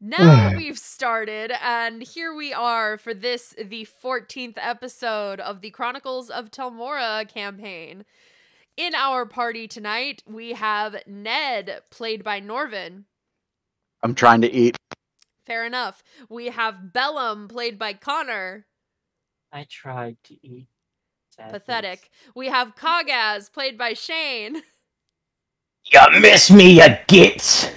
Now we've started, and here we are for this, the 14th episode of the Chronicles of Telmora campaign. In our party tonight, we have Ned, played by Norvin. I'm trying to eat. Fair enough. We have Bellum, played by Connor. I tried to eat. sadly. Pathetic. We have Kagaz, played by Shane. You miss me, you gits.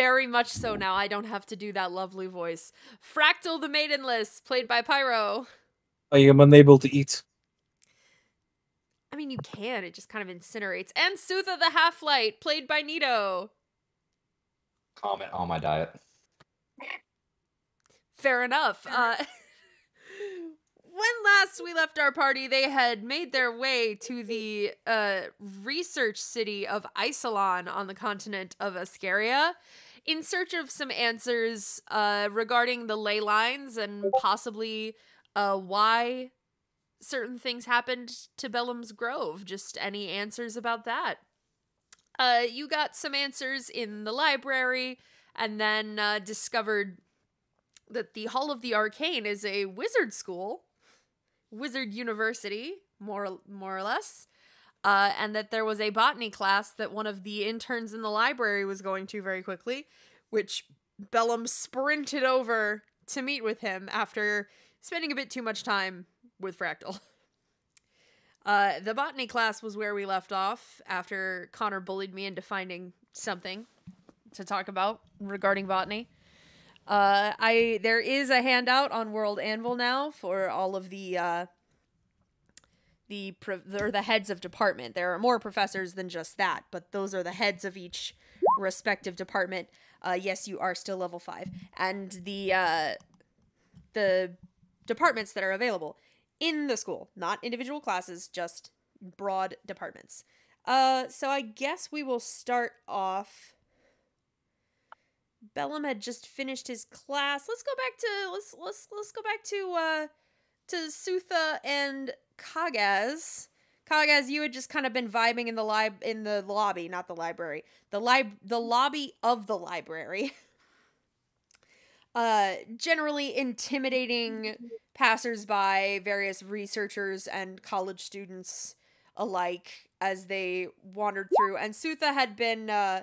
Very much so now. I don't have to do that lovely voice. Fractal the Maidenless, played by Pyro. I am unable to eat. I mean, you can. It just kind of incinerates. And Sutha the Half Light, played by Nito. Comment on my diet. Fair enough. Uh, when last we left our party, they had made their way to the uh, research city of Isolon on the continent of Ascaria in search of some answers uh, regarding the ley lines and possibly uh, why certain things happened to Bellum's Grove. Just any answers about that. Uh, you got some answers in the library and then uh, discovered that the Hall of the Arcane is a wizard school, wizard university, more more or less, uh, and that there was a botany class that one of the interns in the library was going to very quickly, which Bellum sprinted over to meet with him after spending a bit too much time with Fractal. Uh, the botany class was where we left off after Connor bullied me into finding something to talk about regarding botany. Uh, I there is a handout on World Anvil now for all of the uh, the or the heads of department. There are more professors than just that, but those are the heads of each respective department. Uh, yes, you are still level five, and the uh, the departments that are available in the school, not individual classes, just broad departments. Uh, so I guess we will start off. Bellum had just finished his class. Let's go back to let's let's let's go back to uh to Sutha and Kagaz. Kagaz, you had just kind of been vibing in the lib in the lobby, not the library. The lib the lobby of the library. uh generally intimidating passersby, various researchers and college students alike as they wandered through. And Sutha had been uh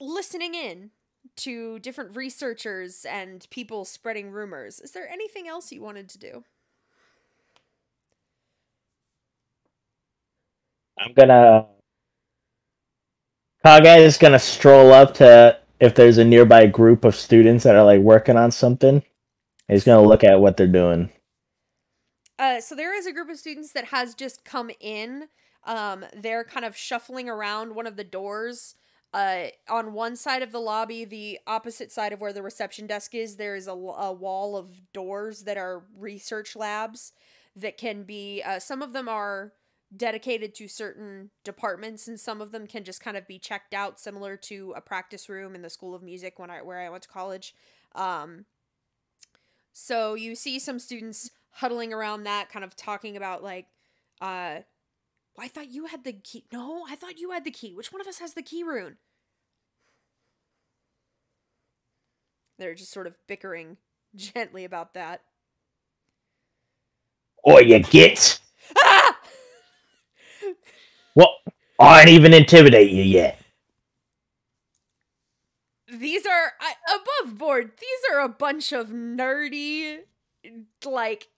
listening in to different researchers and people spreading rumors. Is there anything else you wanted to do? I'm gonna. Kage is gonna stroll up to if there's a nearby group of students that are like working on something. He's gonna look at what they're doing. Uh, so there is a group of students that has just come in. Um, they're kind of shuffling around one of the doors. Uh, on one side of the lobby, the opposite side of where the reception desk is, there is a, a wall of doors that are research labs that can be. Uh, some of them are dedicated to certain departments, and some of them can just kind of be checked out, similar to a practice room in the School of Music when I where I went to college. Um, so you see some students huddling around that, kind of talking about like, uh, I thought you had the key. No, I thought you had the key. Which one of us has the key rune? They're just sort of bickering gently about that. Or you gits. Ah! Well, I ain't even intimidate you yet. These are I, above board. These are a bunch of nerdy, like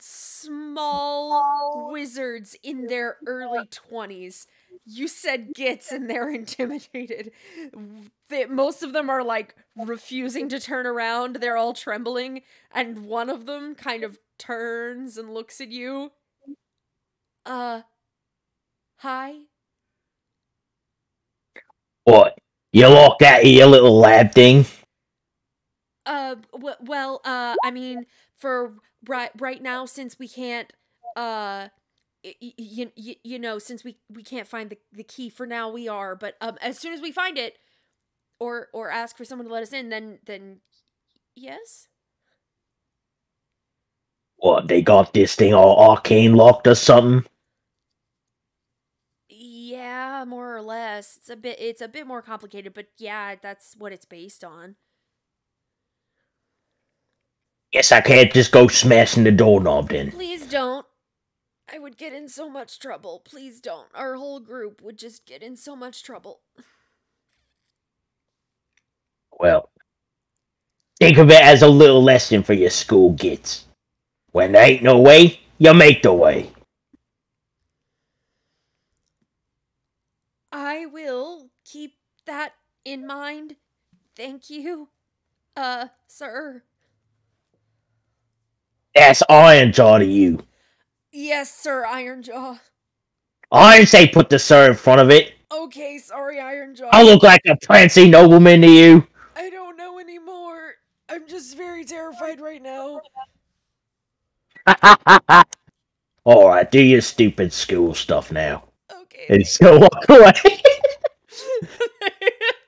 small wizards in their early twenties. You said gits and they're intimidated. They, most of them are like refusing to turn around. They're all trembling, and one of them kind of turns and looks at you. Uh, hi. What? You look at your little lab thing. Uh, w- well, uh, I mean, for right right now, since we can't, uh, you, you, you know, since we we can't find the the key for now, we are. But um, as soon as we find it, or or ask for someone to let us in, then then yes. What? They got this thing all arcane locked or something? Yeah, more or less. It's a bit it's a bit more complicated, but yeah, that's what it's based on. Guess I can't just go smashing the doorknob then. Please don't. I would get in so much trouble. Please don't. Our whole group would just get in so much trouble. Well, think of it as a little lesson for your school kids. When there ain't no way, you make the way. I will keep that in mind. Thank you. Uh, sir. That's Iron Jaw to you. Yes, sir, Ironjaw. I didn't say put the sir in front of it. Okay, sorry, Ironjaw. I look like a prancy nobleman to you. I don't know anymore. I'm just very terrified right now. Alright, do your stupid school stuff now. Okay. And just go walk away.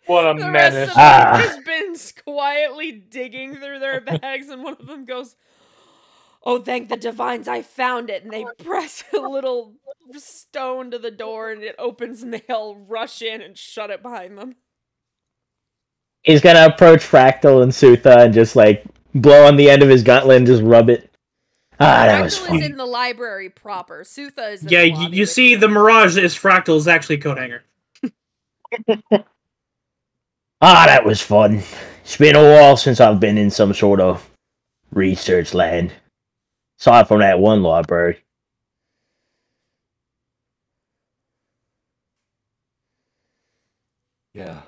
What a the rest menace. of them Ah. have just been quietly digging through their bags, and one of them goes, "Oh, thank the divines, I found it!" And they press a little stone to the door, and it opens, and they all rush in and shut it behind them. He's gonna approach Fractal and Sutha and just like blow on the end of his gauntlet and just rub it. Ah, that was Fractal fun. is in the library proper. Sutha is. In Yeah, the you, lobby you with see, the Mirage is Fractal is actually coat hanger. Ah, that was fun. It's been a while since I've been in some sort of research land. Aside from that one library. Yeah.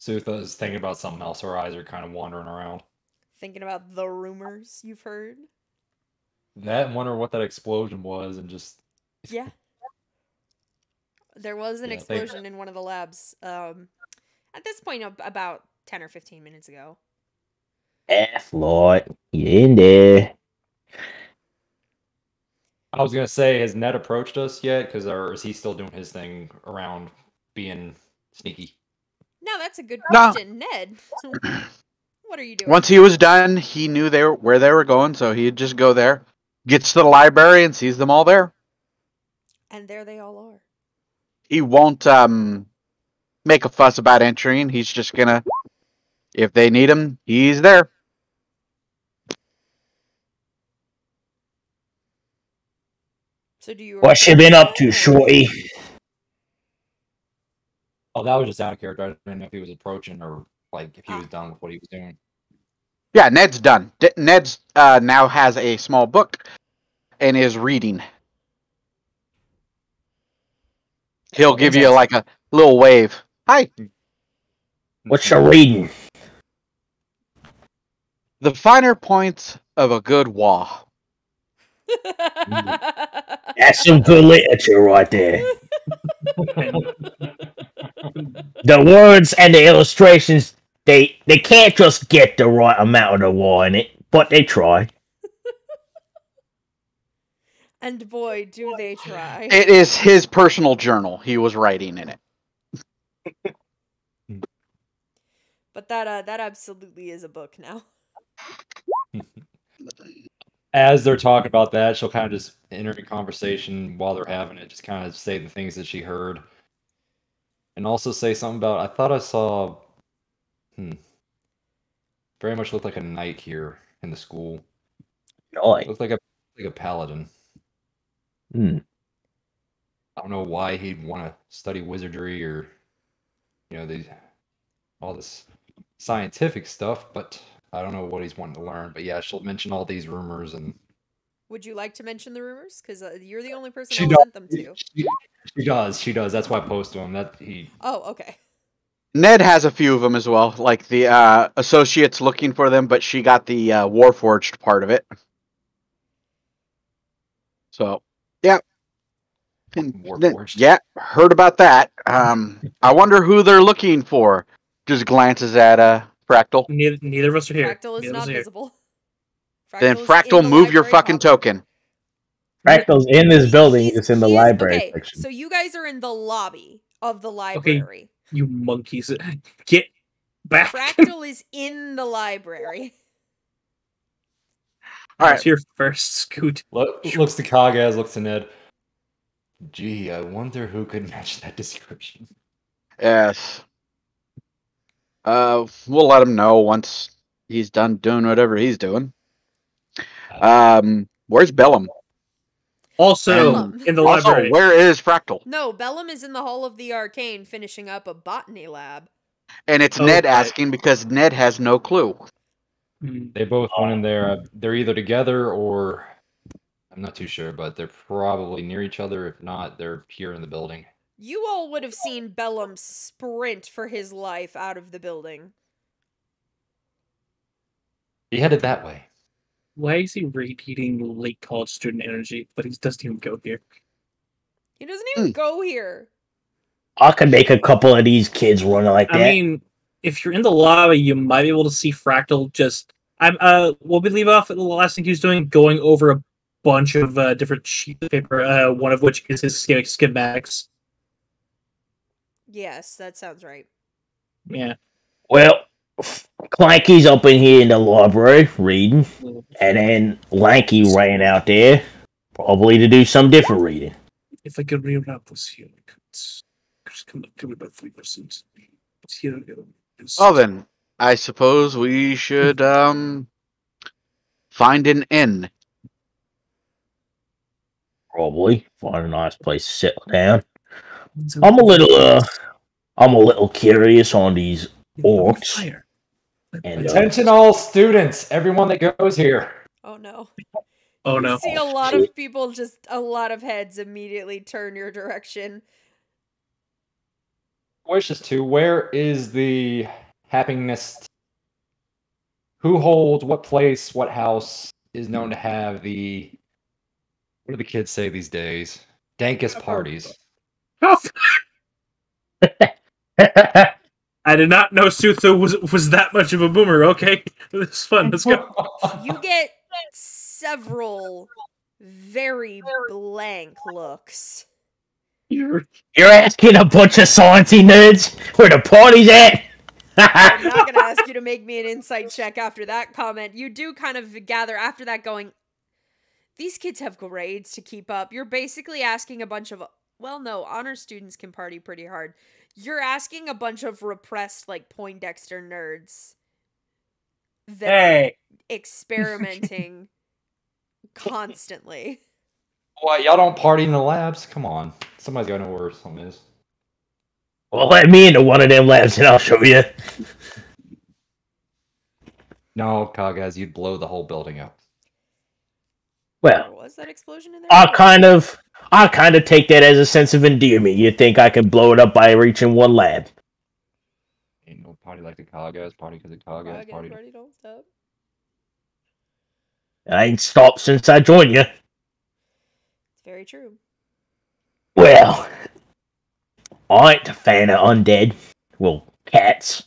Sutha is thinking about something else. Her eyes are kind of wandering around. Thinking about the rumors you've heard. That and wonder what that explosion was, and just Yeah. There was an Yeah, they- explosion in one of the labs. Um, at this point, about ten or fifteen minutes ago. F Lord, you in there. I was gonna say, has Ned approached us yet? Because or is he still doing his thing around being sneaky? No, that's a good No. question, Ned. what are you doing? Once he was done, he knew they were, where they were going, so he'd just go there, gets to the library, and sees them all there. and there they all are. He won't um make a fuss about entering. He's just gonna, if they need him, he's there. So do you? What you been up to, Shorty? Oh, that was just out of character. I didn't know if he was approaching or like if he was done with what he was doing. Yeah, Ned's done. D- Ned's uh, now has a small book and is reading. He'll give you like a little wave. Hi. What you reading? The finer points of a good wah. That's some good literature right there. The words and the illustrations, they they can't just get the right amount of the war in it, but they try. and boy, do they try. It is his personal journal. He was writing in it. But that uh, that absolutely is a book now. As they're talking about that, she'll kind of just enter the conversation while they're having it, just kind of say the things that she heard, and also say something about. I thought I saw. Hmm. Very much looked like a knight here in the school. Nice. Looked like a like a paladin. Hmm. I don't know why he'd want to study wizardry or, you know, these all this scientific stuff, but I don't know what he's wanting to learn. But yeah, she'll mention all these rumors and Would you like to mention the rumors? Because uh, you're the only person She I sent them to. she, she does, she does. That's why I post them. That he Oh, okay. Ned has a few of them as well, like the uh, associates looking for them, but she got the uh, Warforged part of it. So, yeah. And then- yeah, heard about that. Um, I wonder who they're looking for. Just glances at uh, Fractal. Neither, neither of us are here. Fractal is Neither not us are visible. Then Fractal, the move your fucking hopper. token. Fractal's in this building, He's- it's in the he's- library okay, section. So you guys are in the lobby of the library. You monkeys. Get back. Fractal is in the library. All right, It's your first scoot. look, looks to Kagaz, looks to Ned. Gee, I wonder who could match that description. Yes. Uh, we'll let him know once he's done doing whatever he's doing. Um, where's Bellum? Also Bellum. in the Also, library. where is Fractal? No, Bellum is in the Hall of the Arcane finishing up a botany lab. And it's Oh, Ned okay. asking because Ned has no clue. Hmm. They both went in there. uh, They're either together or I'm not too sure, but they're probably near each other. If not, they're here in the building. You all would have seen Bellum sprint for his life out of the building. He headed that way. Why is he radiating late college student energy, but he doesn't even go here? He doesn't even Hmm. go here. I could make a couple of these kids run like that. I mean, if you're in the lobby, you might be able to see Fractal just. I'm. Uh, we'll be leave off at the last thing he was doing, going over a bunch of uh, different sheets of paper. Uh, one of which is his sch- schematics. Yes, that sounds right. Yeah. well, Clanky's up in here in the library reading, and then Lanky ran out there, probably to do some different reading. If I could rewrap this here, I could just come up to me by three percent. But here I go. Oh, then I suppose we should um find an inn. Probably find a nice place to settle down. I'm a little, uh, I'm a little curious on these orcs. Fire. And, uh, Attention, all students! Everyone that goes here. Oh no. Oh You no. see a lot of people just a lot of heads immediately turn your direction. Wishes to. Where is the happiness? Who holds what place? What house is known to have the? What do the kids say these days? Dankest parties. I did not know Sutha was was that much of a boomer. Okay, this is fun. Let's go. You get several very blank looks. You're You're asking a bunch of sciencey nerds where the party's at? I'm not gonna ask you to make me an insight check after that comment. You do kind of gather after that going, these kids have grades to keep up. You're basically asking a bunch of well, no, honor students can party pretty hard. You're asking a bunch of repressed like Poindexter nerds that hey. experimenting constantly. What? Y'all don't party in the labs? Come on. Somebody's gotta know where something is. Well, let me into one of them labs and I'll show you. No, Kagaz, you'd blow the whole building up. There Well, was that explosion in there? I kind of, I kind of take that as a sense of endearment. You think I can blow it up by reaching one lab? Ain't no party like the Kagaz party because the Kagaz Again, party. party don't stop. I ain't stopped since I joined you. It's very true. Well, I ain't a fan of undead. Well, cats.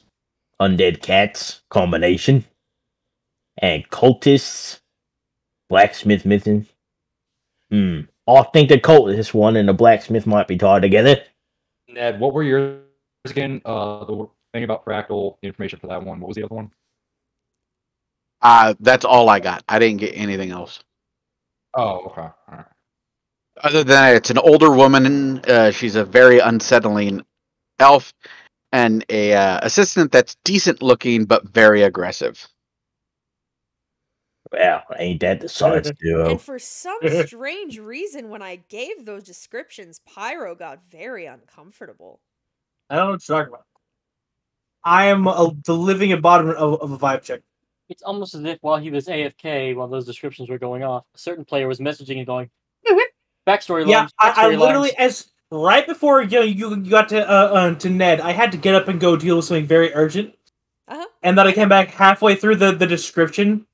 Undead cats combination. And cultists. Blacksmith missing. Hmm. I think the cultist one and the blacksmith might be tied together. Ned, what were yours again? Uh, the thing about fractal information for that one. What was the other one? Uh, that's all I got. I didn't get anything else. Oh, okay. All right. Other than that, it's an older woman. Uh, she's a very unsettling elf, and a uh, assistant that's decent looking but very aggressive. Well, ain't that the science duo? And for some strange reason, when I gave those descriptions, Pyro got very uncomfortable. I don't know what you're talking about. I am a, the living embodiment of, of a vibe check. It's almost as if while he was AFK, while those descriptions were going off, a certain player was messaging and going, backstory Yeah, lines. I, I literally lines." as right before you know, you, you got to uh, uh, to Ned, I had to get up and go deal with something very urgent, Uh-huh. and then I came back halfway through the the description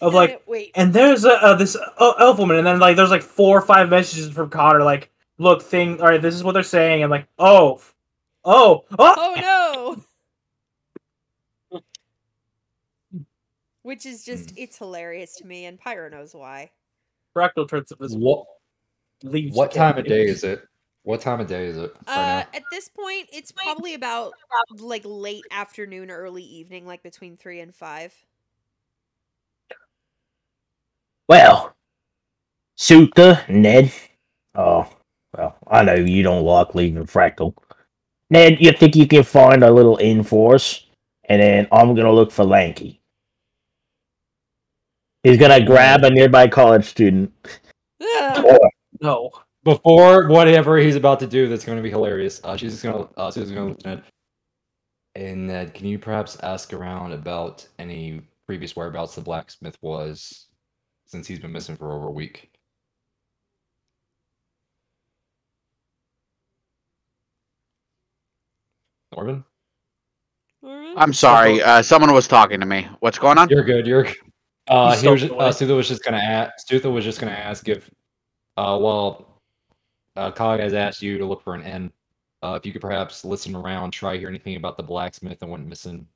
of No, like, wait. and there's a uh, this uh, elf woman, and then like there's like four or five messages from Connor like, look, thing, all right, this is what they're saying, and like, oh, oh, oh, Oh no! Which is just, it's hilarious to me, and Pyro knows why. Fractal turns invisible. What Leaves what time of day is it? What time of day is it? Uh, at this point, it's probably about like late afternoon, early evening, like between three and five. Well, Sutha, Ned, oh, Well, I know you don't like leaving Fractal. Ned, you think you can find a little inn for us? And then I'm gonna look for Lanky. He's gonna grab a nearby college student. Ugh. Or No. Before whatever he's about to do, that's going to be hilarious. Uh, she's just gonna, uh, Susan's gonna look at Ned. And Ned, can you perhaps ask around about any previous whereabouts the blacksmith was, since he's been missing for over a week? Norvin, I'm sorry. Uh, someone was talking to me. What's going on? you're good. You're. good. Uh, he was. Uh, Sutha was just gonna ask. Sutha was just gonna ask if, uh, well, uh, Cog has asked you to look for an inn. Uh, if you could perhaps listen around, try hear anything about the blacksmith that went missing,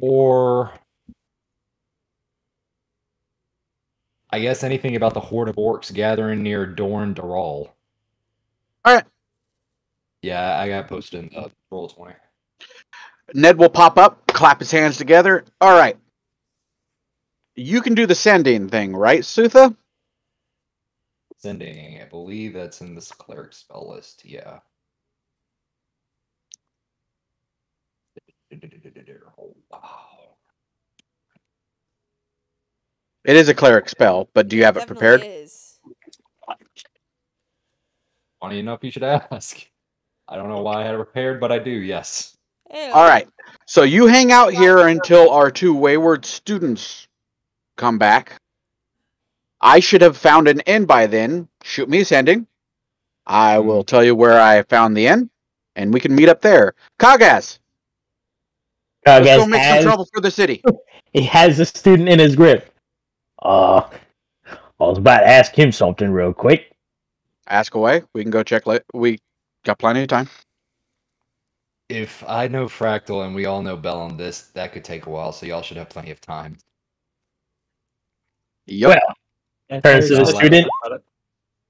or I guess anything about the horde of orcs gathering near Dorn Daral. Alright. Yeah, I got posted in uh, roll twenty. Ned will pop up, clap his hands together. All right. You can do the sending thing, right, Sutha? Sending, I believe that's in this cleric spell list. Yeah. Oh, wow. It is a cleric spell, but do you have it Definitely prepared? Is. Funny enough, you should ask. I don't know why I had it prepared, but I do. Yes. Ew. All right. So you hang out here until our two wayward students come back. I should have found an inn by then. Shoot me a sending. I hmm. will tell you where I found the inn, and we can meet up there. Kagaz, let's go Kagaz make some trouble for the city. he has a student in his grip. Uh, I was about to ask him something real quick. Ask away. We can go check. La- we got plenty of time. If I know Fractal and we all know Bell on this, that could take a while, so y'all should have plenty of time. Yep. Well, Turns to the student. about.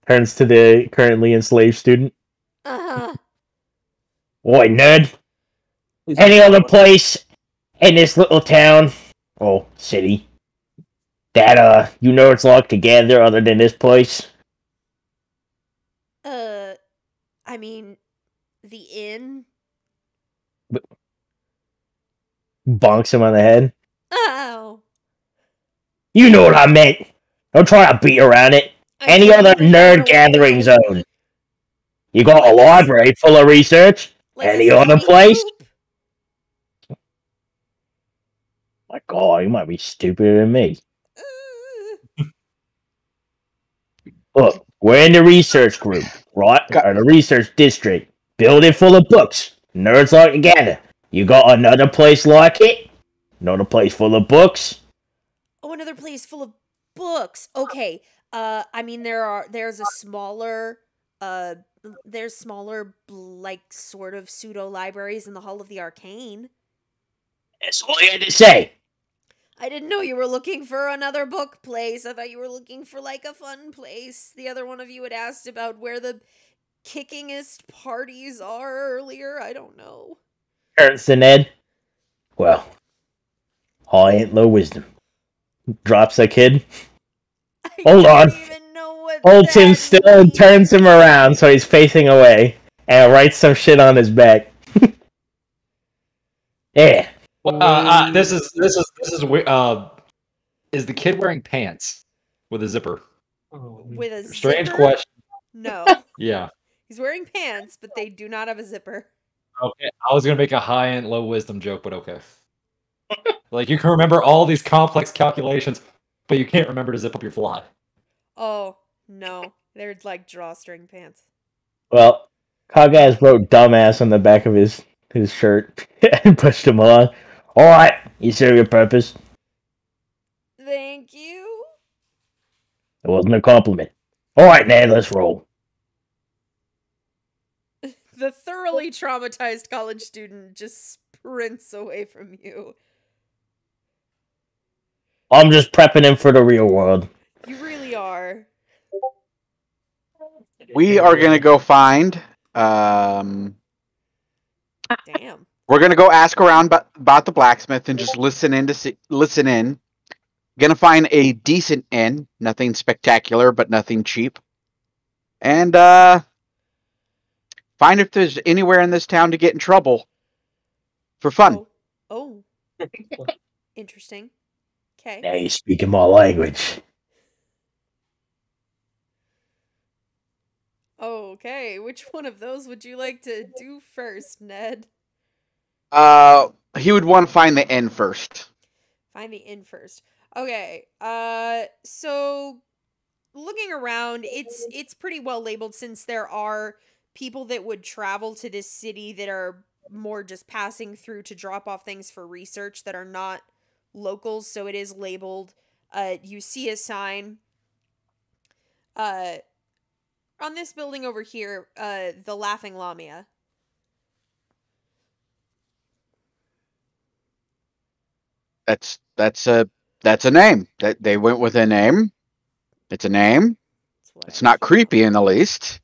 Turns to the currently enslaved student. Uh-huh. Oi, nerd. Any other place in this little town or city that uh you know it's like together other than this place? Uh, I mean, the inn. Bonks him on the head. Oh. You know what I meant. Don't try to beat around it. I Any other nerd gathering zone. You got a library full of research. like Any other place? group? My God, you might be stupider than me. Uh, Look, we're in the research group, right? Got- Or the research district. Building full of books. Nerds like together. You got another place like it? Another place full of books? Oh, another place full of books. Okay. Uh, I mean, there are there's a smaller, uh, there's smaller like sort of pseudo libraries in the Hall of the Arcane. That's all you had to say. I didn't know you were looking for another book place. I thought you were looking for like a fun place. The other one of you had asked about where the kickingest parties are earlier. I don't know. Turns to Ned. Well, high ain't low wisdom. Drops a kid. I Hold on. even know what Holds him that still and turns him around so he's facing away. And writes some shit on his back. yeah. Well, uh, uh, this is this is this is uh, is the kid wearing pants with a zipper? Oh, with a Strange zipper? question. No, Yeah. he's wearing pants, but they do not have a zipper. Okay, I was gonna make a high end low wisdom joke, but okay. like you can remember all these complex calculations, but you can't remember to zip up your fly. Oh no, they're like drawstring pants. Well, Kagaz wrote dumbass on the back of his, his shirt and pushed him on. Alright, you serve your purpose. Thank you. It wasn't a compliment. Alright, now let's roll. The thoroughly traumatized college student just sprints away from you. I'm just prepping him for the real world. You really are. We are gonna go find. Um, Damn. We're gonna go ask around about, about the blacksmith and just listen in to see, listen in. Gonna find a decent inn, nothing spectacular, but nothing cheap. And uh, Find if there's anywhere in this town to get in trouble for fun. Oh. Oh. Interesting. Okay. Now you're speaking my language. Okay. Which one of those would you like to do first, Ned? Uh, he would want to find the inn first. Find the inn first. Okay. Uh so looking around, it's it's pretty well labeled since there are people that would travel to this city that are more just passing through to drop off things for research that are not locals, so it is labeled uh you see a sign uh on this building over here, uh the Laughing Lamia. That's that's a that's a name. That they went with a name. It's a name. It's not creepy in the least.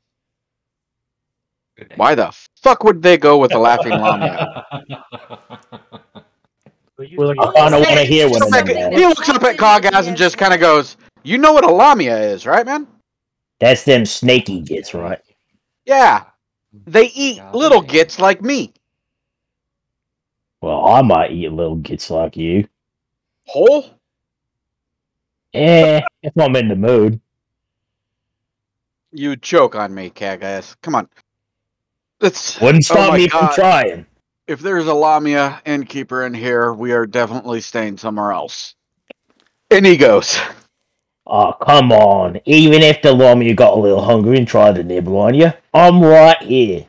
Why the fuck would they go with the laughing lamia? We're like, I kinda Well, wanna hear just what He looks I'm something at. that he looks up at popped into Kagaz and just kind of goes, "You know what a lamia is, right, man? That's them snaky gets, right? Yeah, they oh eat God little damn. gits like me. Well, I might eat little gits like you. Whole? Eh, if I'm in the mood. You choke on me, Kagaz. Come on. It's Wouldn't Oh stop my me from trying. if there's a lamia innkeeper in here, we are definitely staying somewhere else. And he goes. Oh, come on. Even if the lamia got a little hungry and tried to nibble on you, I'm right here.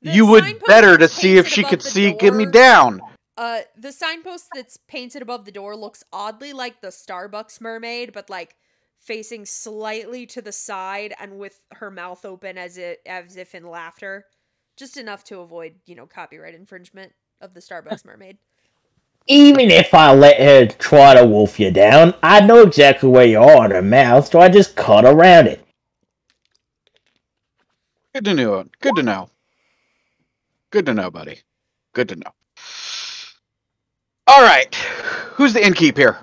The you would better to see if she could the see get me down. Uh, the signpost that's painted above the door looks oddly like the Starbucks mermaid, but like facing slightly to the side and with her mouth open as it as if in laughter, just enough to avoid you know copyright infringement of the Starbucks mermaid. Even if I let her try to wolf you down, I know exactly where you are in her mouth, so I just cut around it. Good to know. Good to know. Good to know, buddy. Good to know. All right. Who's the innkeep here?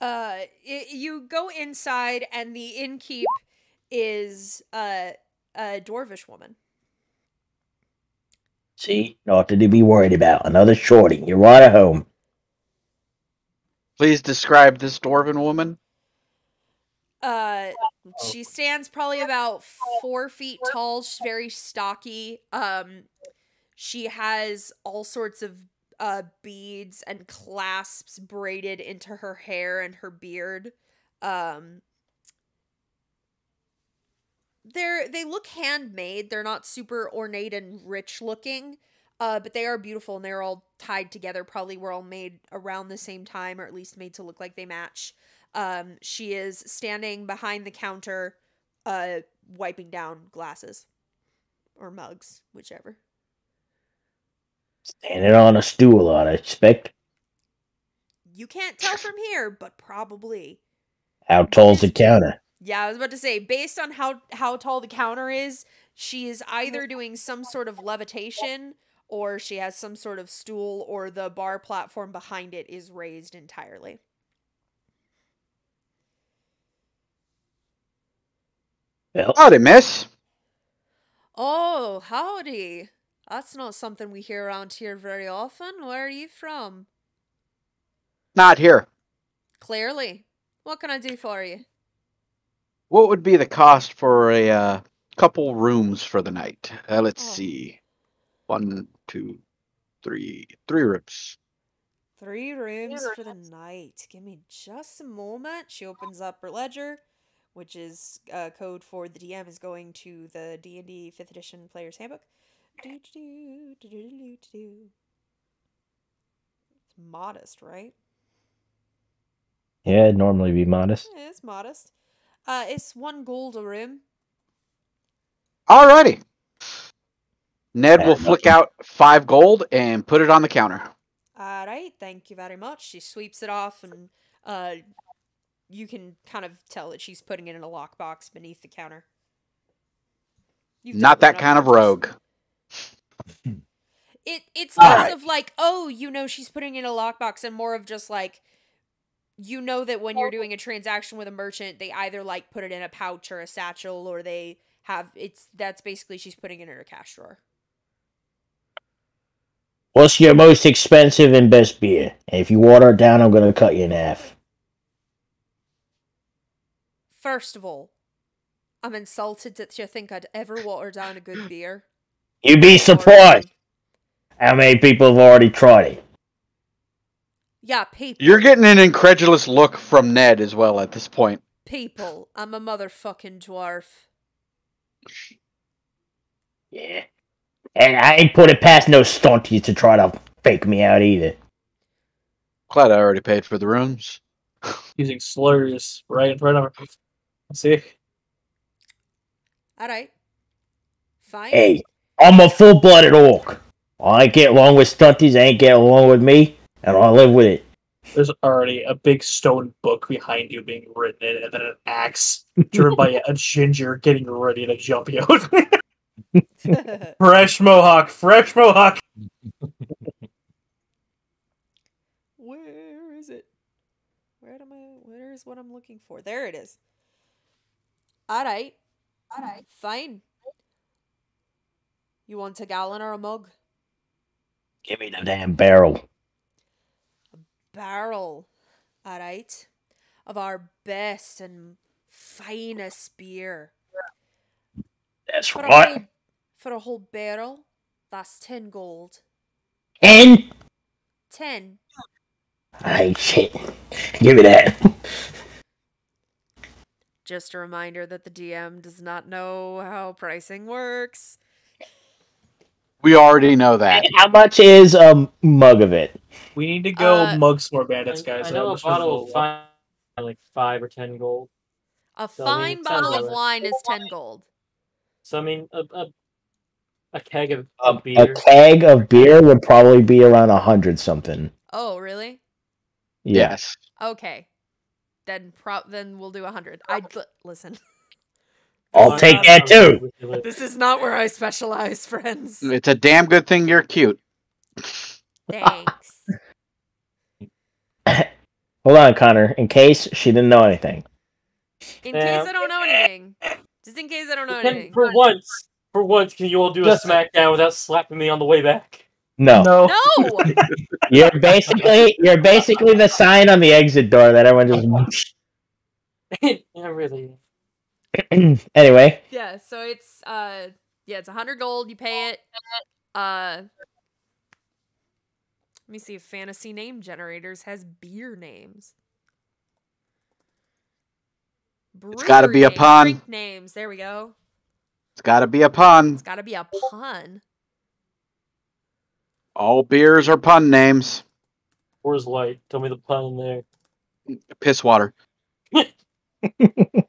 Uh, i you go inside and the innkeep is uh, a dwarvish woman. See, nothing to be worried about. Another shorty. You're right at home. Please describe this dwarven woman. Uh, she stands probably about four feet tall. She's very stocky. Um, she has all sorts of uh beads and clasps braided into her hair and her beard. Um, they're they look handmade. They're not super ornate and rich looking. Uh, but they are beautiful and they're all tied together. Probably were all made around the same time, or at least made to look like they match. Um, she is standing behind the counter, uh, wiping down glasses or mugs, whichever. Standing on a stool, I'd expect. You can't tell from here, but probably. How tall's the counter? Yeah, I was about to say, based on how how tall the counter is, she is either doing some sort of levitation or she has some sort of stool or the bar platform behind it is raised entirely. Well, Howdy, miss. Oh, howdy. That's not something we hear around here very often. Where are you from? Not here. Clearly. What can I do for you? What would be the cost for a uh, couple rooms for the night? Uh, let's Oh. see. One, two, three, three rooms. Three rooms for the night. Give me just a moment. She opens up her ledger, which is uh, code for the DM is going to the D and D Fifth Edition Player's Handbook. It's modest, right? yeah, it'd normally be modest. Yeah, it's modest. Uh, it's one gold a room. Alrighty. Ned will Fair flick enough. out five gold and put it on the counter. All right, thank you very much. She sweeps it off, and uh, you can kind of tell that she's putting it in a lockbox beneath the counter. You've Not that kind of enough rogue. It it's All less right. of like, oh, you know, she's putting it in a lockbox, and more of just like, you know that when you're doing a transaction with a merchant, they either like put it in a pouch or a satchel, or they have it's that's basically she's putting it in her cash drawer. What's your most expensive and best beer? And if you water it down, I'm gonna cut you in half. First of all, I'm insulted that you think I'd ever water down a good beer. You'd be surprised how many people have already tried it. Yeah, people. You're getting an incredulous look from Ned as well at this point. people. I'm a motherfucking dwarf. Yeah. And I ain't put it past no stunties to try to fake me out either. Glad I already paid for the rooms. Using slurs right in front of her. See? All right. Fine. Hey, I'm a full blooded orc. I ain't get along with stunties, I ain't get along with me, and I live with it. There's already a big stone book behind you being written in, and then an axe driven by a ginger getting ready to jump you out. fresh mohawk, fresh mohawk. Where is it? Where am I? Where is what I'm looking for? There it is. All right. All right. Fine. You want a gallon or a mug? Give me the damn barrel. A barrel. All right. Of our best and finest beer. That's For a right. whole, for a whole barrel, that's ten gold. And Ten. I ain't shit. Give me that. Just a reminder that the DM does not know how pricing works. We already know that. How much is a mug of it? We need to go Uh, mug some more bandits, guys. I Uh, know a bottle of fine, like five or ten gold. A So, I mean, fine bottle of wine is ten gold. So I mean, a a, a keg of, A, of a beer. keg of beer would probably be around a hundred something. Oh, really? Yes. Okay. Then pro- then we'll do a hundred. I listen. I'll Why take that too. This is not where I specialize, friends. It's a damn good thing you're cute. Thanks. Hold on, Connor. In case she didn't know anything. In Yeah. case I don't know anything. Just in case I don't know Can- anything. for once, for once, can you all do Just- a smackdown without slapping me on the way back? No. No. No. You're basically you're basically the sign on the exit door that everyone just yeah, really. anyway. Yeah, so it's uh yeah, it's a hundred gold, you pay it. Uh let me see if fantasy name generators has beer names. It's gotta be a names, pun. Drink names. There we go. It's got to be a pun. It's gotta be a pun. All beers are pun names. Where's light? Tell me the pun there. Piss water.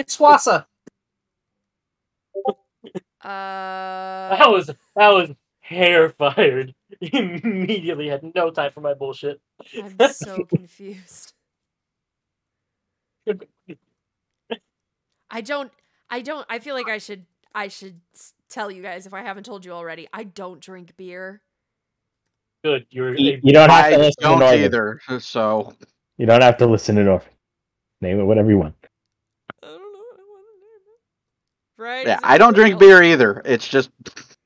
It's Swassa. Uh That was that was hair fired. Immediately had no time for my bullshit. I'm so confused. I don't I don't I feel like I should I should tell you guys if I haven't told you already. I don't drink beer. Good, you're You, you don't have to listen to don't Norvin. either. So You don't have to listen to Norvin. Name it whatever you want. I don't know what I want to name it. Right? yeah, I don't drink beer either. It's just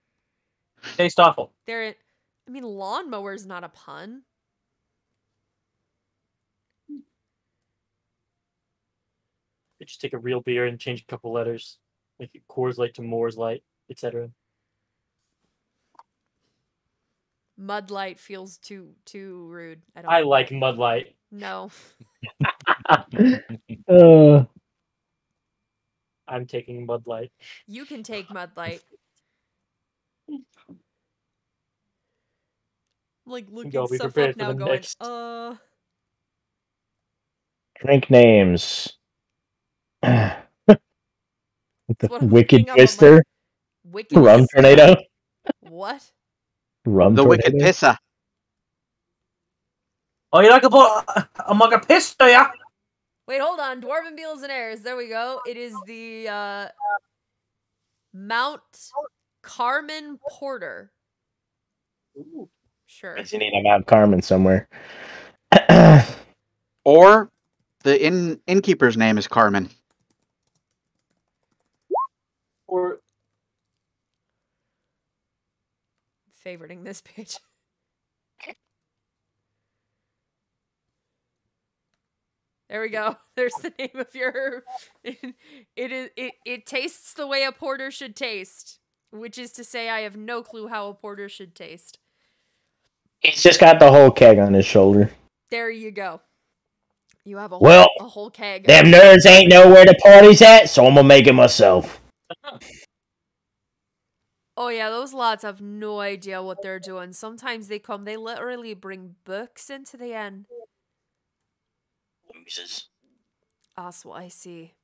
Tastes awful. There I mean lawnmower is not a pun. You just take a real beer and change a couple letters, make it Coors Light to Moore's Light, etc. Mud light feels too too rude. I don't I like Mudlight. No. Uh, I'm taking Mud Light. You can take mud light. Like looking I'll stuff up now the going, next. uh drink names. What the Wicked looking up Twister, wicked Rum s- Tornado, What? Rum the Tornado. wicked pisser. Oh, you like to put a, a mug of piss, do ya? Wait, hold on. Dwarven Beals and Airs. There we go. It is the uh Mount Carmen Porter. Ooh. Sure. Guess you need a Mount Carmen somewhere. Or the inn innkeeper's name is Carmen. Or Favoriting this page. There we go. There's the name of your. It, is. It it tastes the way a porter should taste, which is to say, I have no clue how a porter should taste. He's just got the whole keg on his shoulder. There you go. You have a Well, a whole keg. Them nerds ain't know where the party's at, so I'm gonna make it myself. Oh yeah, those lads have no idea what they're doing. Sometimes they come, they literally bring books into the inn. Losers. Ah, that's what I see.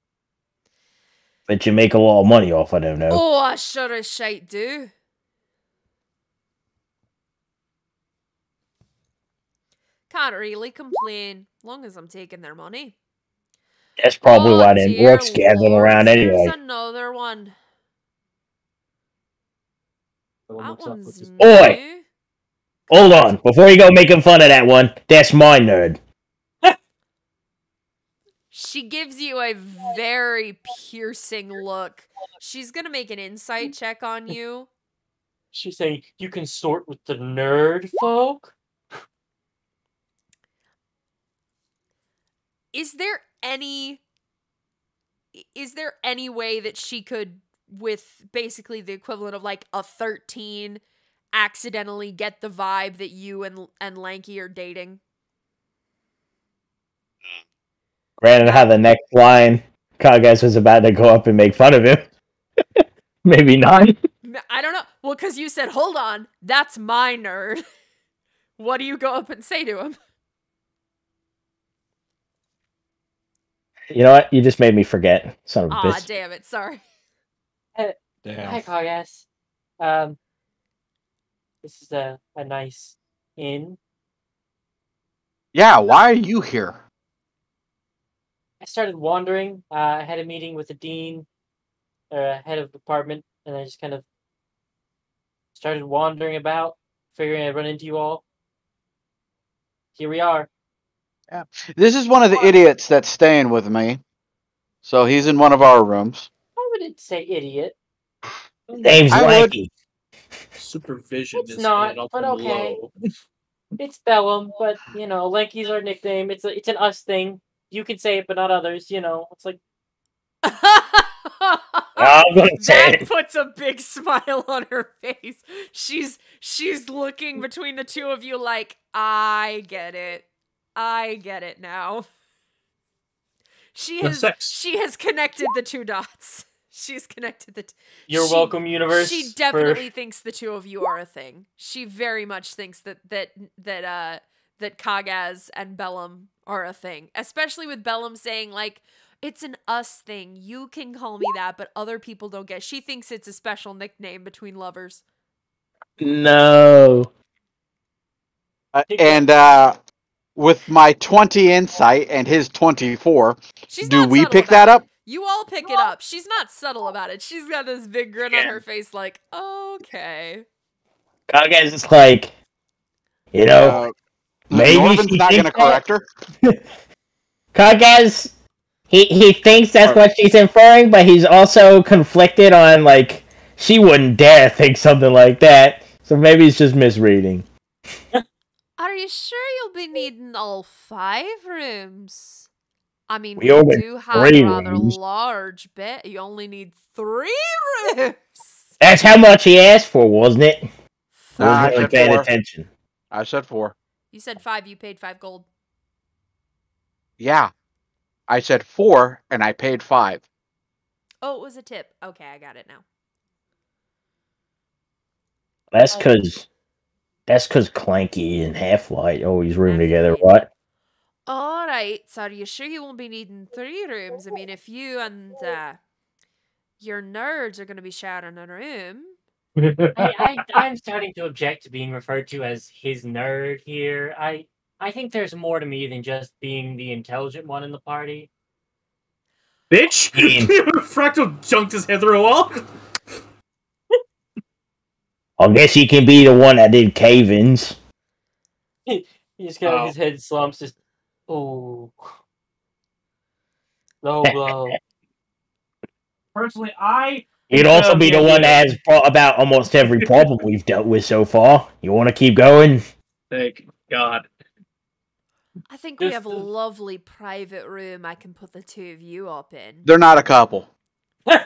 But you make a lot of money off of them, though. Oh, I sure as shite do. Can't really complain, long as I'm taking their money. That's probably Oh, why them dear orcs gathering lords, around anyway. There's another one. That one's which Oi! Hold on, before you go making fun of that one, that's my nerd. She gives you a very piercing look. She's gonna make an insight mm. check on you. She's saying you can sort with the nerd folk. Is there any is there any way that she could with basically the equivalent of like a 13 accidentally get the vibe that you and and Lanky are dating? Granted, how the next line, Kagaz was about to go up and make fun of him. Maybe not. I don't know. Well, cuz you said, "Hold on, that's my nerd." what do you go up and say to him? You know what? You just made me forget. Son of a Ah, bitch. damn it. Sorry. Hi, Damn. Kagaz. Um, this is a, a nice inn. Yeah, why are you here? I started wandering. Uh, I had a meeting with the dean, or uh, head of department, and I just kind of started wandering about, figuring I'd run into you all. Here we are. Yeah. This is one of the idiots that's staying with me. So he's in one of our rooms. I wouldn't say idiot. Name's Lanky. Supervision It's is not, an up but okay. low. It's Bellum, but you know, Lanky's our nickname. It's a, it's an us thing. You can say it, but not others. You know, it's like I'm gonna say that it. puts a big smile on her face. She's she's looking between the two of you like, I get it. I get it now. She has she has connected the two dots. She's connected the t- you're She- welcome, universe. She for- definitely thinks the two of you are a thing. She very much thinks that that that uh that Kagaz and Bellum are a thing. Especially with Bellum saying like it's an us thing. You can call me that, but other people don't get. She thinks it's a special nickname between lovers. No. Uh, and uh, with my 20 insight and his 24, She's do we pick about that it. up? You all pick it up. She's not subtle about it. She's got this big grin on her face, like, okay. Kagaz is like, you know, Uh, maybe Norman's she not going to correct her. Kagaz, he he thinks that's what she's inferring, but he's also conflicted on like she wouldn't dare think something like that. So maybe he's just misreading. Are you sure you'll be needing all five rooms? I mean, We we, do have a rather rooms. large bed. You only need three rooms. That's how much he asked for, wasn't it? Nah, wasn't really paying four. attention. I said four. You said five. You paid five gold. Yeah. I said four, and I paid five. Oh, it was a tip. Okay, I got it now. That's cause that's cause Clanky and Half Light always room Half together, Light. what? All right. So, are you sure you won't be needing three rooms? I mean, if you and uh, your nerds are going to be sharing a room, I, I, I'm starting to object to being referred to as his nerd here. I I think there's more to me than just being the intelligent one in the party. Bitch! Mean. Fractal junked his head through a wall. I guess he can be the one that did cave-ins. He just kind of Oh. his head slumps. Just Oh. Low blow. Personally, I You'd also be the one yeah. that has brought about almost every problem we've dealt with so far. You want to keep going? thank God. I think we This have a lovely private room I can put the two of you up in. They're not a couple. I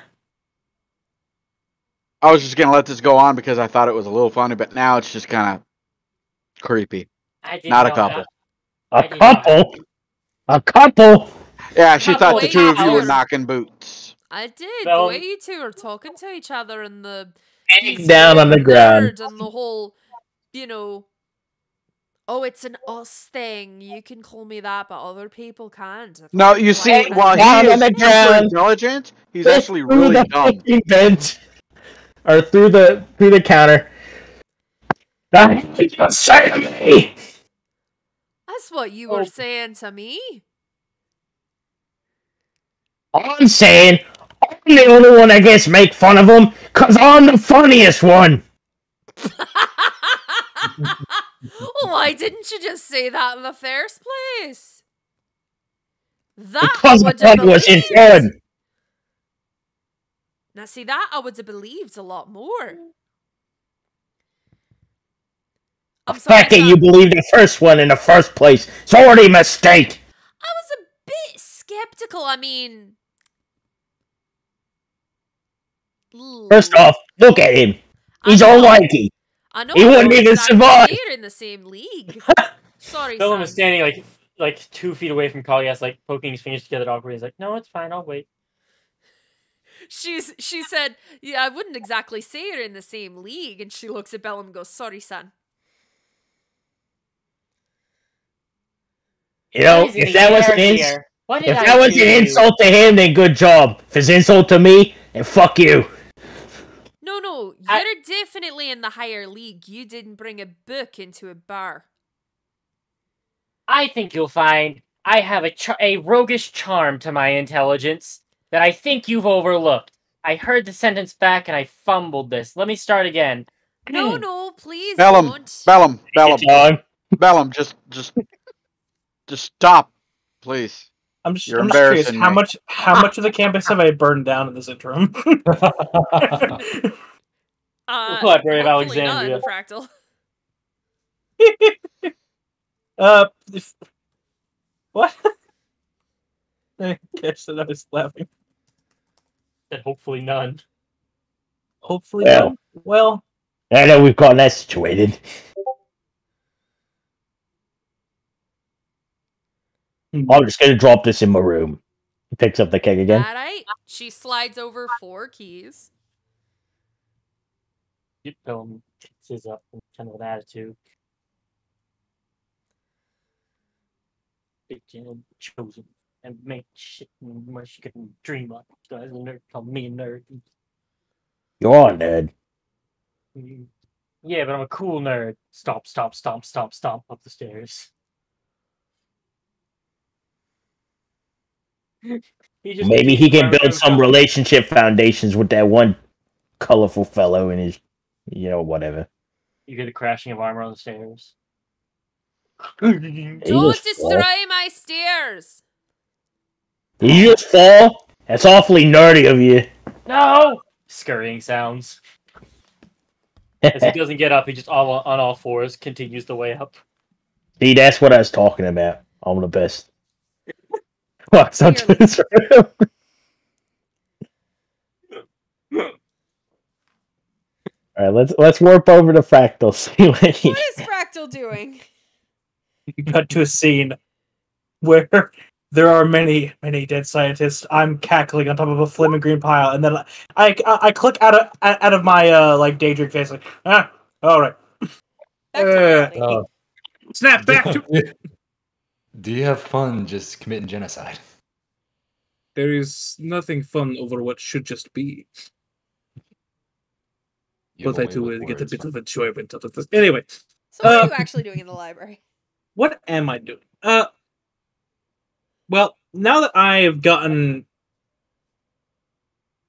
was just gonna let this go on because I thought it was a little funny, but now it's just kind of creepy. I didn't a couple. I A didn't couple? A couple? Yeah, she Couple thought the two of you were knocking boots. I did. Well- the way you two are talking to each other and the Egg down on the ground. and the whole, you know, oh, it's an us thing. You can call me that, but other people can't. I No, you see, like while he is super intelligent, he's Fist actually really the dumb. fucking vent. Or through the through the counter. That's What did you say to me? That's what you Oh. were saying to me. I'm saying I'm the only one I guess make fun of him because I'm the funniest one. Why didn't you just say that in the first place? That Because I would have thought it was fun. Now, see that I would have believed a lot more. I'm The sorry, fact that you believed the first one in the first place is already a mistake. I was a bit skeptical. I mean, First off, look at him. He's all know- lanky. I know he wouldn't even exactly survive. We're in the same league. Sorry, Philip Sam. is standing like like two feet away from Kalyas, like poking his fingers together awkwardly. He's like, "No, it's fine. I'll wait." She's she said, "Yeah, I wouldn't exactly say you're in the same league." And she looks at Bellum and goes, "Sorry, son." You know, What is if that was an ins- here? What if I that was an insult to him, then good job. If it's an insult to me, then fuck you. No, no, you're I- definitely in the higher league. You didn't bring a book into a bar. I think you'll find I have a char- a roguish charm to my intelligence that I think you've overlooked. I heard the sentence back and I fumbled this. Let me start again. No, hmm. no, please Bellum, don't. Bellum, Bellum, Bellum, just, just, just stop, please. I'm just, You're I'm just curious embarrassing how me. much how much of the campus have I burned down in this interim? Uh, Library of hopefully Alexandria. None, Fractal. uh, if, what? I guess that I was laughing. Said hopefully none. Hopefully, Well. no. well, I know we've gotten that situated. Hmm. Oh, I'm just gonna drop this in my room. He picks up the keg again. All right. She slides over four keys. You film his up in kind of an attitude. Big chosen and make shit more she couldn't dream of. Guys, a nerd called me a nerd. You're on, nerd. Yeah, but I'm a cool nerd. Stomp, stomp, stomp, stomp, stomp up the stairs. He just- Maybe he can build I'm some relationship foundations with that one colorful fellow in his, you know, whatever. You get a crashing of armor on the stairs. He Don't just fall. destroy my stairs. You just fall? That's awfully nerdy of you. No! Scurrying sounds. As he doesn't get up, he just all on all fours continues the way up. See, that's what I was talking about. I'm the best. Walks up to his room. All right, let's let's warp over to Fractal. See what he. What is Fractal doing? you cut to a scene where there are many, many dead scientists. I'm cackling on top of a flaming green pile, and then I, I, I click out of out of my uh like daydream face, like ah, all right, Back Uh. Oh. snap back to. Do you have fun just committing genocide? There is nothing fun over what should just be. You have What a I do with is get a words. bit of enjoyment out of this. Anyway, So what are uh, you actually doing in the library? what am I doing? Uh, well, now that I have gotten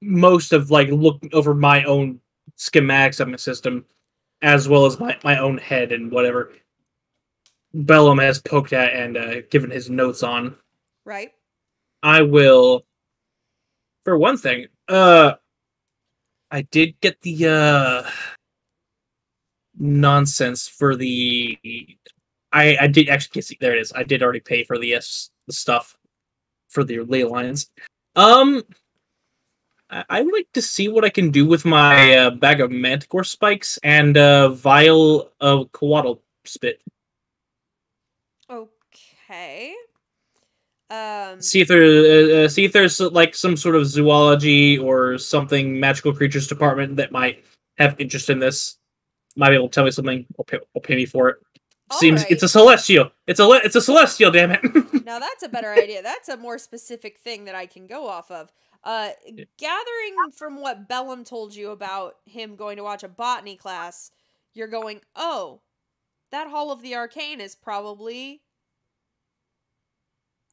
most of like looking over my own schematics of my system, as well as my, my own head and whatever, Bellum has poked at and uh, given his notes on. Right. I will. For one thing, uh, I did get the uh nonsense for the. I I did actually see there it is. I did already pay for the yes the stuff for the ley lines. Um, I, I would like to see what I can do with my uh, bag of manticore spikes and uh, vial of coatl spit. Okay. Um. see if there uh, uh, see if there's uh, like some sort of zoology or something magical creatures department that might have interest in this might be able to tell me something or pay, or pay me for it seems alright. it's a celestial it's a it's a celestial damn it Now that's a better idea. That's a more specific thing that I can go off of. Uh, gathering from what Bellum told you about him going to watch a botany class, you're going, oh, that Hall of the Arcane is probably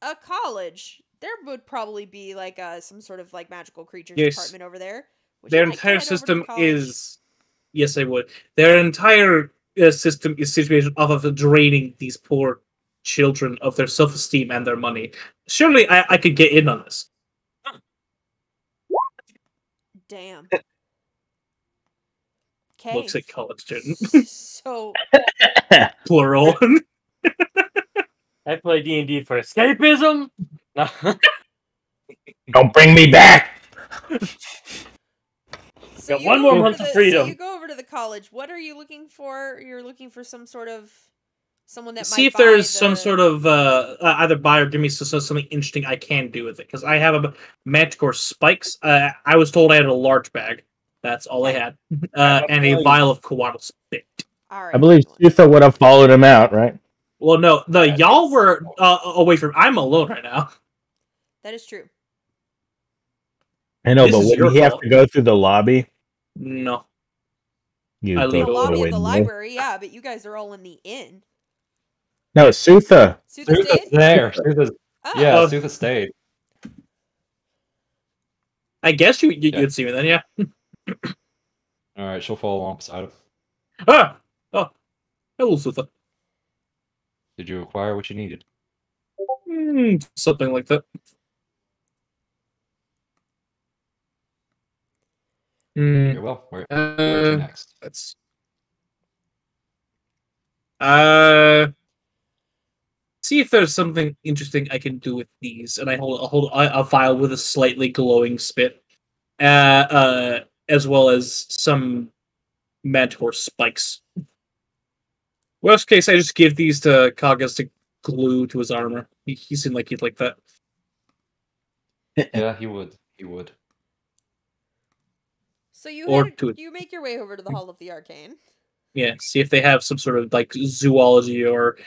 a college. There would probably be like uh, some sort of like magical creatures Yes. department over there. their entire head over to the system is yes i would their entire uh, system is situated off of draining these poor children of their self-esteem and their money surely i, I could get in on this Damn. Okay. looks like college student so plural I play D and D for escapism. No. Don't bring me back. So Got you one go more over month to of the- freedom. So you go over to the college. What are you looking for? You're looking for some sort of someone that might see might if there's buy some sort of uh, uh, either buy or give me so, so- something interesting I can do with it because I have a manticore spikes. Uh, I was told I had a large bag. That's all I had, uh, and a vial of coatl spit. All right. I believe excellent. Sutha would have followed him out, right? Well, no, the Yeah, y'all were uh, away from. I'm alone right now. that is true. I know, This but is would your he have to go through the lobby? No, You I go leave The lobby of the no? library, yeah, but you guys are all in the inn. No, Sutha. Susan Sutha's stayed? there. Sutha's, Oh, yeah, Oh. Sutha stayed. I guess you, you Yeah. you'd see me then. Yeah. All right, she'll follow along beside him. Ah. Oh. Hello, Sutha. Did you acquire what you needed? Hmm, something like that. Very well. Where, Uh, next? that's. Uh. See if there's something interesting I can do with these, and I hold I hold a, a vial with a slightly glowing spit, uh, uh, as well as some manticore spikes. Worst case, I just give these to Kagaz to glue to his armor. He, he seemed like he'd like that. Yeah, he would. He would. So you Or head- to you make your way over to the Hall of the Arcane. Yeah, see if they have some sort of like zoology or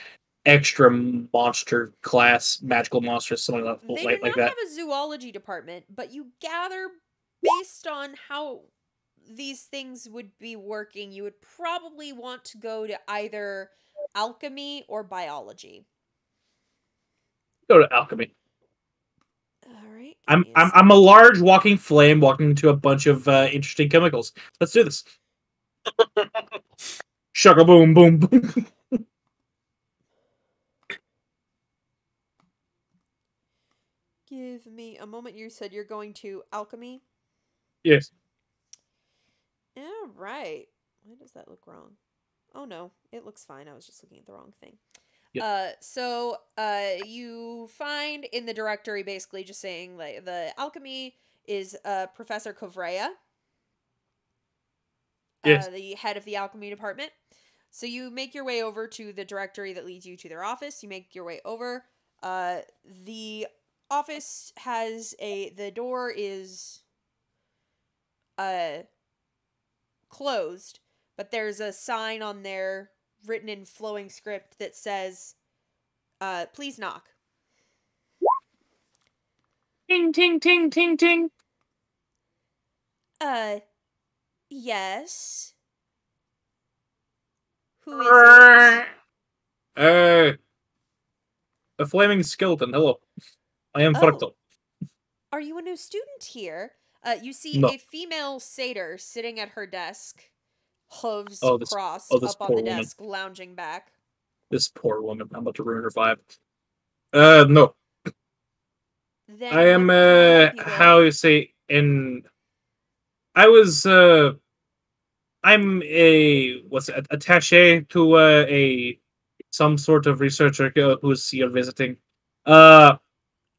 extra monster class magical monsters, something like, that. They like, do like not that. have a zoology department, but you gather based on how these things would be working, you would probably want to go to either alchemy or biology. Go to alchemy. All right. I'm give me a I'm I'm a large walking flame walking into a bunch of uh, interesting chemicals. Let's do this. Shaka boom boom boom. Give me a moment. You said you're going to alchemy. yes. All right. Why does that look wrong? Oh no, it looks fine. I was just looking at the wrong thing. Yep. Uh, so uh, you find in the directory basically just saying like the alchemy is uh Professor Kovrea, Yes. uh, the head of the alchemy department. So you make your way over to the directory that leads you to their office. You make your way over. Uh, the office has a the door is uh closed, but there's a sign on there written in flowing script that says uh please knock. Ting ting ting ting ting. Uh yes. Who is it? Uh, a flaming skeleton. Hello, I am Oh. Fractal. Are you a new student here? Uh, you see No. a female satyr sitting at her desk, hooves Oh, this- crossed oh, up on the woman. desk, lounging back. This poor woman. I'm about to ruin her vibe. Uh, no. Then I am, what can I uh, help you with? how you say, in. I was, uh. I'm a what's it, attaché to uh, a some sort of researcher who's here visiting. Uh,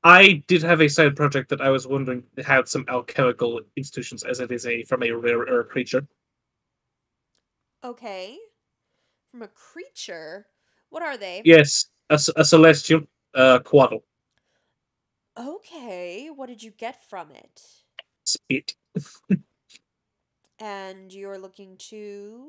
I did have a side project that I was wondering had some alchemical institutions, as it is a from a rare creature. Okay. From a creature. What are they? Yes, a, a celestial uh, coatl Okay. What did you get from it? spit. And you're looking to.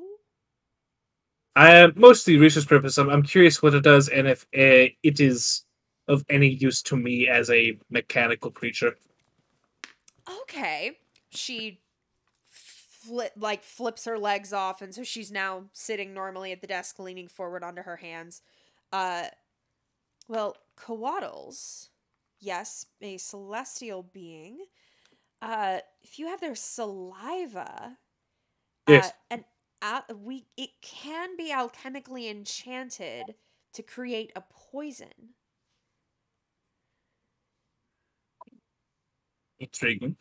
I am mostly research purpose. I'm, I'm curious what it does and if uh, it is of any use to me as a mechanical creature. Okay. She flip like flips her legs off and so she's now sitting normally at the desk leaning forward onto her hands. Uh well, Coatls, yes, a celestial being. Uh if you have their saliva, Yes. uh, and uh, we it can be alchemically enchanted to create a poison. Intriguing.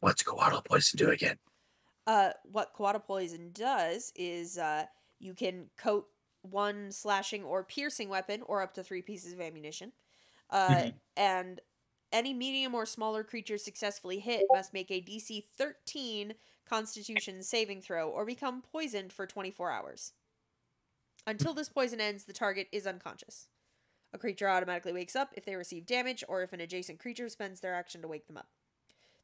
What's Coatl poison do again? uh, what Coatl Poison does is uh, you can coat one slashing or piercing weapon or up to three pieces of ammunition. Uh, Mhm. And any medium or smaller creature successfully hit must make a DC 13 Constitution saving throw or become poisoned for 24 hours. Until this poison ends, the target is unconscious. A creature automatically wakes up if they receive damage or if an adjacent creature spends their action to wake them up.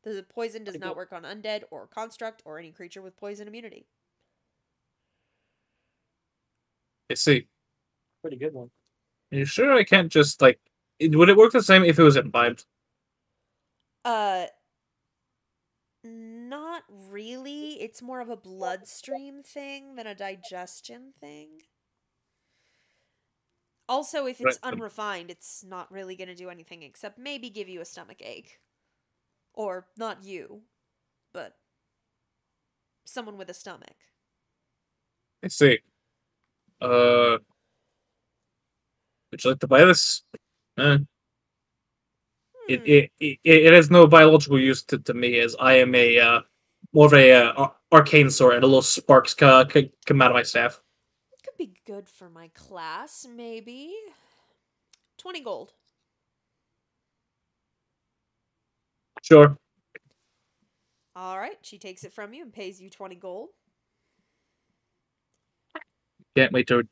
The poison does Pretty not work on undead or construct or any creature with poison immunity. I see. Pretty good one. Are you sure I can't just like? it- Would it work the same if it was imbibed? Uh not really. It's more of a bloodstream thing than a digestion thing. Also, if it's Right, unrefined, it's not really going to do anything except maybe give you a stomach ache. Or not you, but someone with a stomach. I see. Uh, would you like to buy this? It, Hmm. it, it it has no biological use to, to me as I am a uh, more of a uh, arcane sword and a little sparks come out of my staff. Could be good for my class, maybe. 20 gold. Sure. All right, she takes it from you and pays you 20 gold. Can't wait to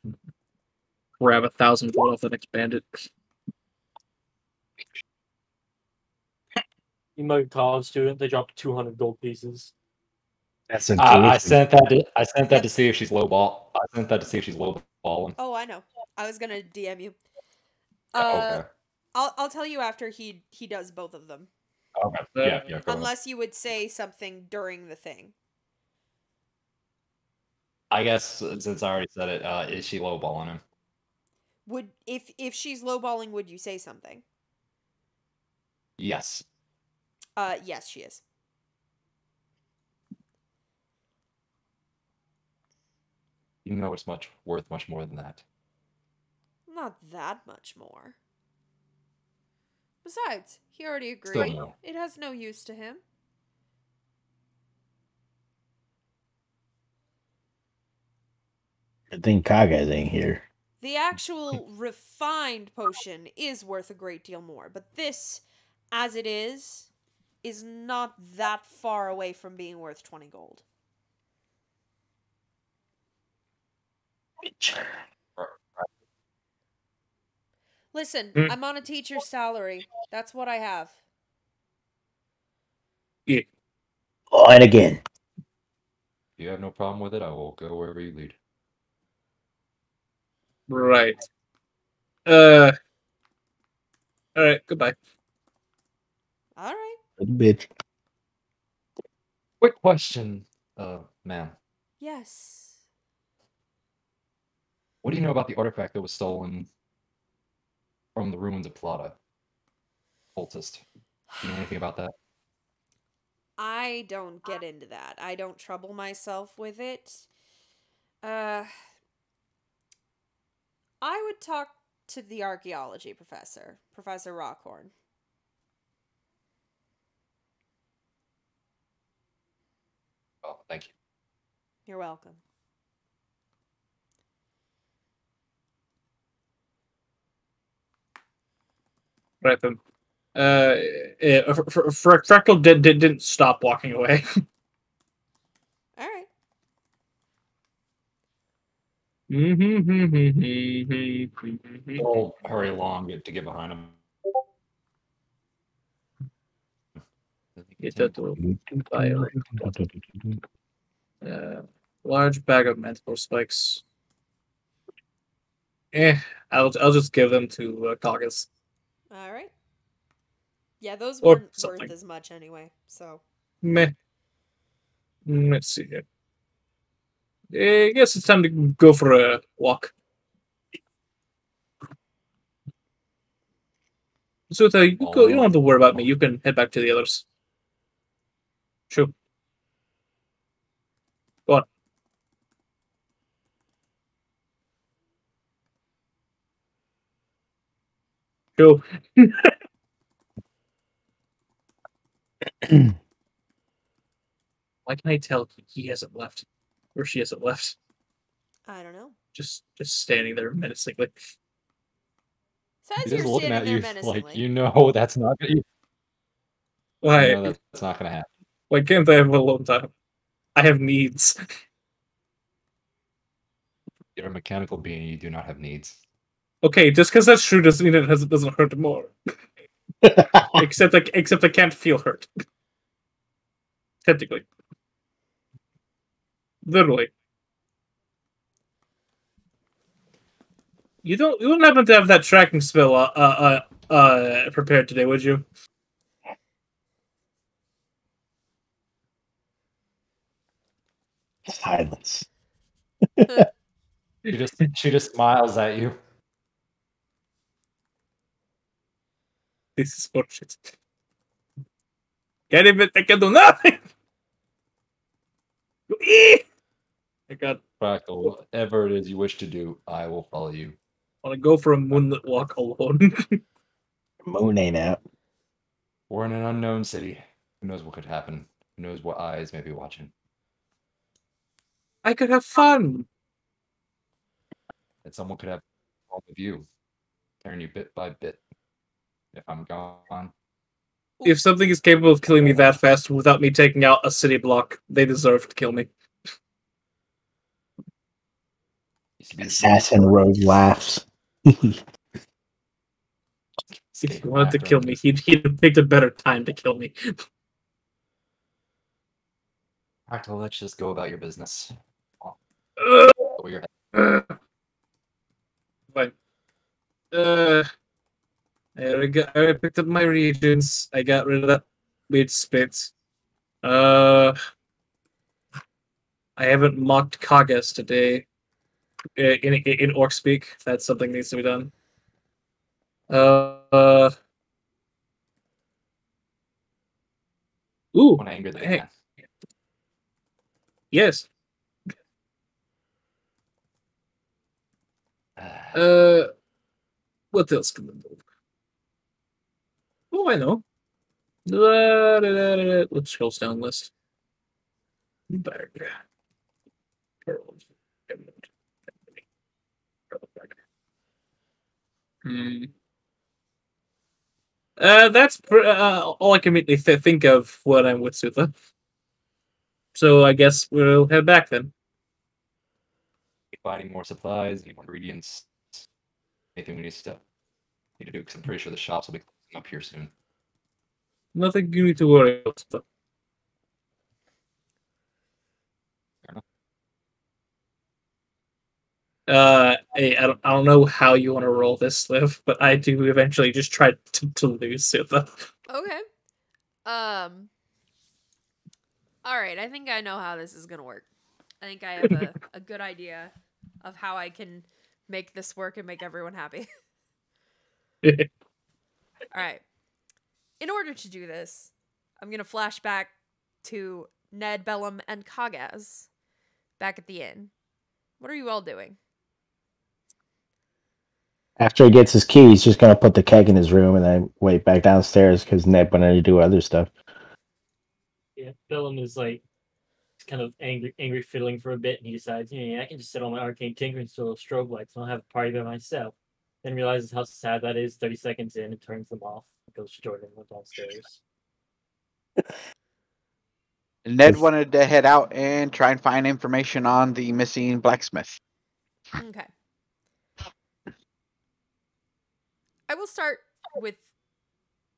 grab a thousand gold off the next bandit. You might be a college student. They dropped 200 gold pieces. That's I, I sent that. To, I sent that to see if she's low ball. I sent that to see if she's low balling. Oh, I know. I was gonna DM you. Uh, okay. I'll I'll tell you after he he does both of them. Okay. Yeah. Yeah. Go ahead. Unless you would say something during the thing. I guess uh, since I already said it, uh, is she low balling him? Would if if she's lowballing, would you say something? Yes. Uh, yes, she is. You know it's much worth much more than that. Not that much more. Besides, he already Still agreed. more. It has no use to him. I think Kagaz ain't here. The actual refined potion is worth a great deal more, but this, as it is, is not that far away from being worth 20 gold. Listen, Mm. I'm on a teacher's salary. That's what I have. Oh, and again. You have no problem with it, I will go wherever you lead. Right. Uh. All right. Goodbye. All right. Little bitch. Quick question, uh, ma'am. Yes. What do you know about the artifact that was stolen from the ruins of Plata? Cultist. Do you know anything about that? I don't get into that. I don't trouble myself with it. Uh I would talk to the archaeology professor, Professor Rockhorn. Oh, thank you. You're welcome. Right then. Uh, eh, Fr- Fr- Fr- Freckle did, did didn't stop walking away. All right. We'll hurry along get, to get behind him. Get that to bio. Uh, large bag of mentor spikes. Eh, I'll I'll just give them to uh, Kagaz. All right. Yeah, those Or weren't something. worth as much anyway. So Meh. Mm, Let's see here. Eh, I guess it's time to go for a walk. So you, go, you don't have to worry about me. You can head back to the others. Sure. Go on. Go. Why can I tell he hasn't left, or she hasn't left? I don't know. Just, just standing there menacingly. So He as just you're looking standing at there you menacingly, like you know that's not gonna. You Why? know that's not gonna happen. Why can't I have alone time? I have needs. You're a mechanical being. You do not have needs. Okay, just because that's true doesn't mean it has, doesn't hurt more. except I, except I can't feel hurt. Technically. Literally. You don't you wouldn't happen to have that tracking spell uh, uh, uh, uh prepared today, would you? Silence. She just she just smiles at you. This is bullshit. Can't even I can do nothing. I got Fractal, whatever it is you wish to do, I will follow you. wanna go for a moonlit walk alone. Moon ain't out. We're in an unknown city. Who knows what could happen? Who knows what eyes may be watching? I could have fun. And someone could have all of you, tearing you bit by bit. If I'm gone, If something is capable of killing me that fast without me taking out a city block, they deserve to kill me. used to be the Assassin Rogue laughs. If escape he wanted to kill me, he'd, he'd have picked a better time to kill me. Fractal, let's just go about your business. Ugh. Go where. Uh, Fine. Uh, I already, got, I picked up my regions. I got rid of that weird spit. Uh, I haven't mocked Kagaz today. uh, In in, in orc speak, that's something that needs to be done. Uh, uh ooh, want to anger the Hey. yes. Uh, Uh, what else can we do? Oh, I know. Da, da, da. Let's scroll down list. Bag. Hmm. Uh, that's pr- uh, all I can immediately th- think of when I'm with Sutha. So I guess we'll head back then. finding more supplies, need more ingredients, anything we need to need to do. Because I'm pretty sure the shops will be up here soon. Nothing you need to worry about. Sutha. Uh, hey, I don't, I don't know how you want to roll this, Liv, but I do eventually just try to, to lose Sutha. Okay. Um. All right, I think I know how this is gonna work. I think I have a, a good idea of how I can make this work and make everyone happy. All right. In order to do this, I'm gonna flash back to Ned, Bellum, and Kagaz back at the inn. What are you all doing? After he gets his key, he's just gonna put the keg in his room and then wait back downstairs because Ned went to do other stuff. Yeah, Philip is like he's kind of angry, angry fiddling for a bit, and he decides, yeah, I can just set all my arcane tinkering to little strobe lights, and I'll have a party by myself. Then realizes how sad that is. Thirty seconds in, and turns them off. Goes to Jordan went downstairs. Ned wanted to head out and try and find information on the missing blacksmith. Okay. I will start with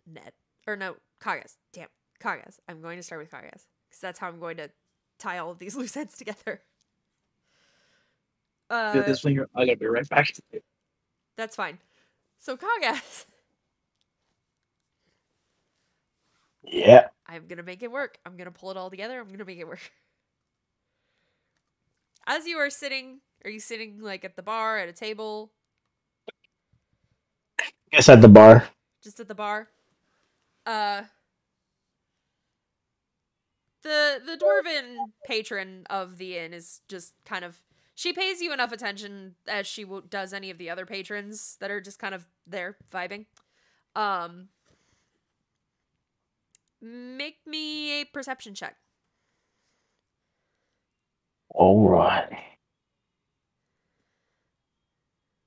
Ned. Or no, Kagaz. Damn, Kagaz. I'm going to start with Kagaz. Because that's how I'm going to tie all of these loose ends together. Uh, Do this when you're. I gotta be right back. That's fine. So, Kagaz. Yeah. I'm gonna make it work. I'm gonna pull it all together. I'm gonna make it work. As you are sitting, are you sitting like at the bar, at a table, I Guess at the bar. just at the bar? Uh the the dwarven patron of the inn is just kind of she pays you enough attention as she w- does any of the other patrons that are just kind of there vibing. Um make me a perception check. All right.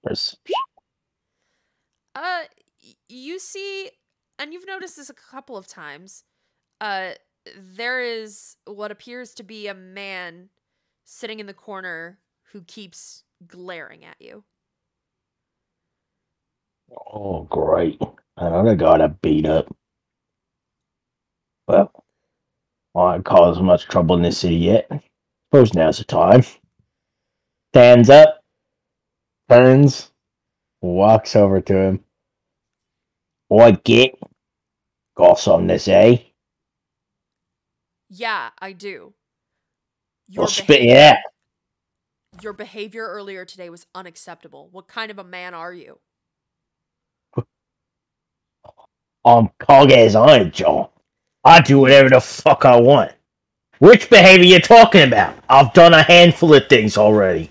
Perception. Uh, you see, and you've noticed this a couple of times. Uh, there is what appears to be a man sitting in the corner who keeps glaring at you. Oh, great. Another guy to beat up. Well, I ain't caused much trouble in this city yet. Suppose now's the time. Stands up, turns, walks over to him. What get? Got something to say? Yeah, I do. Well, spit it out. Your behavior earlier today was unacceptable. What kind of a man are you? I'm cog as iron, John. I do whatever the fuck I want. Which behavior you talking about? I've done a handful of things already.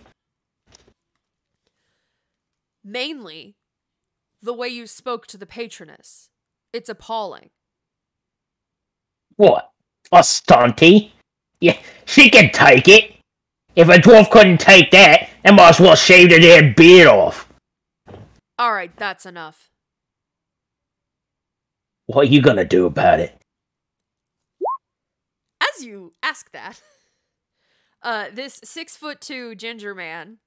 Mainly, the way you spoke to the patroness. It's appalling. What? A stunty? Yeah, she can take it. If a dwarf couldn't take that, they might as well shave their damn beard off. All right, that's enough. What are you gonna do about it? as you ask that, uh, this six foot two ginger man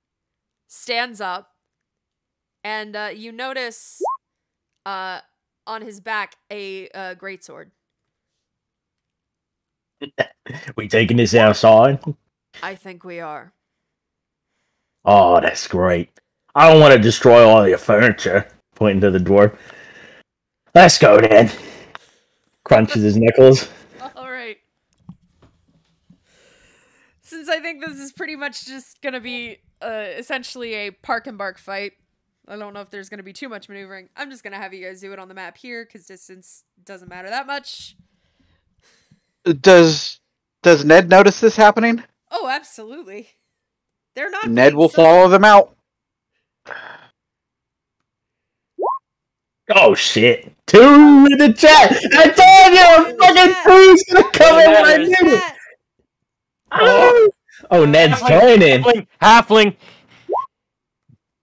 stands up, and uh, you notice uh, on his back a uh, greatsword. We taking this outside? I think we are. Oh, that's great. I don't want to destroy all your furniture. Pointing to the dwarf. Let's go then. Crunches his knuckles. All right. Since I think this is pretty much just gonna be uh, essentially a park and bark fight, I don't know if there's gonna be too much maneuvering. I'm just gonna have you guys do it on the map here because distance doesn't matter that much. Does does Ned notice this happening? Oh, absolutely. They're not. Ned will so- follow them out. Oh shit. Two in the chat! I told you! Fucking two's gonna come in right Matters. now! Matt, Oh, oh Ned's joining. Halfling, halfling.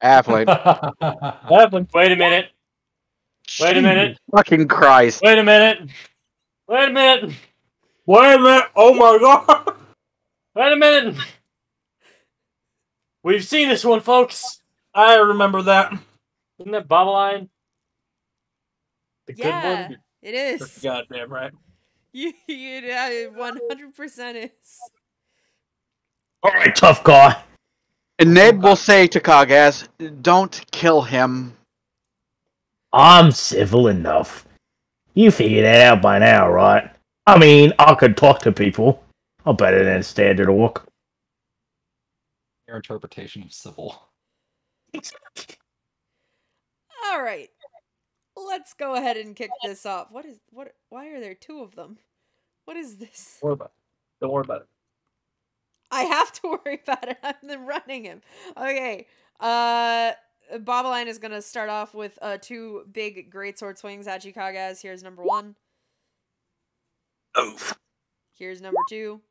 Athlete. halfling. Wait a minute. Wait a minute. Fucking Christ. Wait a minute. Wait a minute. Wait a minute. Oh my god. Wait a minute. We've seen this one, folks. I remember that. Isn't that Bobbleline? The good one? it is. Goddamn right. You, you, one hundred percent is. Alright, tough guy. And Ned will uh, say to Kagaz, "Don't kill him." I'm civil enough. You figured that out by now, right? I mean, I could talk to people. I'm better than a standard orc. Your interpretation of civil. All right, let's go ahead and kick this off. What is what? Why are there two of them? What is this? Don't worry about it. Don't worry about it. I have to worry about it. I'm the running him. Okay. Uh Boboline is gonna start off with uh two big great sword swings at you, Kagaz. Here's number one. Oof. Here's number two.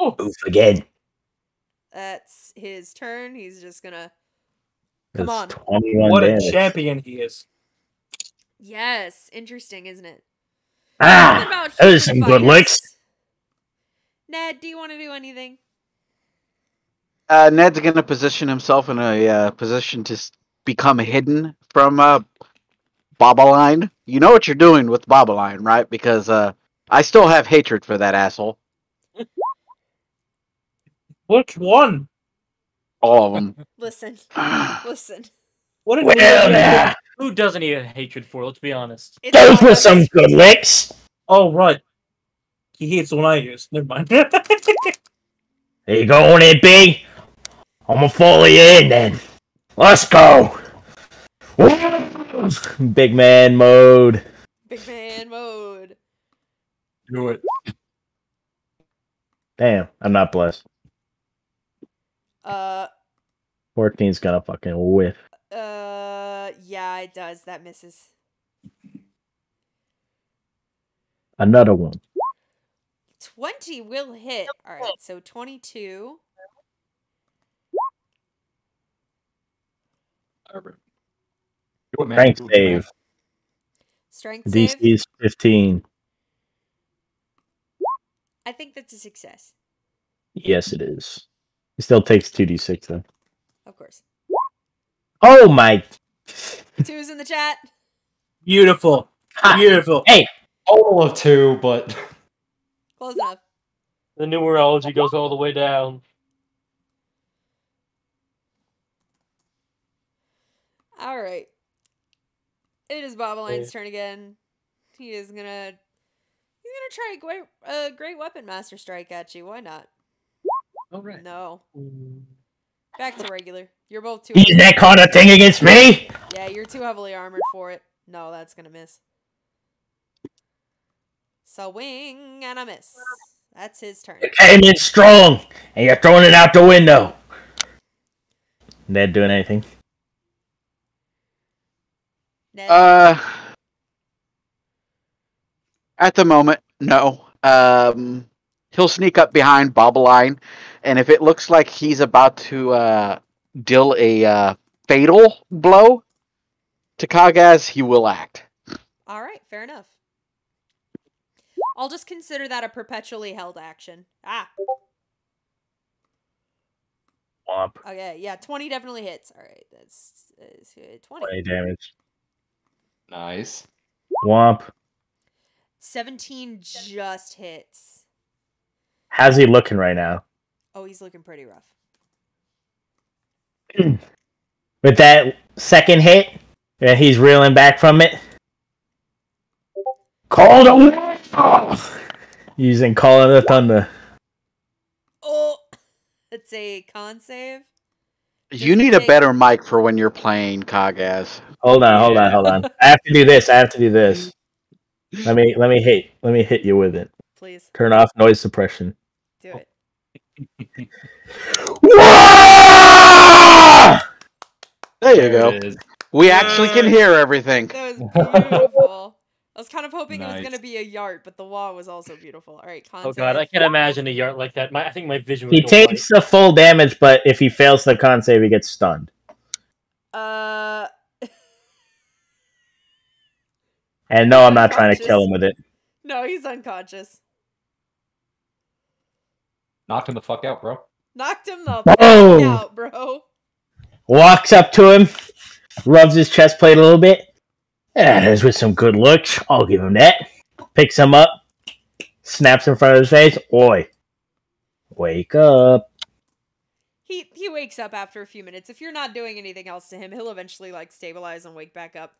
Oof again. That's his turn. He's just gonna. Come That's on. 21 What a champion he is. Yes, interesting, isn't it? Something Ah, about those some good licks. Ned, do you want to do anything? Uh, Ned's going to position himself in a uh, position to become hidden from uh, Boboline. You know what you're doing with Boboline, right? Because uh, I still have hatred for that asshole. Which one? All of them. Listen, listen. What a well, now, Who doesn't need a hatred for? Let's be honest. It's those were some us. good licks. Oh, right. He hates the one I use. Never mind. There you go on it, B. I'm gonna follow you in then. Let's go. Big man mode. Big man mode. Do it. Damn, I'm not blessed. Uh, 14's gonna fucking whiff. uh, yeah, it does. That misses. Another one. 20 will hit. All right, so 22. Do it, man. Strength Do save. Strength save. DC is 15. I think that's a success. Yes, it is. He still takes 2d6 though. Of course. Oh my. Two's in the chat. Beautiful. Ha. Beautiful. Hey. Total of two, but Close enough. The numerology goes all the way down. All right. It is Boboline's turn again. He is gonna. He's gonna try a great, uh, great weapon master strike at you. Why not? All right. No. Back to regular. You're both too. Use that kind of thing against me? Yeah, you're too heavily armored for it. No, that's gonna miss. So wing and a miss. That's his turn. You came in strong, and you're throwing it out the window. Ned doing anything? Ned, Uh, at the moment, no. Um, he'll sneak up behind Boboline, and if it looks like he's about to uh, deal a uh, fatal blow to Kagaz, he will act. All right, fair enough. I'll just consider that a perpetually held action. Ah, Womp. okay, yeah, 20 definitely hits. All right, that's, that's uh, 20. 20 damage. Nice. Womp. 17 just hits. How's he looking right now? Oh, he's looking pretty rough. With that second hit, and he's reeling back from it. Call the oh. Using Call of the Thunder. Oh, it's a con save. You need a better mic for when you're playing Kagaz. Hold on, hold on, hold on. I have to do this. I have to do this. Let me let me hit let me hit you with it. Please Turn off noise suppression. Do it. There you There go. We actually can hear everything. That was beautiful. I was kind of hoping it was going to be a yard, but the wall was also beautiful. All right, con Oh god, I can't imagine a yard like that. My, I think my vision He takes the full damage, but if he fails the con save, he gets stunned. Uh, And no, I'm not trying to kill him with it. no, he's unconscious. Knocked him the fuck out, bro. Knocked him the Boom. fuck out, bro. Walks up to him, rubs his chest plate a little bit. Yeah, there's with some good looks. I'll give him that. Picks him up, snaps in front of his face. Oi, wake up. He he wakes up after a few minutes. If you're not doing anything else to him, he'll eventually like stabilize and wake back up.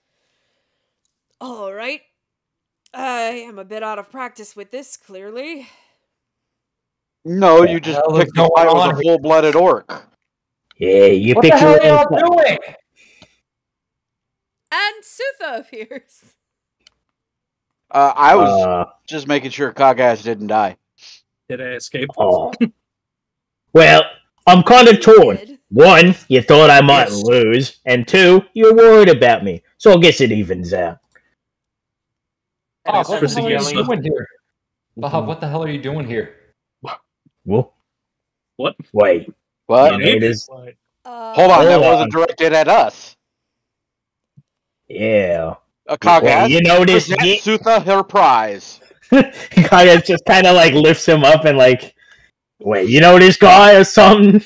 All right. I am a bit out of practice with this, clearly. No, you just picked a going fight with on a full-blooded orc. Yeah, you picked What the pick hell your are own y'all doing? And Sutha appears. Uh, I was Uh, just making sure Kagaz didn't die. Did I escape? oh. Well, I'm kind of torn. One, you thought I might Yes. lose, and two, you're worried about me. So I guess it evens out. And Bob, it's what the hell are you doing here? Bob, what the hell are you doing here? Well, What? wait. What? You notice? Uh, Hold on, that Hold wasn't directed at us. Yeah. A cock Well, you notice Present ye- Sutha her prize. he kind of just kind of like lifts him up and like, wait, you know this guy or something?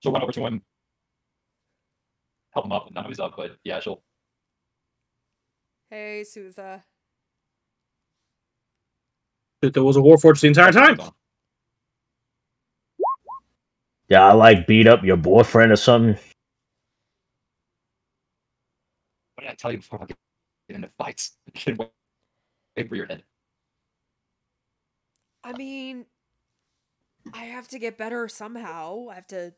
She'll run over to him, help him up. And now he's up, but yeah, she'll. Hey, Sutha. That there was a Warforged the entire time. Yeah, I like beat up your boyfriend or something. What did I tell you before I get into fights? Should wait wait for your head. I mean, I have to get better somehow. I have to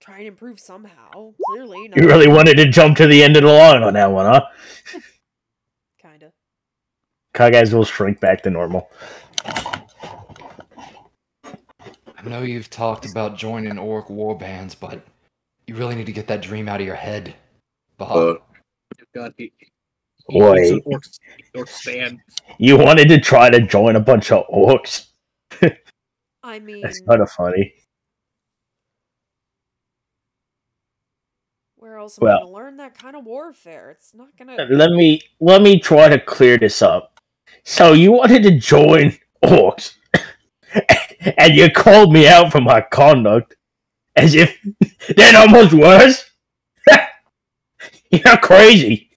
try and improve somehow. Clearly, You really wanted to jump to the end of the line on that one, huh? kind of. Kagaz will shrink back to normal. I know you've talked about joining orc war bands, but you really need to get that dream out of your head, Bob. Uh, God, he, Wait. he's orc, orc stan. You wanted to try to join a bunch of orcs. I mean, That's kind of funny. where else am well- I going to learn that kind of warfare? It's not going to. Let me let me try to clear this up. So you wanted to join orcs, and you called me out for my conduct, as if they're not much worse. You're crazy.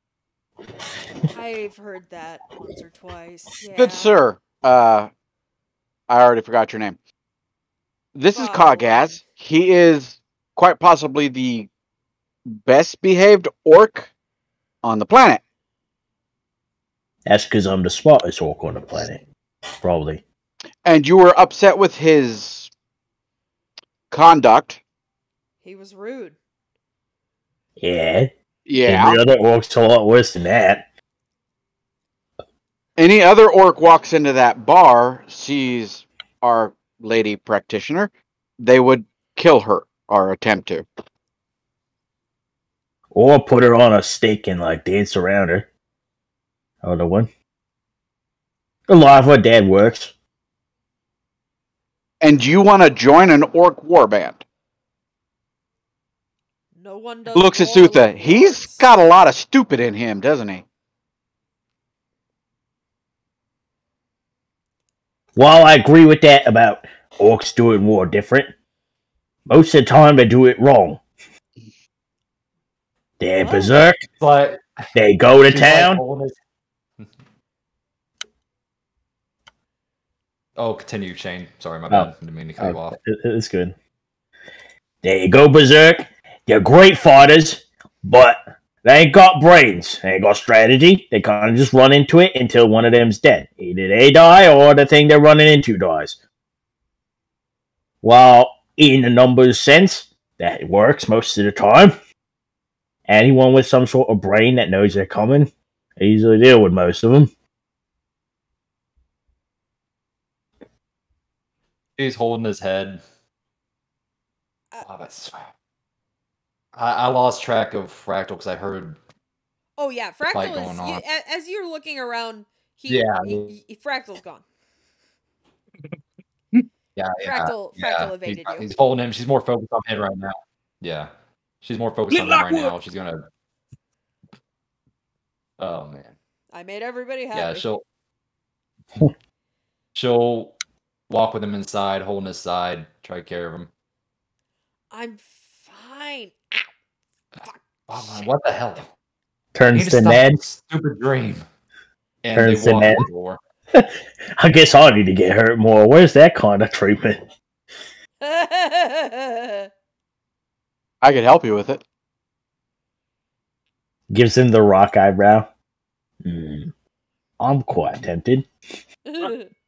I've heard that once or twice. Yeah. Good sir. Uh, I already forgot your name. This is Oh. Kagaz. He is quite possibly the best behaved orc on the planet. That's because I'm the smartest orc on the planet, probably. And you were upset with his conduct. He was rude. Yeah. Yeah. Every other orc's a lot worse than that. Any other orc walks into that bar, sees our lady practitioner, they would kill her or attempt to. Or put her on a stake and like dance around her. Other one. A lot of what dad works. And you want to join an orc warband? No one does. Looks at war Sutha. like He's orcs. got a lot of stupid in him, doesn't he? While I agree with that about orcs doing war different, most of the time they do it wrong. They're What? berserk, But they go to town. like town. holding his- Oh, continue, Shane. Sorry, my oh. bad. Didn't mean to cut you oh, off. It's good. They go berserk. They're great fighters, but they ain't got brains. They ain't got strategy. They kind of just run into it until one of them's dead. Either they die or the thing they're running into dies. While in a numbers sense, that works most of the time. Anyone with some sort of brain that knows they're coming, easily deal with most of them. He's holding his head. Uh, Oh. I, I lost track of Fractal because I heard. Oh yeah, fight Fractal is. going You, on. a- as you're looking around, he, Yeah, he, he- Fractal's gone. Yeah, yeah, Fractal, yeah. Fractal He's, evaded you. he's holding him. She's more focused on him right now. Yeah, she's more focused on him right now. She's gonna. Oh man. I made everybody happy. Yeah, she'll she'll walk with him inside, holding his side, try to care of him. I'm fine. Oh, what the hell? Turns to to Ned. Stupid dream. And Turns to Ned. to. I guess I need to get hurt more. Where's that kind of treatment? I could help you with it. Gives him the rock eyebrow. Hmm. I'm quite tempted.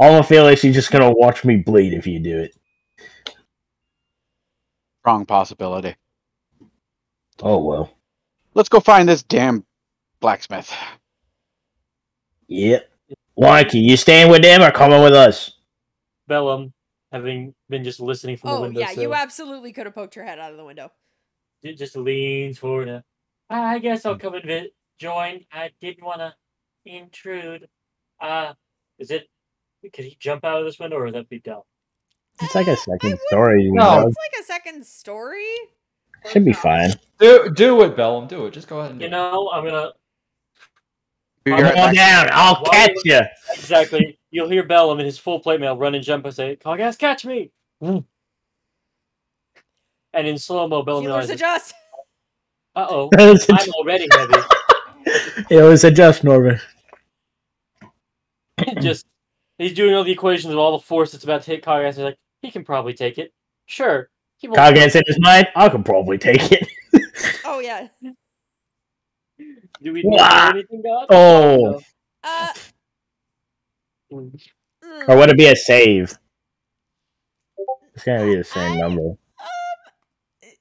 I feel like she's just gonna watch me bleed if you do it. Wrong possibility. Oh well. Let's go find this damn blacksmith. Yep. Wanky, you staying with them or coming with us? Bellum. having been just listening from the window. Oh window. yeah, you absolutely could have poked your head out of the window. J- just leans forward. And, I guess. I'll come and vi- join. I didn't want to intrude. Uh, is it? Could he jump out of this window, or would that be dumb? It's like Uh, a I second wouldn't- story. You No. know? It's like a second story. Should be fine. Do do it, Bellum. Do it. Just go ahead and do You it. know, I'm gonna Be Come right Come on back. down. I'll Why catch would- you. exactly. You'll hear Bellum in his full plate mail run and jump and say, "Kagaz, catch me!" and in slow mo, Bellum Healers realizes, adjust. "Uh oh, it I'm already heavy." it was a just Norman. just he's doing all the equations of all the force that's about to hit Kagaz. He's like, he can probably take it. Sure. He won't Kage in his mind, I could probably take it. Oh yeah. Do we need do anything, God? Oh, Uh. Mm, or would it be a save? It's gonna be the same number. Um, if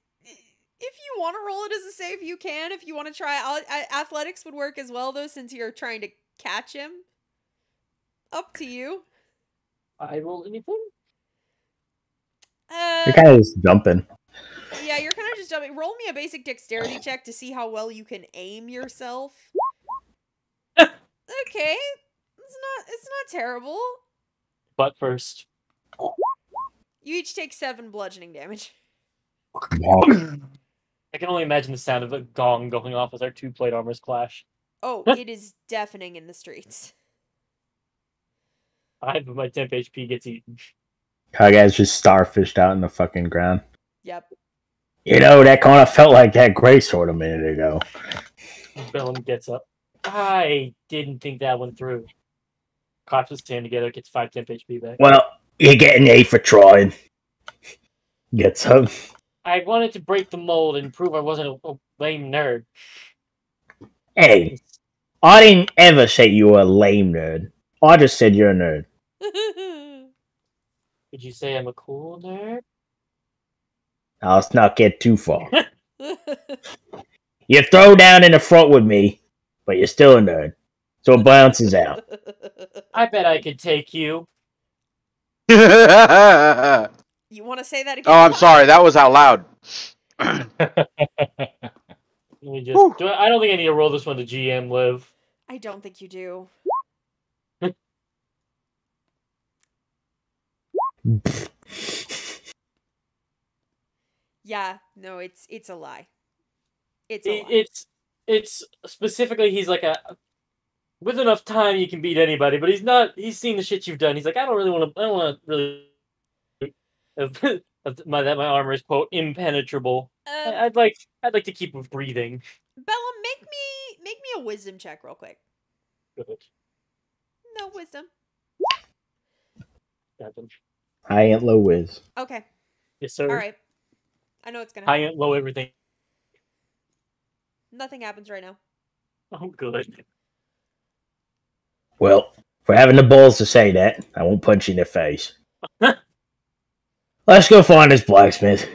you want to roll it as a save, you can. If you want to try, I'll, I, athletics would work as well, though, since you're trying to catch him. Up to you. I roll anything? Uh, You're kind of just jumping. yeah, you're kind of just jumping. Roll me a basic dexterity check to see how well you can aim yourself. okay, it's not. It's not terrible. But first, You each take seven bludgeoning damage. I can only imagine the sound of a gong going off as our two plate armors clash. Oh, it is deafening in the streets. Five of my temp HP gets eaten. Kage's just starfished out in the fucking ground. Yep. You know, that kind of felt like that gray sword a minute ago. Bellum gets up. I didn't think that went through. Claps his hand together, gets five temp HP back. Well, you're getting A for trying. Gets up. I wanted to break the mold and prove I wasn't a, a lame nerd. Hey, I didn't ever say you were a lame nerd. I just said you're a nerd. Would you say I'm a cool nerd? Now, let's not get too far. You throw down in the front with me, but you're still a nerd. So it balances out. I bet I could take you. oh, you want to say that again? Oh, I'm sorry. That was out loud. Let me just. Do I, I don't think I need to roll this one to GM live. I don't think you do. Yeah, no, it's it's a lie. It's a It- lie. it's it's specifically he's like a with enough time you can beat anybody, but he's not. He's seen the shit you've done. He's like, I don't really want to. I don't want to really. of my that my armor is quote impenetrable. Um, I'd like I'd like to keep breathing. Bella, make me make me a wisdom check real quick. Good. No wisdom. Seven. High and low whiz. Okay. Yes, sir. All right. I know it's gonna. High Happen. and low everything. Nothing happens right now. Oh, good. Well, for having the balls to say that, I won't punch you in the face. Let's go find this blacksmith.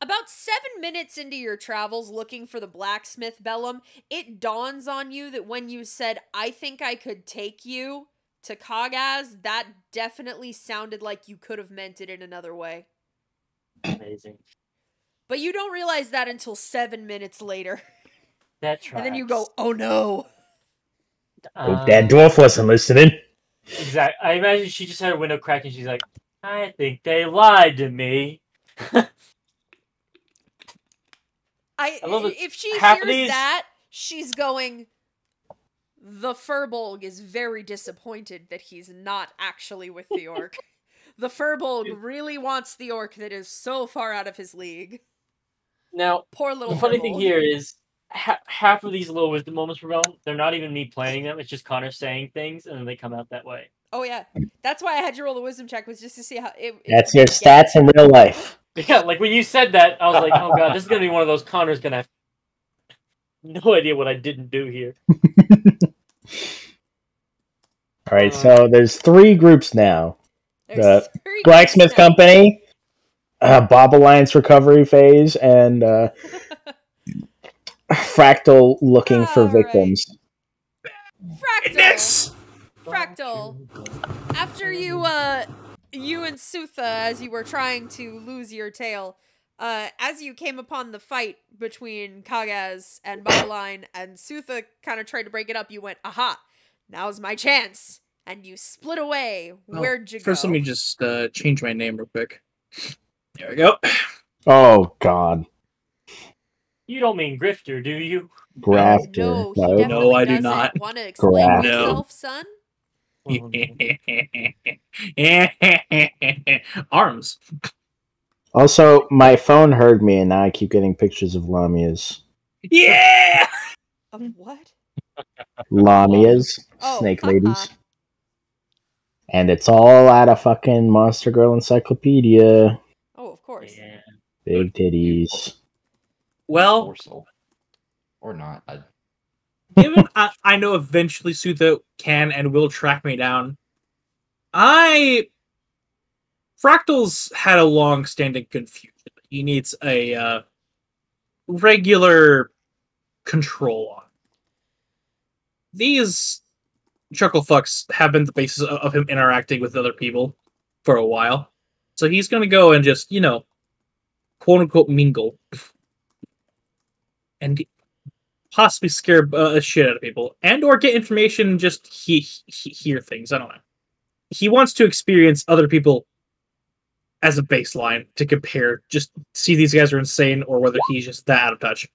About seven minutes into your travels looking for the blacksmith Bellum, it dawns on you that when you said, I think I could take you to Kagaz, that definitely sounded like you could have meant it in another way. Amazing. But you don't realize that until seven minutes later. That tracks. And then you go, oh no. Hope that Um, dwarf wasn't listening. Exactly. I imagine she just had a window cracked and she's like, I think they lied to me. I, I love it. if she hears these- that, she's going. The Furbolg is very disappointed that he's not actually with the orc. the Furbolg really wants the orc that is so far out of his league. Now, Poor little. the funny thing here is ha- half of these little wisdom moments for Realm, they're not even me planning them. It's just Connor saying things and then they come out that way. Oh yeah, that's why I had you roll the wisdom check was just to see how it. it- That's your yeah. stats in real life. Yeah, like when you said that, I was like, oh god, this is gonna be one of those Connor's gonna have no idea what I didn't do here. All right, so there's three groups now. There's the three Blacksmith groups. Company, uh, Bob Alliance Recovery Phase, and uh, Fractal looking for All right. victims. Fractal. Next. Fractal. after you uh you and Sutha as you were trying to lose your tail, uh as you came upon the fight between Kagaz and Boboline and Sutha kind of tried to break it up, you went, "Aha. Now's my chance." And you split away. Oh, Where'd you First, go? let me just uh, change my name real quick. There we go. Oh God, You don't mean grifter, do you? grafter. No, he No. No, I do doesn't. Want to explain Graft. No. yourself, son? Arms. Also, my phone heard me, and now I keep getting pictures of lamias. Yeah. Of what? Lamias, Oh, snake haha. ladies, and it's all out of fucking Monster Girl Encyclopedia. Oh, of course. Yeah. Big titties. Well, Or so. Or not. I, given I, I know eventually Sutha can and will track me down, I Fractal's had a long-standing confusion. He needs a uh, regular control on. These chuckle fucks have been the basis of, him interacting with other people for a while, so he's going to go and just you know, quote unquote mingle, and possibly scare uh, shit out of people. And or get information and just he, he hear things. I don't know. He wants to experience other people as a baseline to compare just see these guys are insane or whether he's just that out of touch.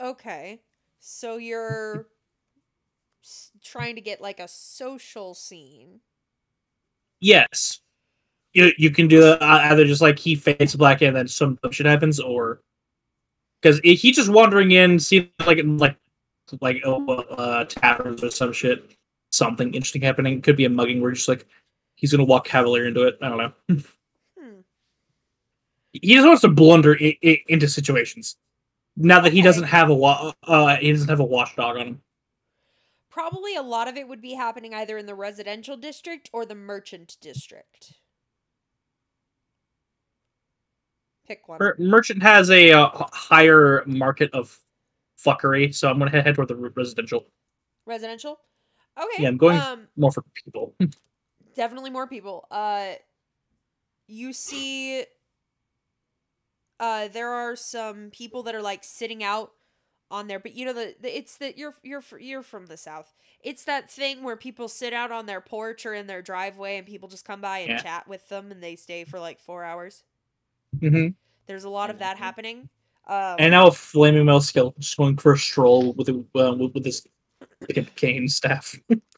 Okay. So you're s- trying to get like a social scene. yes. You, you can do that uh, either just like he fades black and then some shit happens or because he's just wandering in see like like like oh, uh taverns or some shit. Something interesting happening. Could be a mugging where just like he's gonna walk cavalier into it. I don't know. Hmm. he just wants to blunder I- I- into situations now that he doesn't have a wa- uh he doesn't have a watchdog on him Probably a lot of it would be happening either in the residential district or the merchant district. Pick one. Mer- merchant has a uh, higher market of fuckery so i'm gonna head toward the residential residential? Okay. Yeah, I'm going- Um, more for people definitely more people. Uh, you see, uh, there are some people that are like sitting out on there, but you know the, the it's that you're you're you're from the south. It's that thing where people sit out on their porch or in their driveway, and people just come by and Yeah. chat with them, and they stay for like four hours. hmm There's a lot of that happening. Um, and now flaming metal skill just going for a stroll with a, uh, with, with this pimp cane staff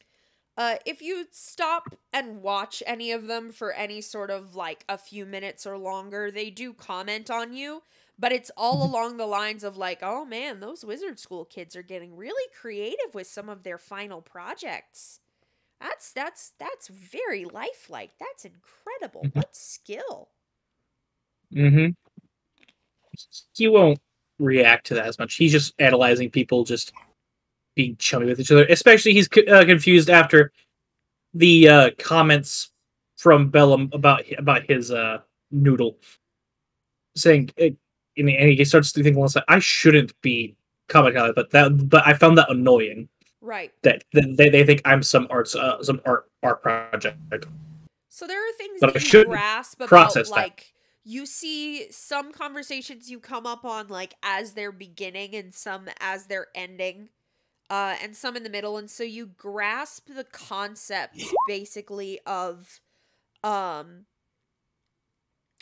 Uh, if you stop and watch any of them for any sort of like a few minutes or longer, they do comment on you, but it's all along the lines of like, oh man, those wizard school kids are getting really creative with some of their final projects. That's that's that's very lifelike. That's incredible. Mhm. What skill? Mm-hmm. He won't react to that as much. He's just analyzing people just being chummy with each other. Especially, he's uh, confused after the uh, comments from Bellum about about his uh, noodle, saying, uh, and he- starts to think, "Well, I shouldn't be on it, but that, but I found that annoying Right. that, that they, they think I'm some arts uh, some art art project." So there are things But that you grasp about process that. like you see some conversations you come up on like as they're beginning and some as they're ending. Uh, and some in the middle, and so you grasp the concepts basically of um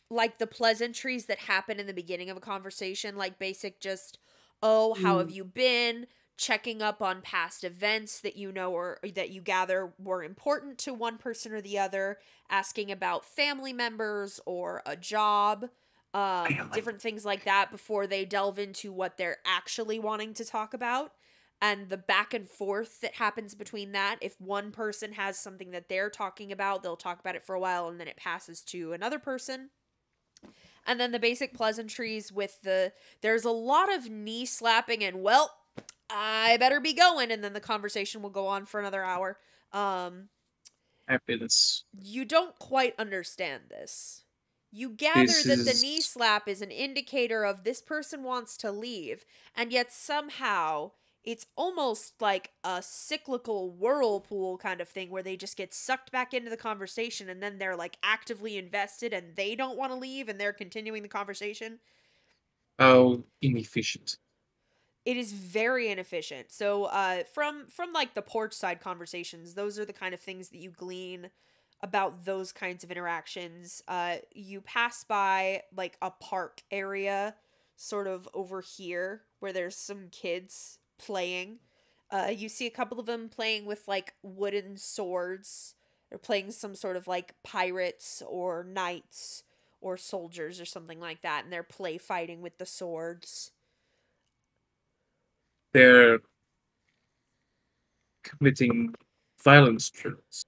like the pleasantries that happen in the beginning of a conversation, like basic just, oh, how have you been? Checking up on past events that you know or that you gather were important to one person or the other, asking about family members or a job, um, different things like that before they delve into what they're actually wanting to talk about. And the back and forth that happens between that. If one person has something that they're talking about, they'll talk about it for a while and then it passes to another person. And then the basic pleasantries with the there's a lot of knee slapping and well, I better be going and then the conversation will go on for another hour. Um Happiness. you don't quite understand this. You gather This that the is- knee slap is an indicator of this person wants to leave, and yet somehow it's almost like a cyclical whirlpool kind of thing where they just get sucked back into the conversation and then they're like actively invested and they don't want to leave and they're continuing the conversation. How inefficient. It is very inefficient. So uh from from like the porch side conversations, those are the kind of things that you glean about those kinds of interactions. Uh you pass by like a park area sort of over here where there's some kids playing. Uh, you see a couple of them playing with like wooden swords. They're playing some sort of like pirates or knights or soldiers or something like that, and they're play fighting with the swords. They're committing violence drills,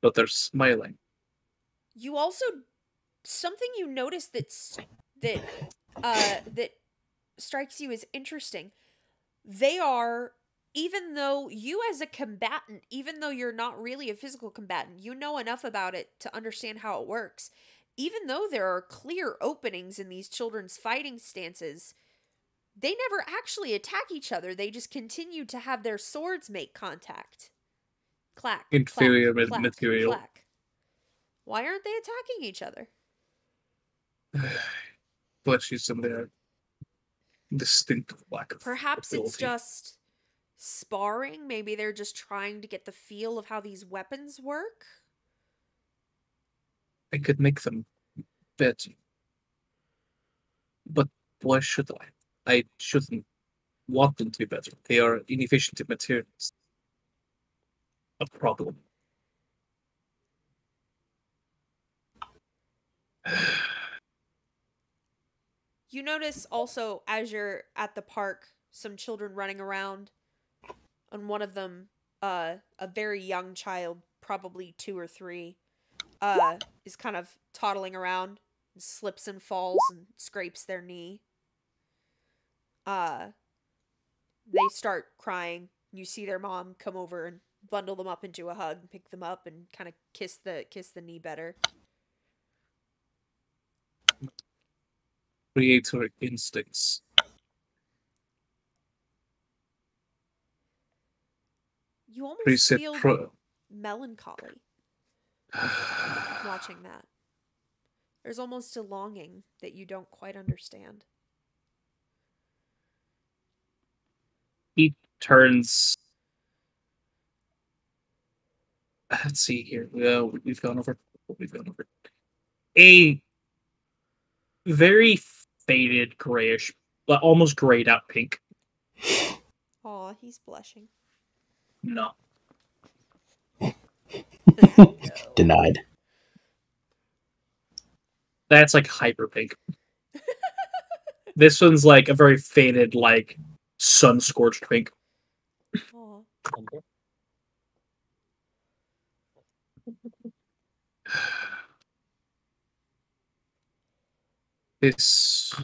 but they're smiling. You also something you notice that's that uh that strikes you as interesting. They are even though you as a combatant, even though you're not really a physical combatant, you know enough about it to understand how it works. Even though there are clear openings in these children's fighting stances, they never actually attack each other. They just continue to have their swords make contact. Clack. Inferior clack, clack, material. clack. Why aren't they attacking each other? Bless you, some their distinctive lack of Perhaps it's just sparring. Maybe they're just trying to get the feel of how these weapons work. I could make them better. But why should I? I shouldn't want them to be better. They are inefficient in materials. A problem. You notice also as you're at the park some children running around. And one of them, uh, a very young child, probably two or three, uh, is kind of toddling around and slips and falls and scrapes their knee. Uh, they start crying. You see their mom come over and bundle them up into a hug, pick them up, and kind of kiss the kiss the knee better. Creator instincts. You almost Preset feel pro. melancholy watching that. There's almost a longing that you don't quite understand. he turns. Let's see here. Uh, we've gone over. We've gone over a very faded grayish, but almost grayed out pink. Aw, he's blushing. No, Denied. that's like hyper pink. this one's like a very faded, like sun scorched pink. Aw. This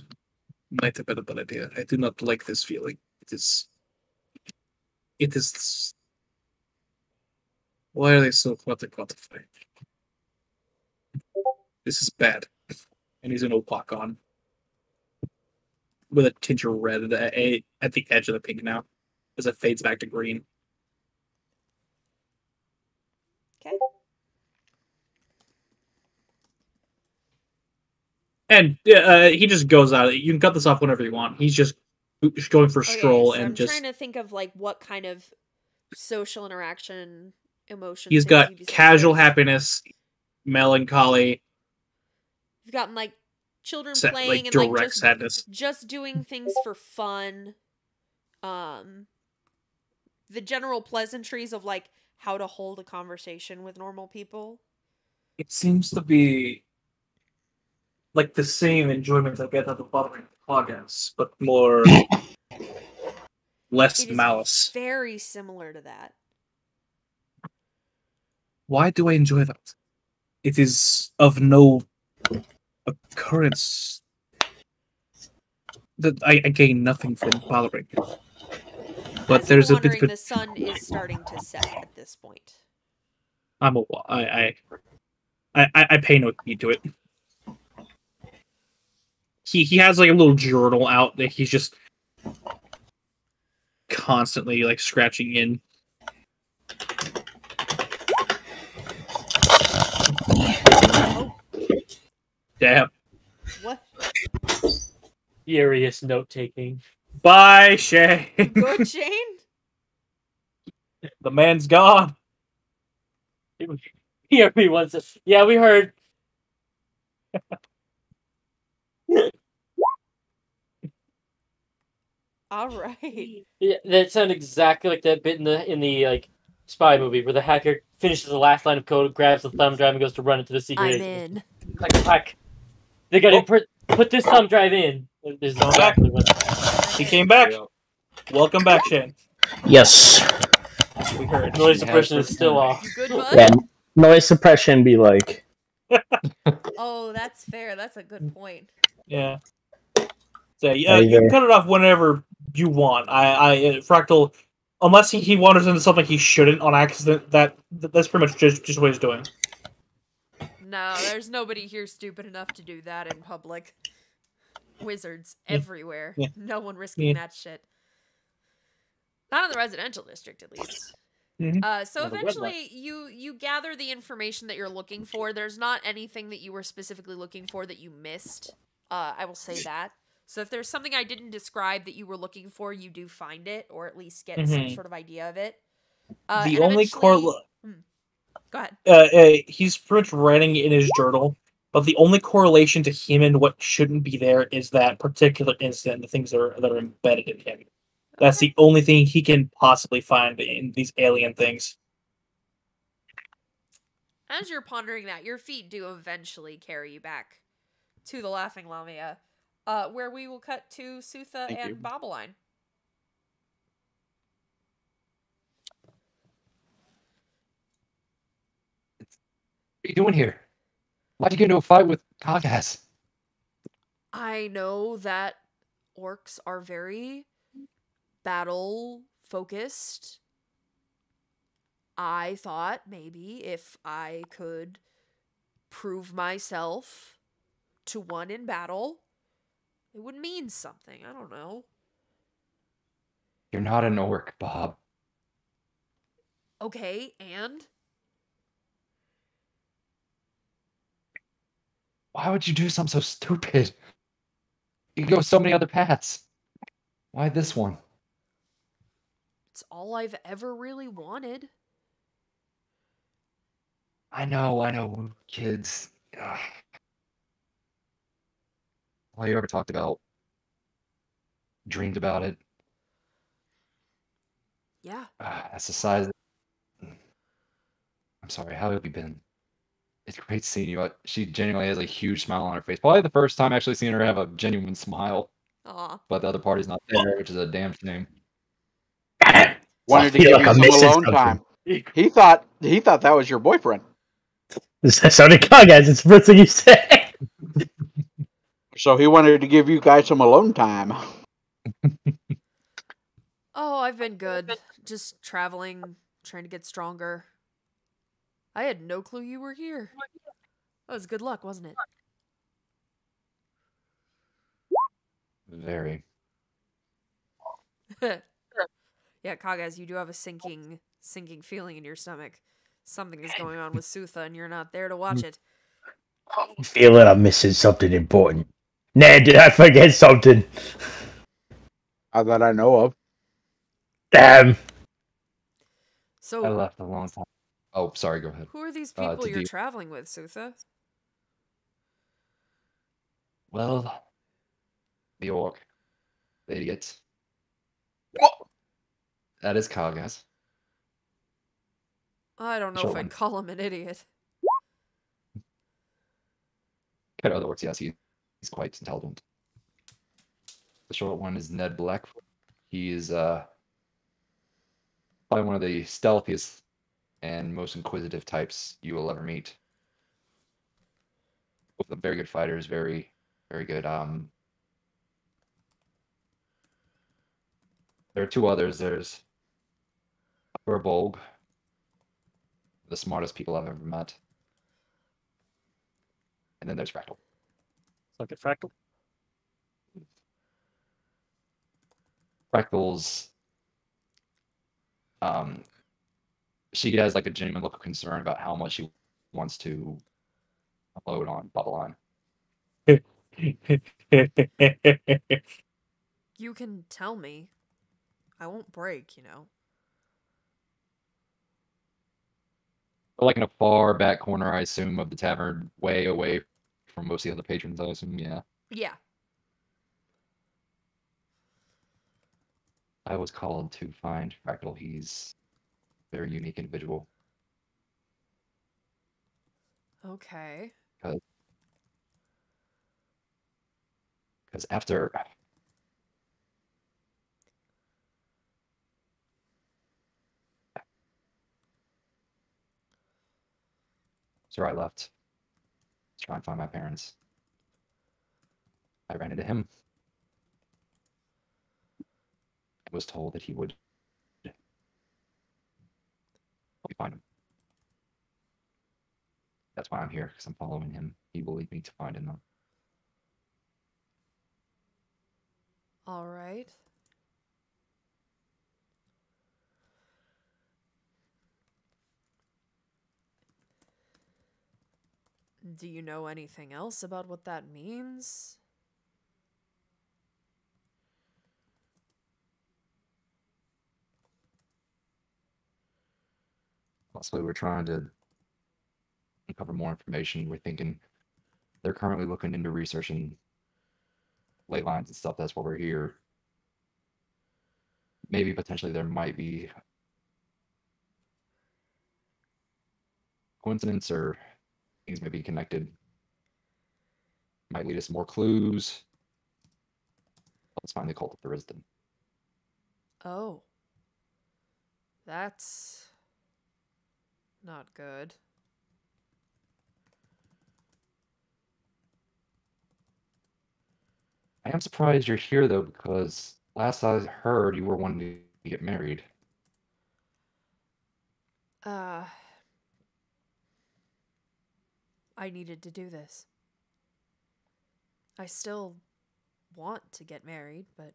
might have been a bad idea. I do not like this feeling. It is. It is. Why are they so hard to quantify? This is bad. And he's an opaque on. With a tinge of red at the edge of the pink now. As it fades back to green. Okay. And uh, he just goes out. You can cut this off whenever you want. He's just just going for a Okay, stroll so and I'm just trying to think of like what kind of social interaction emotion. He's got casual surprised. happiness, melancholy, You've gotten like children sa- playing like and like just sadness. just doing things for fun. Um the general pleasantries of like how to hold a conversation with normal people. It seems to be like the same enjoyment I get out of bothering the podcast, but more less It is malice. very similar to that. Why do I enjoy that? It is of no occurrence that I, I gain nothing from bothering. But As there's you're a bit wondering, of the sun is starting to set at this point. I'm a I I I I, I pay no heed to it. He he has like a little journal out that he's just constantly like scratching in. Damn. What? Furious note taking. Bye, Shane. Good, Shane? the man's gone. PRP wants us. Yeah, we heard. All right. Yeah, that sounded exactly like that bit in the in the like spy movie where the hacker finishes the last line of code, grabs the thumb drive, and goes to run into the secret. I'm agent. in. Click, click. They got to oh. put put this thumb drive in. This is exactly what. He came back. Welcome back, Shane. Yes. We heard. Noise He suppression is still off. Good, bud? Yeah. Noise suppression be like. Oh, that's fair. That's a good point. Yeah. So yeah, you you can cut it off whenever you want. I, I uh, Fractal, unless he, he wanders into something he shouldn't on accident. That that's pretty much just just what he's doing. No, there's nobody here stupid enough to do that in public. Wizards everywhere. Yeah. No one risking Yeah. that shit. Not in the residential district, at least. Mhm. Uh, so Yeah, eventually, you you gather the information that you're looking for. There's not anything that you were specifically looking for that you missed. Uh, I will say that. So if there's something I didn't describe that you were looking for, you do find it, or at least get some Mhm. sort of idea of it. Uh, the only eventually- correl Go ahead. uh, uh, he's pretty much writing in his journal, but the only correlation to him and what shouldn't be there is that particular incident, the things that are that are embedded in him. That's Okay. the only thing he can possibly find in these alien things. As you're pondering that, your feet do eventually carry you back to the Laughing Lamia, uh, where we will cut to Sutha Thank and you. Boboline. What are you doing here? Why'd you get into a fight with Kagaz? I know that orcs are very battle focused. I thought maybe if I could prove myself to one in battle, it would mean something. I don't know. You're not an orc, Bob. Okay, and Why would you do something so stupid? You could go so many other paths. Why this one? it's all I've ever really wanted. I know, I know, kids. Ugh. All you ever talked about, dreamed about it. Yeah. Ah, that's the size. I'm sorry. How have you been? It's great seeing you. Uh, She genuinely has a huge smile on her face. Probably the first time actually seeing her have a genuine smile. Aw. But the other party's not there, which is a damn shame. Wanted to I give like you I'm some alone something. time. He thought he thought that was your boyfriend. That sounded con guys. It's the first thing you said. So he wanted to give you guys some alone time. Oh, I've been good. Just traveling, trying to get stronger. I had no clue you were here. That was good luck, wasn't it? Very. yeah, Kagaz, you do have a sinking, sinking feeling in your stomach. Something is going on with Sutha, and you're not there to watch it. I feel that I'm missing something important. Nah, did I forget something? I that I know of. Damn. So, I left a long time. Oh, sorry. Go ahead. who are these uh, people to you're do- traveling with, Sutha? Well, the orc, the idiots. That is Kagaz. I don't know Short if I'd call him an idiot. Compared to other orcs, yes, he, he's quite intelligent. The short one is Ned Black. He is uh, probably one of the stealthiest and most inquisitive types you will ever meet. Both very good fighters, very, very good. Um, there are two others. There's Furbolg, the smartest people I've ever met. And then there's Fractal. Suck it, Fractal. Fractal's um, she has like a genuine look of concern about how much she wants to load on Babylon. You can tell me. I won't break, you know. But like in a far back corner, I assume, of the tavern, way away from most of the other patrons. I assume, yeah. Yeah. I was called to find Fractal. He's a very unique individual. Okay. Because after So I left try and find my parents. I ran into him. I was told that he would help me find him. That's why I'm here, because I'm following him. He will lead me to find him. All right. Do you know anything else about what that means? Also, we're trying to uncover more information. We're thinking they're currently looking into researching ley lines and stuff. That's why we're here. Maybe potentially there might be coincidence or things may be connected. Might lead us more clues. Let's find the cult of the resident. Oh. That's not good. I am surprised you're here though, because last I heard you were wanting to get married. Uh I needed to do this. I still want to get married, but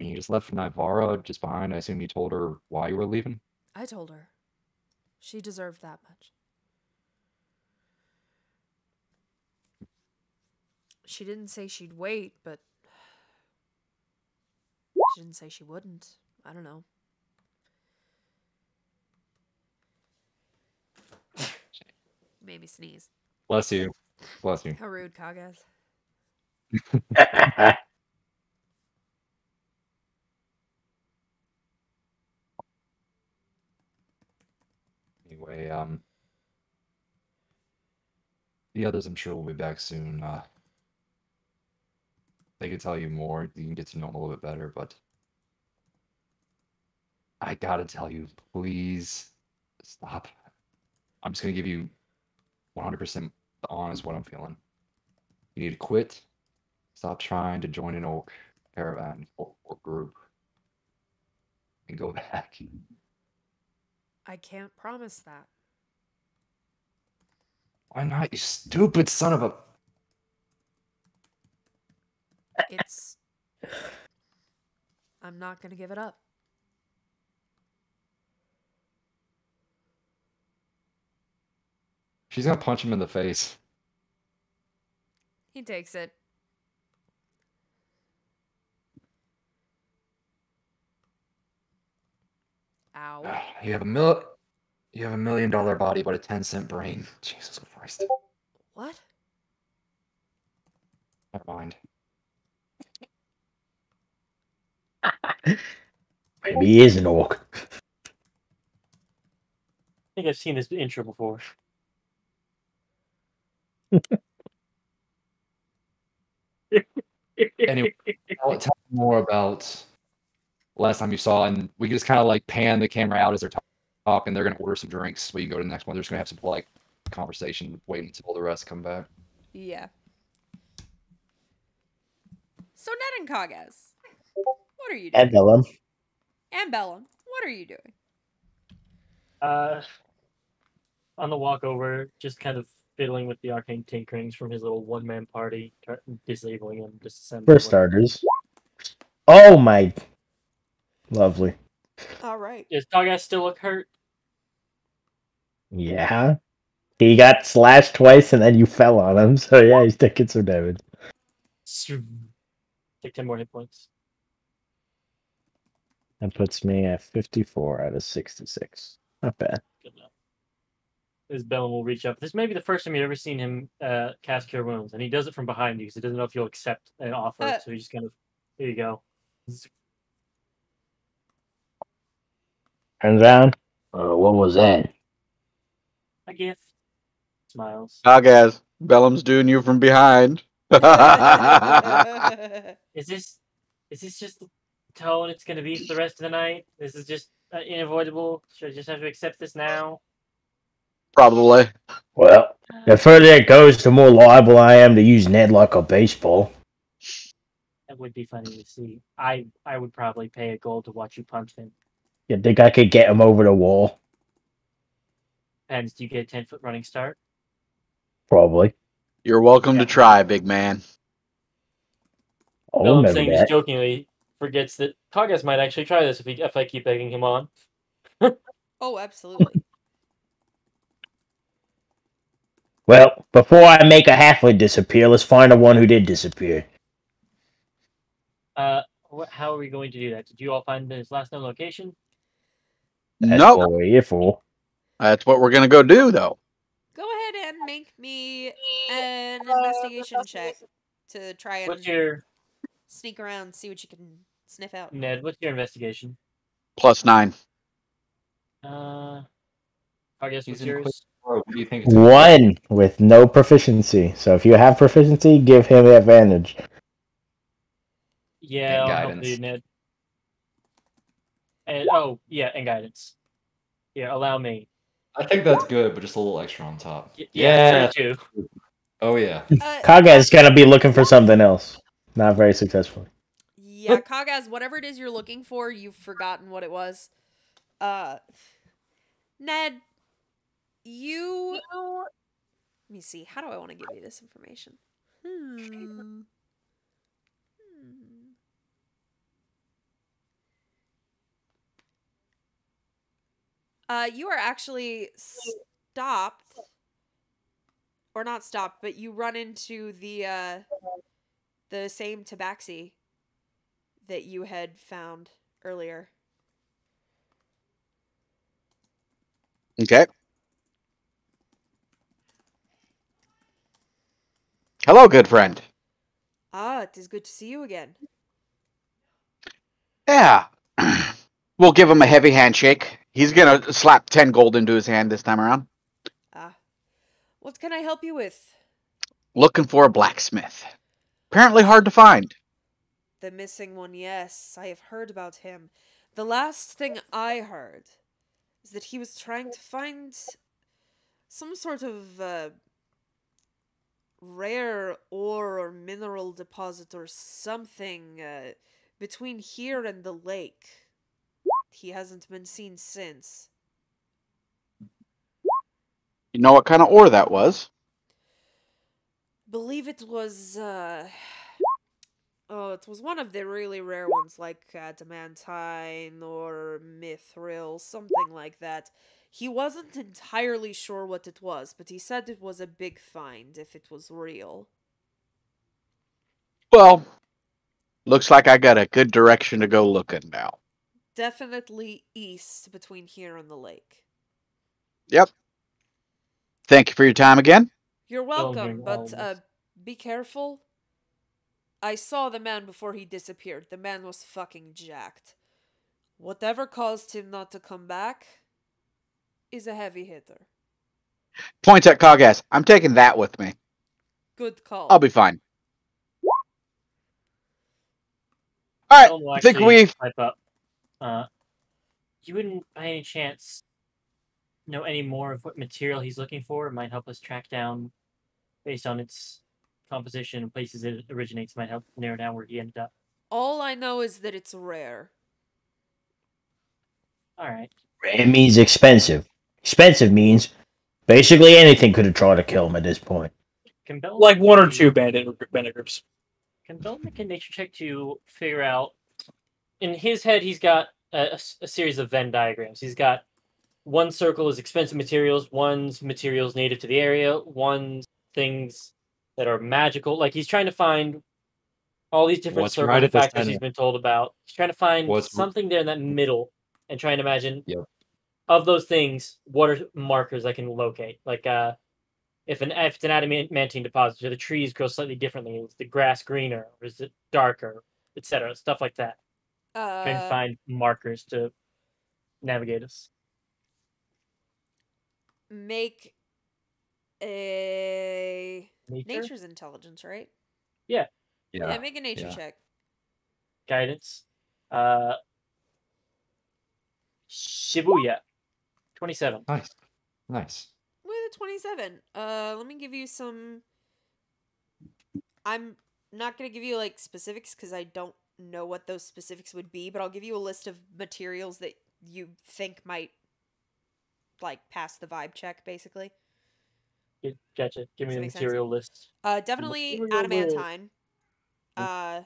And you just left Nivara just behind. I assume you told her why you were leaving. I told her. She deserved that much. She didn't say she'd wait, but she didn't say she wouldn't. I don't know. Made me sneeze. Bless you. Bless you. How rude, Kagaz. Anyway, um, the others I'm sure will be back soon. Uh, they can tell you more. You can get to know them a little bit better, but I gotta tell you, please stop. I'm just gonna give you 100% the honest what I'm feeling. You need to quit. Stop trying to join an oak caravan or, or group and go back. I can't promise that. Why not, you stupid son of a. It's. I'm not gonna give it up. She's gonna punch him in the face. He takes it. Ow. Ah, you have a mil. You have a million dollar body, but a ten cent brain. Jesus Christ. What? Never mind. Maybe he is an orc. I think I've seen this intro before. Anyway, tell, tell me more about last time you saw, and we can just kind of like pan the camera out as they're talk- talking. They're gonna order some drinks. We can go to the next one. They're just gonna have some like conversation, wait until the rest come back. Yeah. So Ned and Kagaz, what are you doing? And Vellum. And Bellum, what are you doing? Uh, on the walk over, just kind of fiddling with the arcane tinkerings from his little one man party, try- disabling them, disassembling. For them. starters. Oh my. Lovely. All right. Does Targas still look hurt? Yeah. He got slashed twice and then you fell on him, so yeah, he's taking some damage. Take 10 more hit points. That puts me at 54 out of 66. Not bad. Good enough. Bellum will reach up. This may be the first time you've ever seen him uh, cast Cure Wounds, and he does it from behind you because he doesn't know if you'll accept an offer. Uh. so he's just kind of, here you go. Turns around. Uh, what was that? A gift. Smiles. Kagaz, Bellum's doing you from behind. Is this is this just the tone it's going to be for the rest of the night? This is just uh, unavoidable. Should I just have to accept this now? Probably. Well, the further it goes, the more liable I am to use Ned like a baseball. That would be funny to see. I I would probably pay a gold to watch you punch him. You think I could get him over the wall? Depends. Do you get a ten foot running start? Probably. You're welcome to try, big man. I'll No, I'm remember saying that. just jokingly. Forgets that Targas might actually try this if he if I keep egging him on. oh, absolutely. Well, before I make a halfling disappear, let's find the one who did disappear. Uh, wh- how are we going to do that? Did you all find his last known location? That's no, what we're here for. that's what we're gonna go do, though. Go ahead and make me an investigation check to try and What's your sneak around, see what you can sniff out. Ned? What's your investigation? Plus nine. Uh, I guess He's what's in yours? Bro, what do you think? it's- One with no proficiency. So if you have proficiency, give him the advantage. Yeah, And I'll help guidance. you, Ned. And oh yeah, and guidance. Yeah, allow me. I think that's good, but just a little extra on top. Y- Yeah. too. Oh yeah. Uh, Kagaz is gonna be looking for something else. Not very successfully. yeah, Kagaz, whatever it is you're looking for, you've forgotten what it was. Uh, Ned, you. Let me see. How do I want to give you this information? Hmm. Hmm. Uh, you are actually stopped, or not stopped, but you run into the uh, the same tabaxi that you had found earlier. Okay. Hello, good friend. Ah, it is good to see you again. Yeah. we'll give him a heavy handshake. He's gonna slap ten gold into his hand this time around. Ah, what can I help you with? Looking for a blacksmith. Apparently hard to find. The missing one, yes, I have heard about him. The last thing I heard is that he was trying to find some sort of uh, rare ore or mineral deposit or something uh, between here and the lake. He hasn't been seen since. You know what kind of ore that was? Believe it was uh Oh, it was one of the really rare ones like adamantine or mithril, something like that. He wasn't entirely sure what it was, but he said it was a big find if it was real. Well, looks like I got a good direction to go looking now. Definitely east between here and the lake. Yep. Thank you for your time again. You're welcome, but uh be careful. I saw the man before he disappeared. The man was fucking jacked. Whatever caused him not to come back is a heavy hitter. Points at Kagaz. I'm taking that with me. Good call. I'll be fine. All right. Bellum I think we pipe up. Uh, you wouldn't, by any chance, know any more of what material he's looking for? It might help us track down, based on its composition and places it originates. Might help narrow down where he ended up. All I know is that it's rare. All right. Rare means expensive. Expensive means basically anything could have tried to kill him at this point. Can Bell Like one or two bandit bandit groups. Can Bell make a nature check to figure out in his head, he's got a series of Venn diagrams. He's got one circle is expensive materials, one's materials native to the area, one's things that are magical. Like he's trying to find all these different What's circles right and at the factors he's center? been told about. He's trying to find What's something there in that middle and trying to imagine Yep. Of those things, what are markers I can locate? Like uh if an if it's an adamantine deposit, do the trees grow slightly differently? Is the grass greener or is it darker, etc. Stuff like that. Trying to Uh, find markers to navigate us. make a Nature, nature's intelligence, right? Yeah. Yeah, make a nature yeah. check. guidance. Uh Shibuya. Twenty-seven. Nice. Nice. With a 27. Uh let me give you some I'm not going to give you like specifics cuz I don't know what those specifics would be, but I'll give you a list of materials that you think might like pass the vibe check basically. Good- Gotcha. Give me Does that the make sense? material list. Uh, definitely Material list. adamantine. Uh,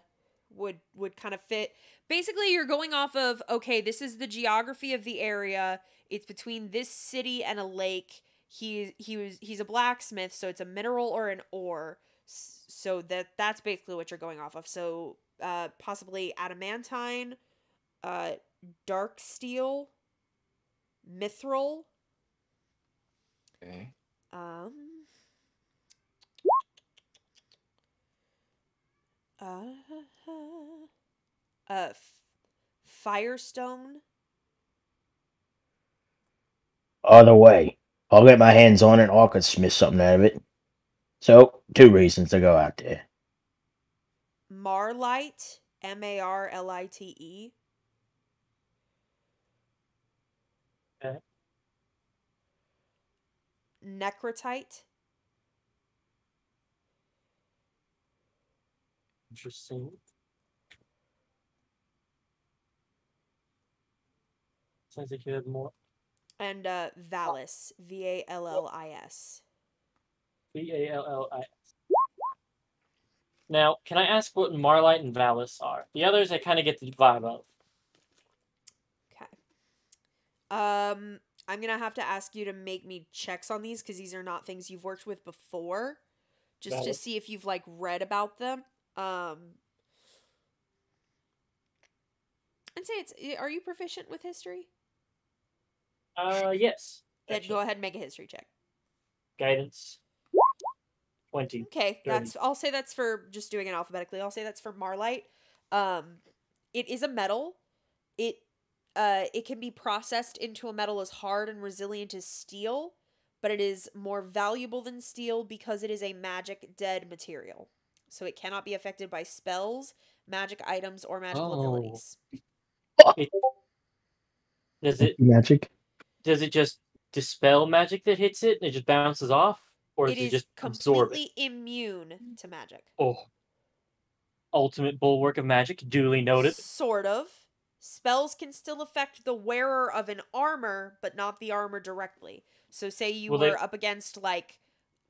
would would kind of fit. Basically, you're going off of okay. This is the geography of the area. It's between this city and a lake. He he was he's a blacksmith, so it's a mineral or an ore. So that that's basically what you're going off of. So uh, possibly adamantine, uh, dark steel, mithril. Okay. Um. Uh, uh, f- Firestone. Other way, I'll get my hands on it. I could smith something out of it. So, two reasons to go out there. Marlite. M A R L I T E. Okay. Necrotite. Interesting. Sounds like you have more. And uh, Valis. V A L L I S. V A L L I S. Now, can I ask what Marlite and Valis are? The others, I kind of get the vibe of. Okay. Um, I'm gonna have to ask you to make me checks on these because these are not things you've worked with before, just to see if you've like read about them. Um, and say it's. Are you proficient with history? Uh, yes. Then actually. go ahead and make a history check. Guidance. 20. Okay, Thirty. that's. I'll say that's for just doing it alphabetically. I'll say that's for Marlite. Um, it is a metal. It uh, it can be processed into a metal as hard and resilient as steel, but it is more valuable than steel because it is a magic dead material. So it cannot be affected by spells, magic items, or magical Oh. abilities. Does it Magic? Does it just dispel magic that hits it and it just bounces off? Or does It it, is just absorb it? completely immune to magic. Oh. Ultimate bulwark of magic, duly noted. Sort of. Spells can still affect the wearer of an armor, but not the armor directly. So, say you were they- up against like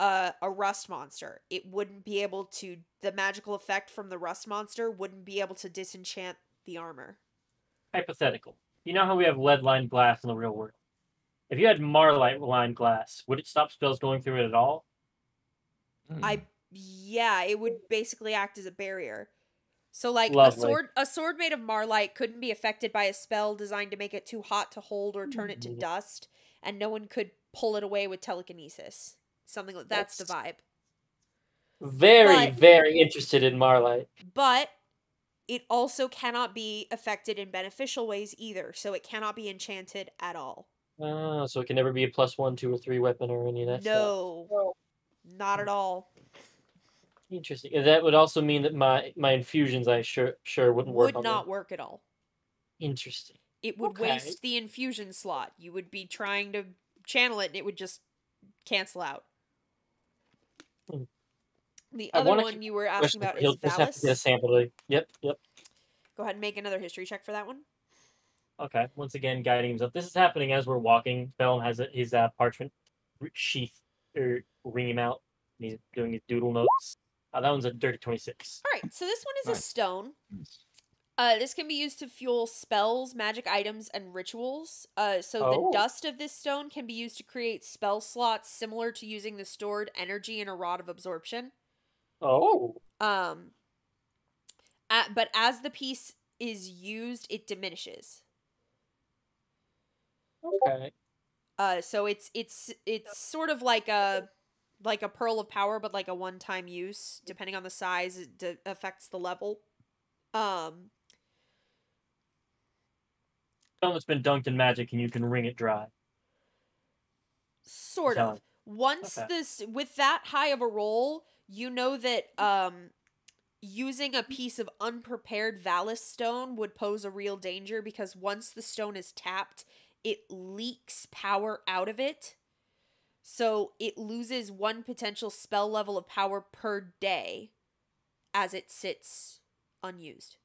a a rust monster, it wouldn't be able to. The magical effect from the rust monster wouldn't be able to disenchant the armor. Hypothetical. You know how we have lead lined glass in the real world? If you had Marlite lined glass, would it stop spells going through it at all? Hmm. I yeah, it would basically act as a barrier. So like a sword a sword made of marlite couldn't be affected by a spell designed to make it too hot to hold or turn it to Mhm. dust, and no one could pull it away with telekinesis. Something like that's the vibe. Very, But- very interested in Marlite. But it also cannot be affected in beneficial ways either, so it cannot be enchanted at all. Oh, so it can never be a plus one, two, or three weapon or any of that stuff. No. Not at all. Interesting. And that would also mean that my my infusions, I sure sure wouldn't work. Would on not them. work at all. Interesting. It would Okay. waste the infusion slot. You would be trying to channel it and it would just cancel out. Hmm. The other one keep you were asking about is You'll just have to get a Valis. sample. To, yep, yep. Go ahead and make another history check for that one. Okay. Once again, guiding himself. This is happening as we're walking. Bellum has a, his uh, parchment sheath or ream out, and he's doing his doodle notes. Uh, that one's a dirty twenty-six. All right, so this one is a Nice. stone. Uh, this can be used to fuel spells, magic items, and rituals. Uh, so Oh. the dust of this stone can be used to create spell slots similar to using the stored energy in a rod of absorption. Oh. Um, a- but as the piece is used, it diminishes. Okay. Uh, so it's it's it's sort of like a like a pearl of power, but like a one time use. Depending on the size, it d- affects the level. Um, Stone that's been dunked in magic and you can wring it dry. sort So- of. Once okay. this with that high of a roll, you know that um using a piece of unprepared Valis stone would pose a real danger because once the stone is tapped, it leaks power out of it. So it loses one potential spell level of power per day as it sits unused.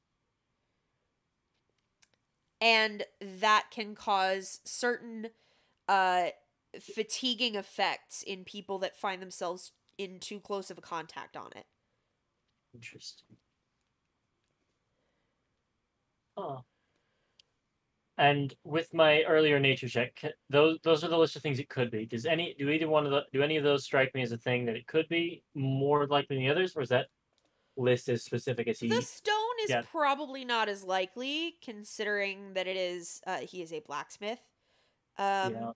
And that can cause certain uh fatiguing effects in people that find themselves in too close of a contact on it. Interesting. Huh. And with my earlier nature check, those those are the list of things it could be. Does any do either one of the do any of those strike me as a thing that it could be more likely than the others, or is that list as specific as he? The stone is yeah. probably not as likely, considering that it is uh, he is a blacksmith. Um, yeah.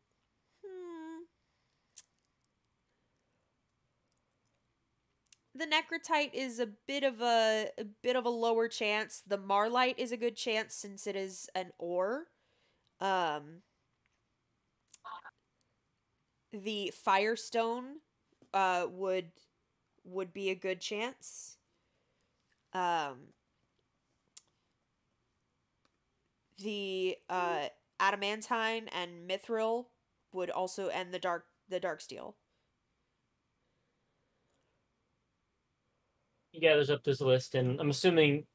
The necrotite is a bit of a, a bit of a lower chance. The marlite is a good chance since it is an ore. Um, the firestone uh, would would be a good chance. Um, the uh, adamantine and mithril would also and the dark the dark steel. He gathers up this list, and I'm assuming,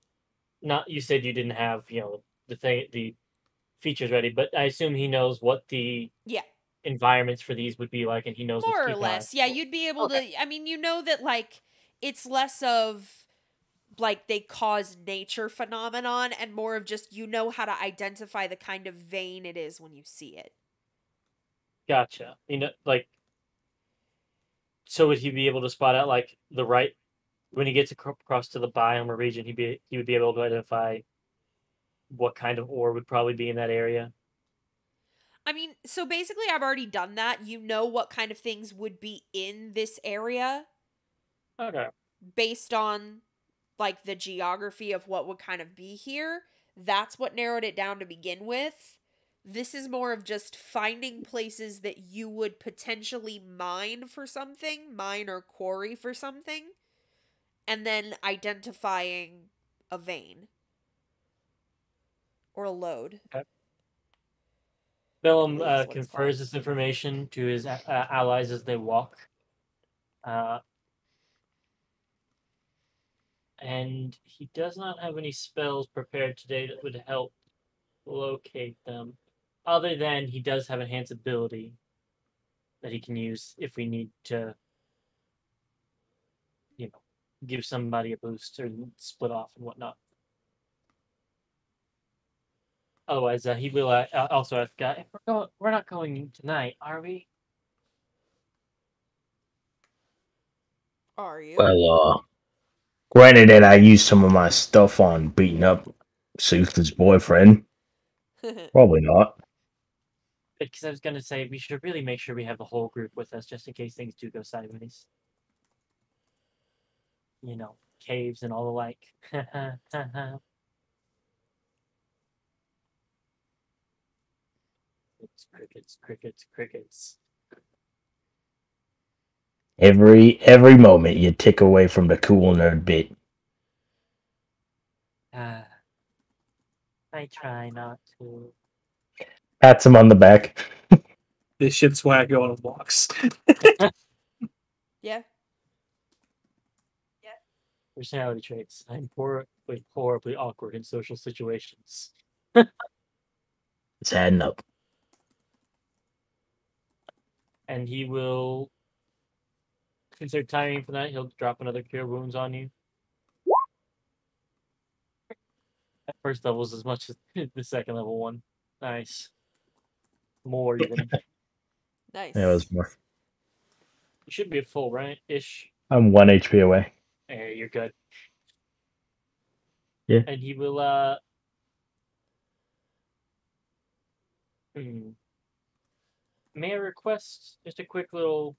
not you said you didn't have you know the thing the features ready, but I assume he knows what the Yeah. environments for these would be like, and he knows what to more or keep an eye less yeah you'd be able to i mean you know that like it's less of like they cause nature phenomenon and more of just you know how to identify the kind of vein it is when you see it Gotcha. You know, like, so would he be able to spot out like the right when he gets across to the biome or region? He'd be he would be able to identify what kind of ore would probably be in that area. i mean so basically i've already done that you know what kind of things would be in this area Okay. based on like the geography of what would kind of be here that's what narrowed it down to begin with this is more of just finding places that you would potentially mine for something mine or quarry for something and then identifying a vein or a load Bellum Please, uh, confers fine. this information to his uh, allies as they walk. Uh, and he does not have any spells prepared today that would help locate them, other than he does have enhanced ability that he can use if we need to, you know, give somebody a boost or split off and whatnot. Otherwise, uh, he will uh, uh, also ask, uh, if we're, going, we're not going tonight, are we? are you Well, uh, granted that I used some of my stuff on beating up Sutha's boyfriend. Probably not. Because I was going to say, we should really make sure we have the whole group with us just in case things do go sideways. You know, caves and all the like. it's crickets, crickets, crickets. Every every moment you tick away from the cool nerd bit. Ah, I try not to. Pats him on the back. This shit's why I go on walks. yeah Personality traits. I'm horribly, horribly awkward in social situations. It's adding up. And he will, consider timing for that, he'll drop another cure wounds on you. That first level was as much as the second level one. Nice. More even. Nice. Yeah, it was more. you should be a full, right? Ish. I'm one HP away. There, you're good. Yeah. And he will uh hmm. May I request just a quick little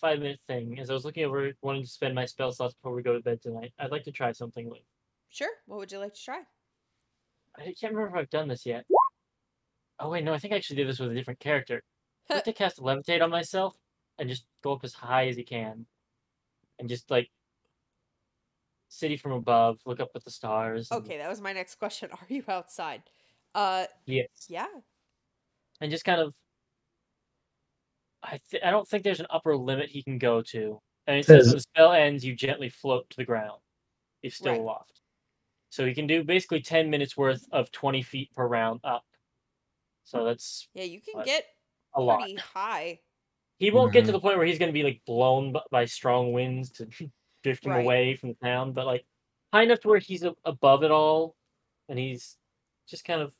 five minute thing? As I was looking over wanting to spend my spell slots before we go to bed tonight. I'd like to try something like Sure. What would you like to try? I can't remember if I've done this yet. Oh wait, no, I think I actually did this with a different character. I'd like to cast levitate on myself and just go up as high as he can. And just like city from above, look up at the stars. and- Okay, that was my next question. Are you outside? Uh, Yes. yeah. and just kind of I th- I don't think there's an upper limit he can go to. And it says Says- the spell ends, you gently float to the ground. If still Right. aloft. So he can do basically ten minutes worth of twenty feet per round up. So that's Yeah, you can What? get a lot. high. He won't get to Mhm. the point where he's going to be like blown by strong winds to drift him Right. away from town, but like high enough to where he's above it all, and he's just kind of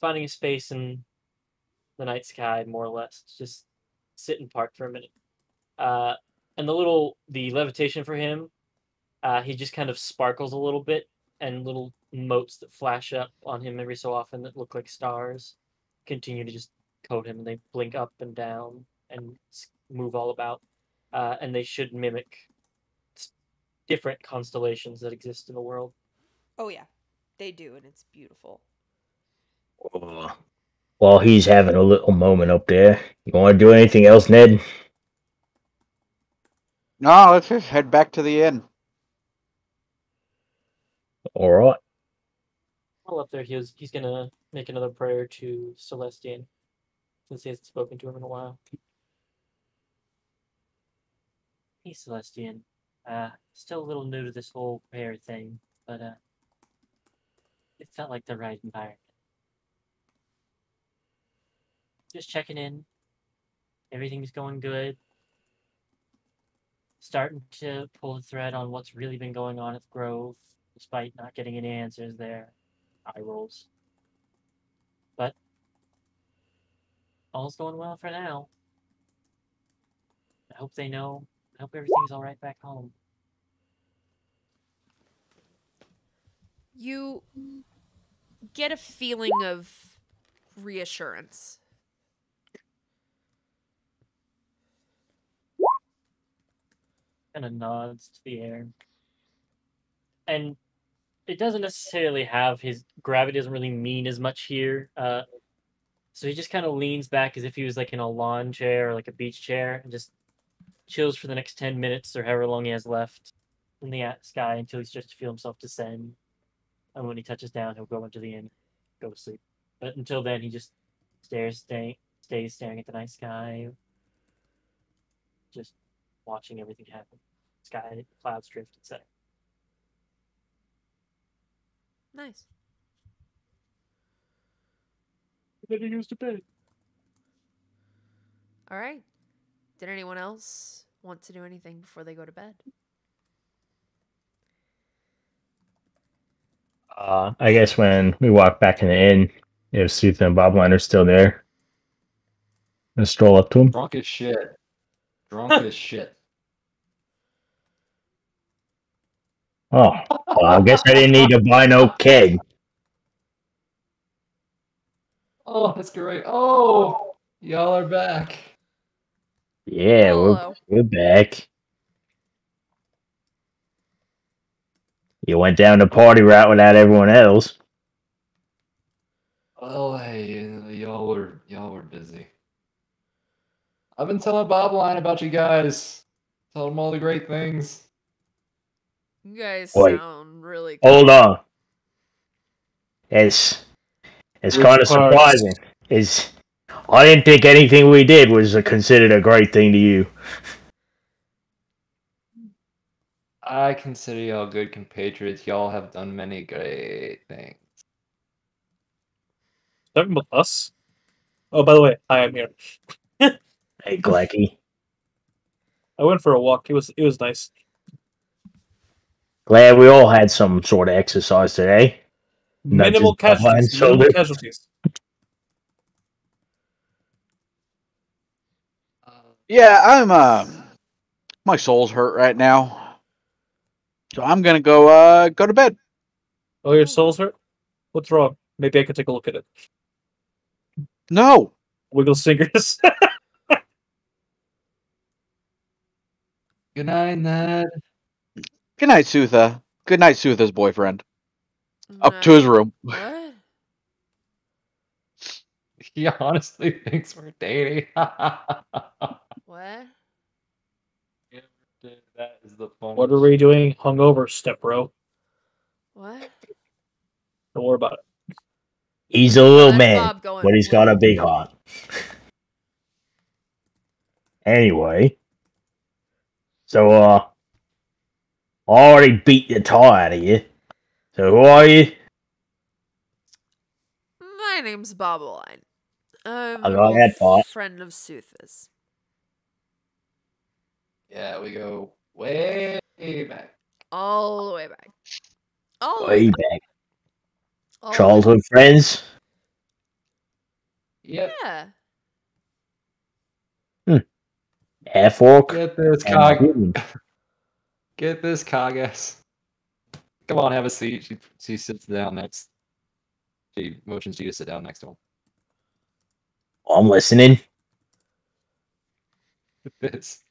finding a space in the night sky, more or less. Just sit and park for a minute. Uh, and the little the levitation for him, uh, he just kind of sparkles a little bit, and little motes that flash up on him every so often that look like stars continue to just coat him and they blink up and down and move all about uh, and they should mimic different constellations that exist in the world Oh yeah, they do, and it's beautiful. While he's having a little moment up there, you want to do anything else, Ned? No, let's just head back to the inn. All right. well up there he's he's gonna make another prayer to celestian since he hasn't spoken to him in a while hey celestian uh still a little new to this whole prayer thing but uh it felt like the right environment just checking in everything's going good starting to pull the thread on what's really been going on at the Grove, despite not getting any answers there. Eye rolls. But all's going well for now. I hope they know. I hope everything's all right back home. You get a feeling of reassurance. kind of nods to the air. And it doesn't necessarily have his gravity doesn't really mean as much here. Uh, so he just kind of leans back as if he was like in a lawn chair or like a beach chair and just chills for the next 10 minutes or however long he has left in the sky until he starts to feel himself descend. And when he touches down, he'll go into the inn, go to sleep. But until then, he just stares, stay, stays staring at the night sky, just watching everything happen. Sky, clouds drift, etc. Nice. Then he goes to bed. All right. Did anyone else want to do anything before they go to bed? Uh, I guess when we walk back in the inn, if Sutha and Boboline are still there, and stroll up to him. Drunk as shit. Drunk as shit. Oh, well, I guess I didn't need to buy no keg. Oh, that's great. Oh, y'all are back. Yeah, we're, we're back. You went down the party route without everyone else. Oh, hey, uh, y'all were y'all were busy. I've been telling Boboline about you guys. Tell him all the great things. You guys Wait. sound really Cool. Hold on. It's it's Which kind of surprising. Is I didn't think anything we did was uh, considered a great thing to you. I consider y'all good compatriots. Y'all have done many great things. Talking about us. Oh, by the way, I am here. Hey, Glacky. I went for a walk. It was it was nice. Glad we all had some sort of exercise today. Minimal just Boboline's casualties. Minimal casualties. Yeah, I'm uh my soul's hurt right now. So I'm gonna go uh go to bed. Oh, your soul's hurt? What's wrong? Maybe I could take a look at it. No. Wiggle fingers. Good night, Ned. Good night, Sutha. Good night, Sutha's boyfriend. Up to his room. What? He honestly thinks we're dating. What? that is the fun. what are we doing hungover, step bro? What? Don't worry about it. He's a little That's man, but he's got a big heart. Anyway, so uh, I already beat the tar out of you. So who are you? My name's Boboline. I'm I an got old that part. friend of Sutha's. Yeah, we go way back. All the way back. All the Way way back, all the way- childhood friends. Yep. Yeah. Hmm. Half orc. Get this, and Cog. Get this, Kagaz. Come on, have a seat. She, she sits down next. She motions you to sit down next to him. I'm listening. This.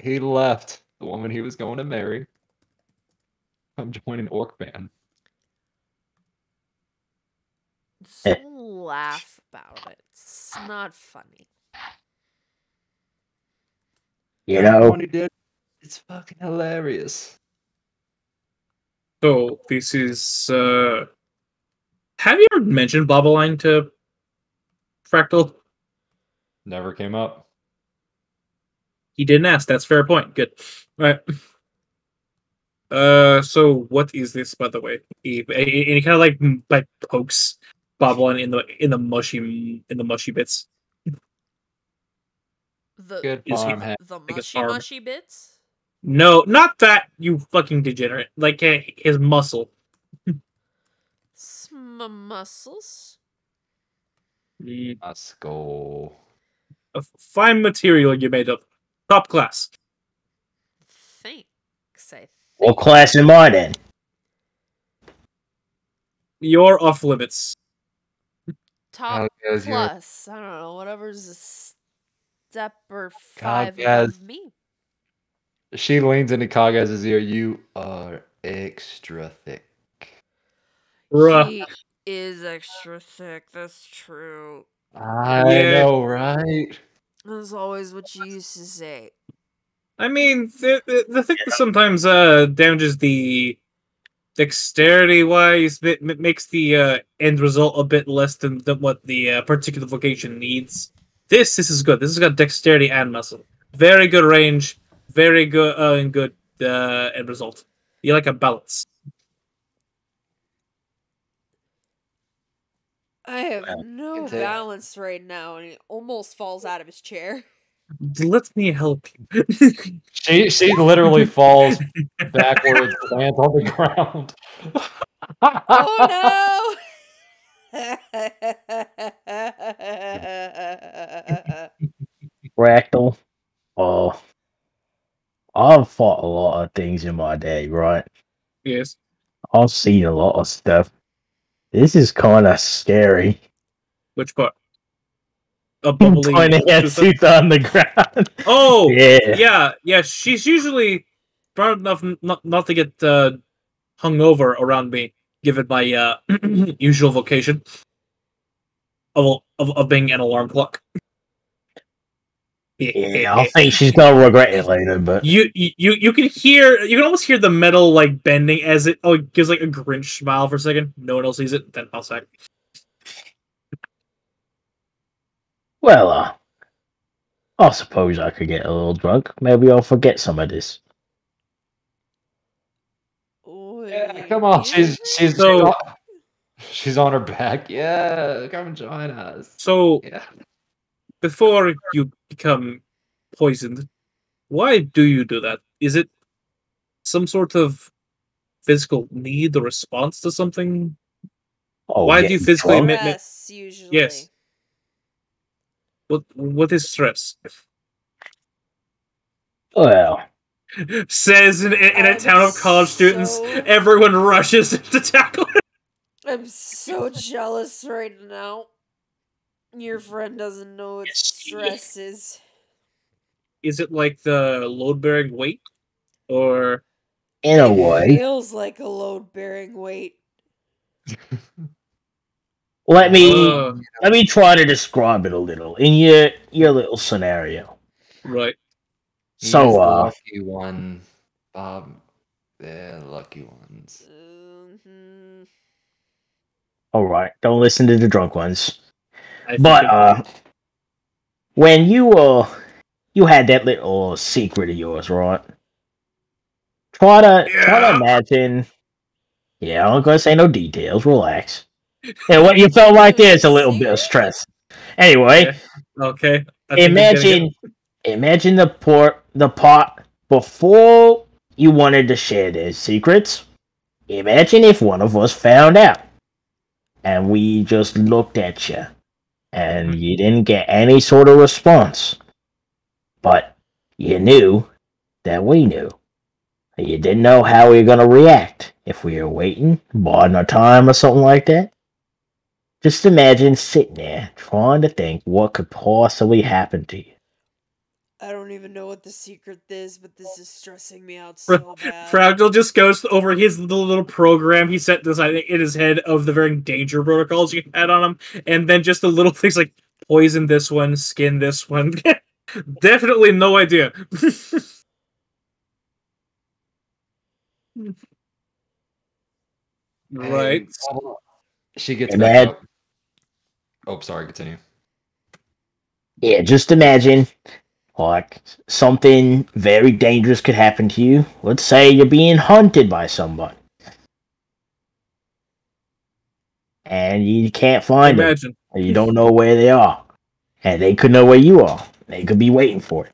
He left the woman he was going to marry. I'm joining Orc Band. Eh. Don't laugh about it. It's not funny. You know, When he did, it's fucking hilarious. So this is uh have you ever mentioned Boboline to Fractal? Never came up. He didn't ask. That's fair point. Good. All right. Uh, so what is this, by the way? He, and he kind of like m- like pokes Boboline in the in the mushy in the mushy bits. The Good Is he- farm the Like mushy farm. mushy bits. No, not that you fucking degenerate. Like uh, his muscle. Some muscles. Mm, Let's go. A fine material you made up. Top class. Thanks. I think. what class am I then? You're off limits. top Kagaz, you're- plus. I don't know. Whatever's a step or five yes. above me. She leans into Kagaz's ear. You are extra thick. Bruh. He is extra thick. That's true. I Yeah. know, right? That's always what you used to say. I mean, the the, the thing that sometimes uh damages the dexterity wise it makes the uh, end result a bit less than, than what the uh, particular vocation needs. This this is good. This has got dexterity and muscle. Very good range. Very good uh, and good uh, end result. You like a balance. I have no can balance right now, and he almost falls out of his chair. Let me help you. She she literally falls backwards, lands on the ground. Oh no! Fractal. Oh, I've fought a lot of things in my day, right? yes. I've seen a lot of stuff. This is kind of scary. Which part? A bubbly. Pointing at Sutha on the ground. Oh, yeah. yeah, yeah. She's usually smart enough not not to get uh, hung over around me, given my uh, usual vocation of, of of being an alarm clock. Yeah, I think she's gonna regret it later, but You, you you you can hear you can almost hear the metal like bending as it oh it gives like a Grinch smile for a second. No one else sees it. Then I'll say, well, uh, I suppose I could get a little drunk. Maybe I'll forget some of this. Yeah, come on, she's she's So- she's, on, she's on her back. Yeah, come join us. so Yeah. before you become poisoned, why do you do that? Is it some sort of physical need or response to something? Oh, Why do you physically drunk? admit- admit- Stress, usually. Yes. What what is stress? Well, Says in, in, in a I'm town of college students, everyone rushes to tackle it. I'm so jealous right now. Your friend doesn't know what Yes, stress is. Is it like the load bearing weight? Or in a It way, Feels like a load bearing weight. let me Uh, let me try to describe it a little in your your little scenario. right. He So, the uh, lucky one. Bob. They're lucky ones. Mhm. all right, don't listen to the drunk ones. I But uh, when you uh, you had that little secret of yours, right? Try to try to imagine. Yeah, I'm not gonna say no details. Relax. And what you felt like there's a little bit of stress. Anyway, Yeah, okay. I think I'm getting it. imagine imagine the port the pot before you wanted to share their secrets imagine if one of us found out and we just looked at you and mm-hmm. you didn't get any sort of response. But you knew that we knew. You didn't know how we were going to react. If we were waiting biding our time or something like that. Just imagine sitting there trying to think what could possibly happen to you I don't even know what the secret is, but this is stressing me out so bad. Fragile just goes over his little little program he set this in his head of the very danger protocols you had on him, and then just the little things like poison this one, skin this one. Definitely no idea. right. And, uh, she gets And back that- Oh, sorry. Continue. Yeah, just imagine like something very dangerous could happen to you. Let's say you're being hunted by somebody. And you can't find them. Imagine. and You don't know where they are. And they could know where you are. They could be waiting for it.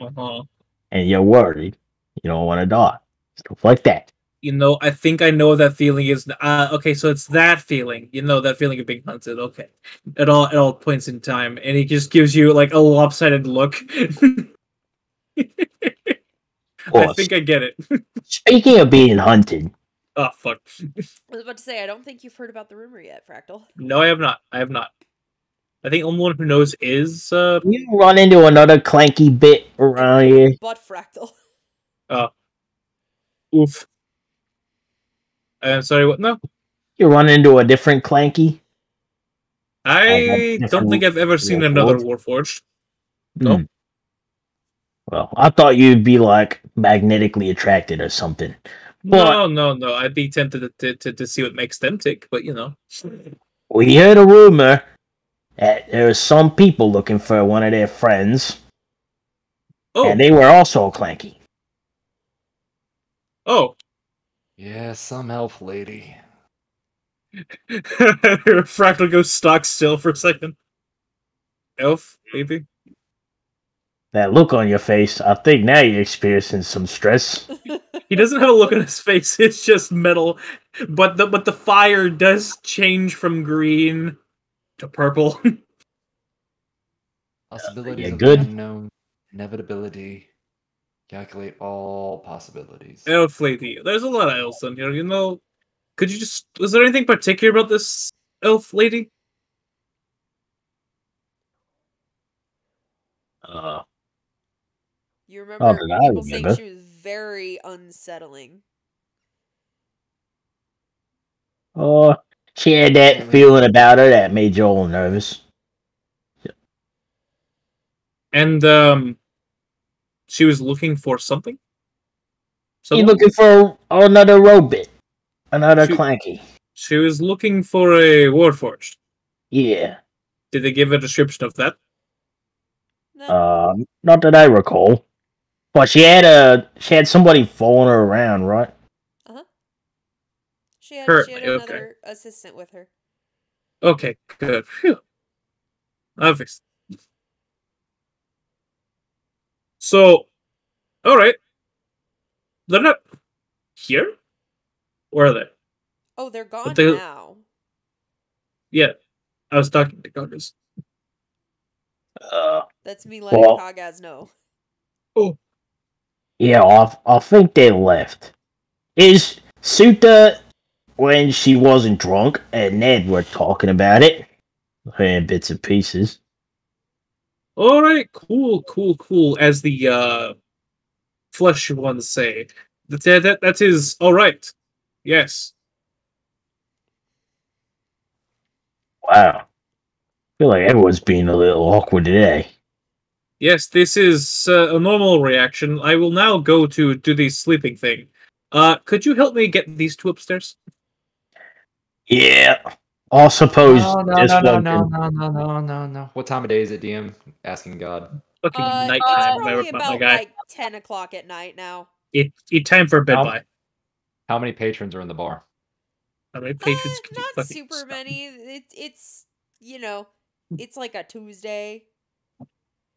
Uh-huh. And you're worried. You don't want to die. Stuff like that. You know, I think I know what that feeling is. Uh, okay, so it's that feeling. You know, that feeling of being hunted. Okay, at all at all points in time, and he just gives you like a lopsided look. I think I get it. Speaking of being hunted, oh fuck! I was about to say, I don't think you've heard about the rumor yet, Fractal. No, I have not. I have not. I think only one who knows is uh you run into another clanky bit around here. But Fractal. Oh. oof. I'm sorry. What? No, You run into a different clanky. I that's don't think I've ever seen another Warforged. No. Hmm. Well, I thought you'd be like magnetically attracted or something. No, no, no. I'd be tempted to, to to see what makes them tick, but you know. We heard a rumor that there are some people looking for one of their friends, Oh, and they were also clanky. oh. Yeah, some elf lady. Fractal goes stock still for a second. Elf, maybe. That look on your face, I think now you're experiencing some stress. He doesn't have a look on his face. It's just metal, but the but the fire does change from green to purple. Possibilities yeah, good. the unknown. Inevitability. Calculate all possibilities. elf lady. There's a lot of elves in here. You know, could you just? Was there anything particular about this elf lady? Uh, You remember that I people saying she was very unsettling. oh, she had that feeling about her that made you all nervous. And um, she was looking for something. You Someone? looking for another robot, another Shoot. clanky? She was looking for a warforged. Yeah. Did they give a description of that? No, Um, not that I recall. But she had a she had somebody following her around, right? Uh huh. She had, her- she had okay. another assistant with her. Okay, good. Phew. Obvious. So, all right. They're not here. Where are they? Oh, they're gone they- now. Yeah, I was talking to Goggles. Uh, That's me letting Well- Kagaz know. yeah, I, I think they left. Is Sutha when she wasn't drunk and Ned were talking about it? Hearing bits and pieces. All right, cool, cool, cool. As the uh, flesh ones say, that that that is all right. Yes. Wow. I feel like everyone's being a little awkward today. Yes, this is uh, a normal reaction. I will now go to do the sleeping thing. Uh, could you help me get these two upstairs? Yeah. I suppose No, no, no, no, no, no, no, no, no, no. What time of day is it, DM? Asking God. Fucking Uh, nighttime, my, probably my, my about guy. like ten o'clock at night now. It, it time for bed How- by. How many patrons are in the bar? How many Uh, patrons can not fucking super stop? many. It, it's you know, it's like a Tuesday.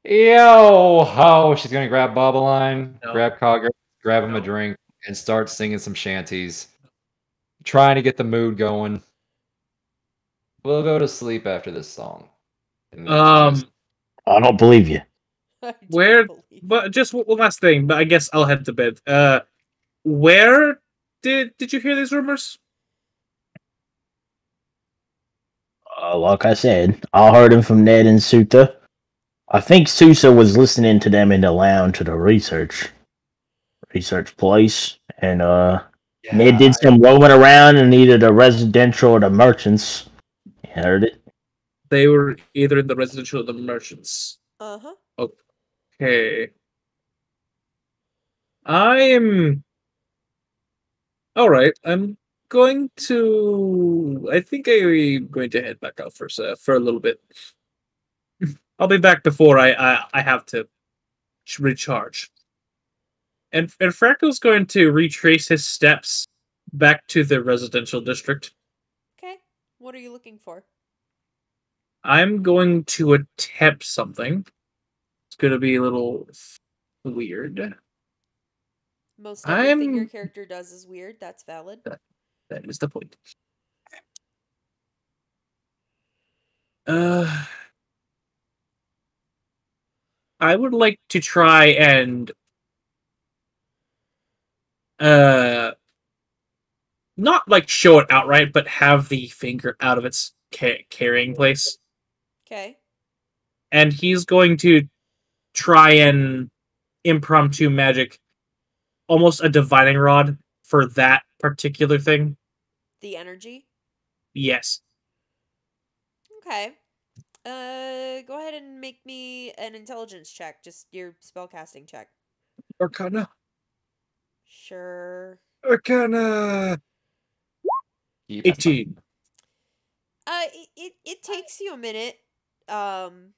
Yo, ho! She's gonna grab Boboline, No. grab Cogger, grab him No. a drink, and start singing some shanties. Trying to get the mood going. We'll go to sleep after this song. Um, I don't believe you. Where- but just one one last thing. But I guess I'll head to bed. Uh, where did did you hear these rumors? Uh, like I said, I heard them from Ned and Sutha. I think Sutha was listening to them in the lounge to the research research place, and uh, Ned did some roaming around in either the residential or the merchants. You heard it. They were either in the residential or the merchants. Uh-huh. Okay. I'm. All right. I'm going to. I think I'm going to head back out for s- uh, for a little bit. I'll be back before I I, I have to recharge. And and Fractal's going to retrace his steps back to the residential district. What are you looking for? I'm going to attempt something. It's going to be a little weird. Most everything your I'm- character does is weird. That's valid. That is the point. Uh, I would like to try and uh not like show it outright, but have the finger out of its ca- carrying place. Okay. and he's going to try and impromptu magic almost a divining rod for that particular thing. The energy. Yes. Okay. Uh, go ahead and make me an intelligence check. Just your spellcasting check. Arcana. Sure. Arcana. Keep- 18. Uh, it, it, it takes you a minute, um,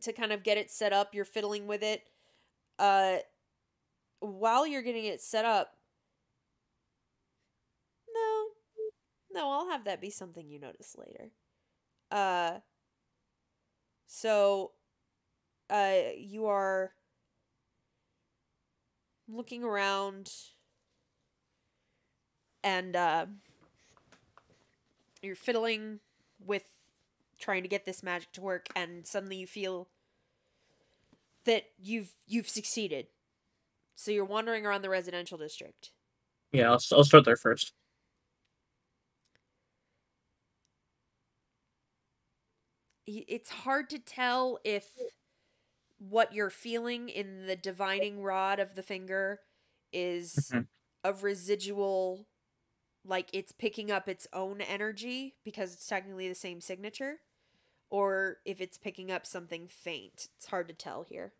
to kind of get it set up. You're fiddling with it. Uh, while you're getting it set up, no, no, I'll have that be something you notice later. Uh, so, uh, you are looking around and, uh, you're fiddling with trying to get this magic to work and suddenly you feel that you've you've succeeded so you're wandering around the residential district Yeah, I'll, I'll start there first. It's hard to tell if what you're feeling in the divining rod of the finger is Mhm. a residual like it's picking up its own energy because it's technically the same signature or if it's picking up something faint it's hard to tell here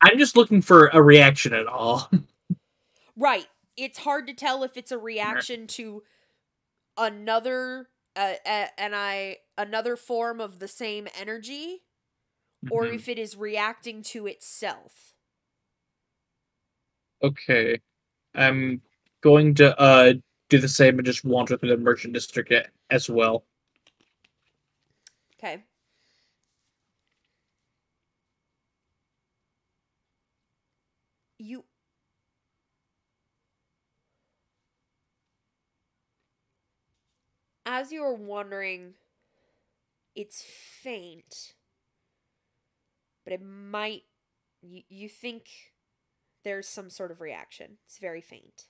I'm just looking for a reaction at all. right it's hard to tell if it's a reaction to another uh, uh, and i another form of the same energy or Mhm. if it is reacting to itself Okay. I'm going to uh do the same and just wander through the merchant district as well. okay you as you're wandering, it's faint, but it might. You, you think there's some sort of reaction. It's very faint.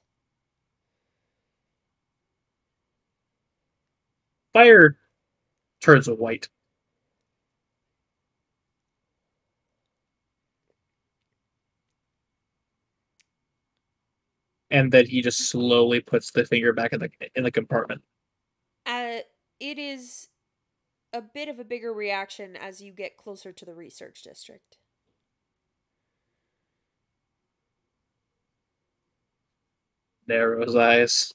Fire turns a white. And then he just slowly puts the finger back in the in the compartment. Uh, it is a bit of a bigger reaction as you get closer to the research district. Narrows eyes.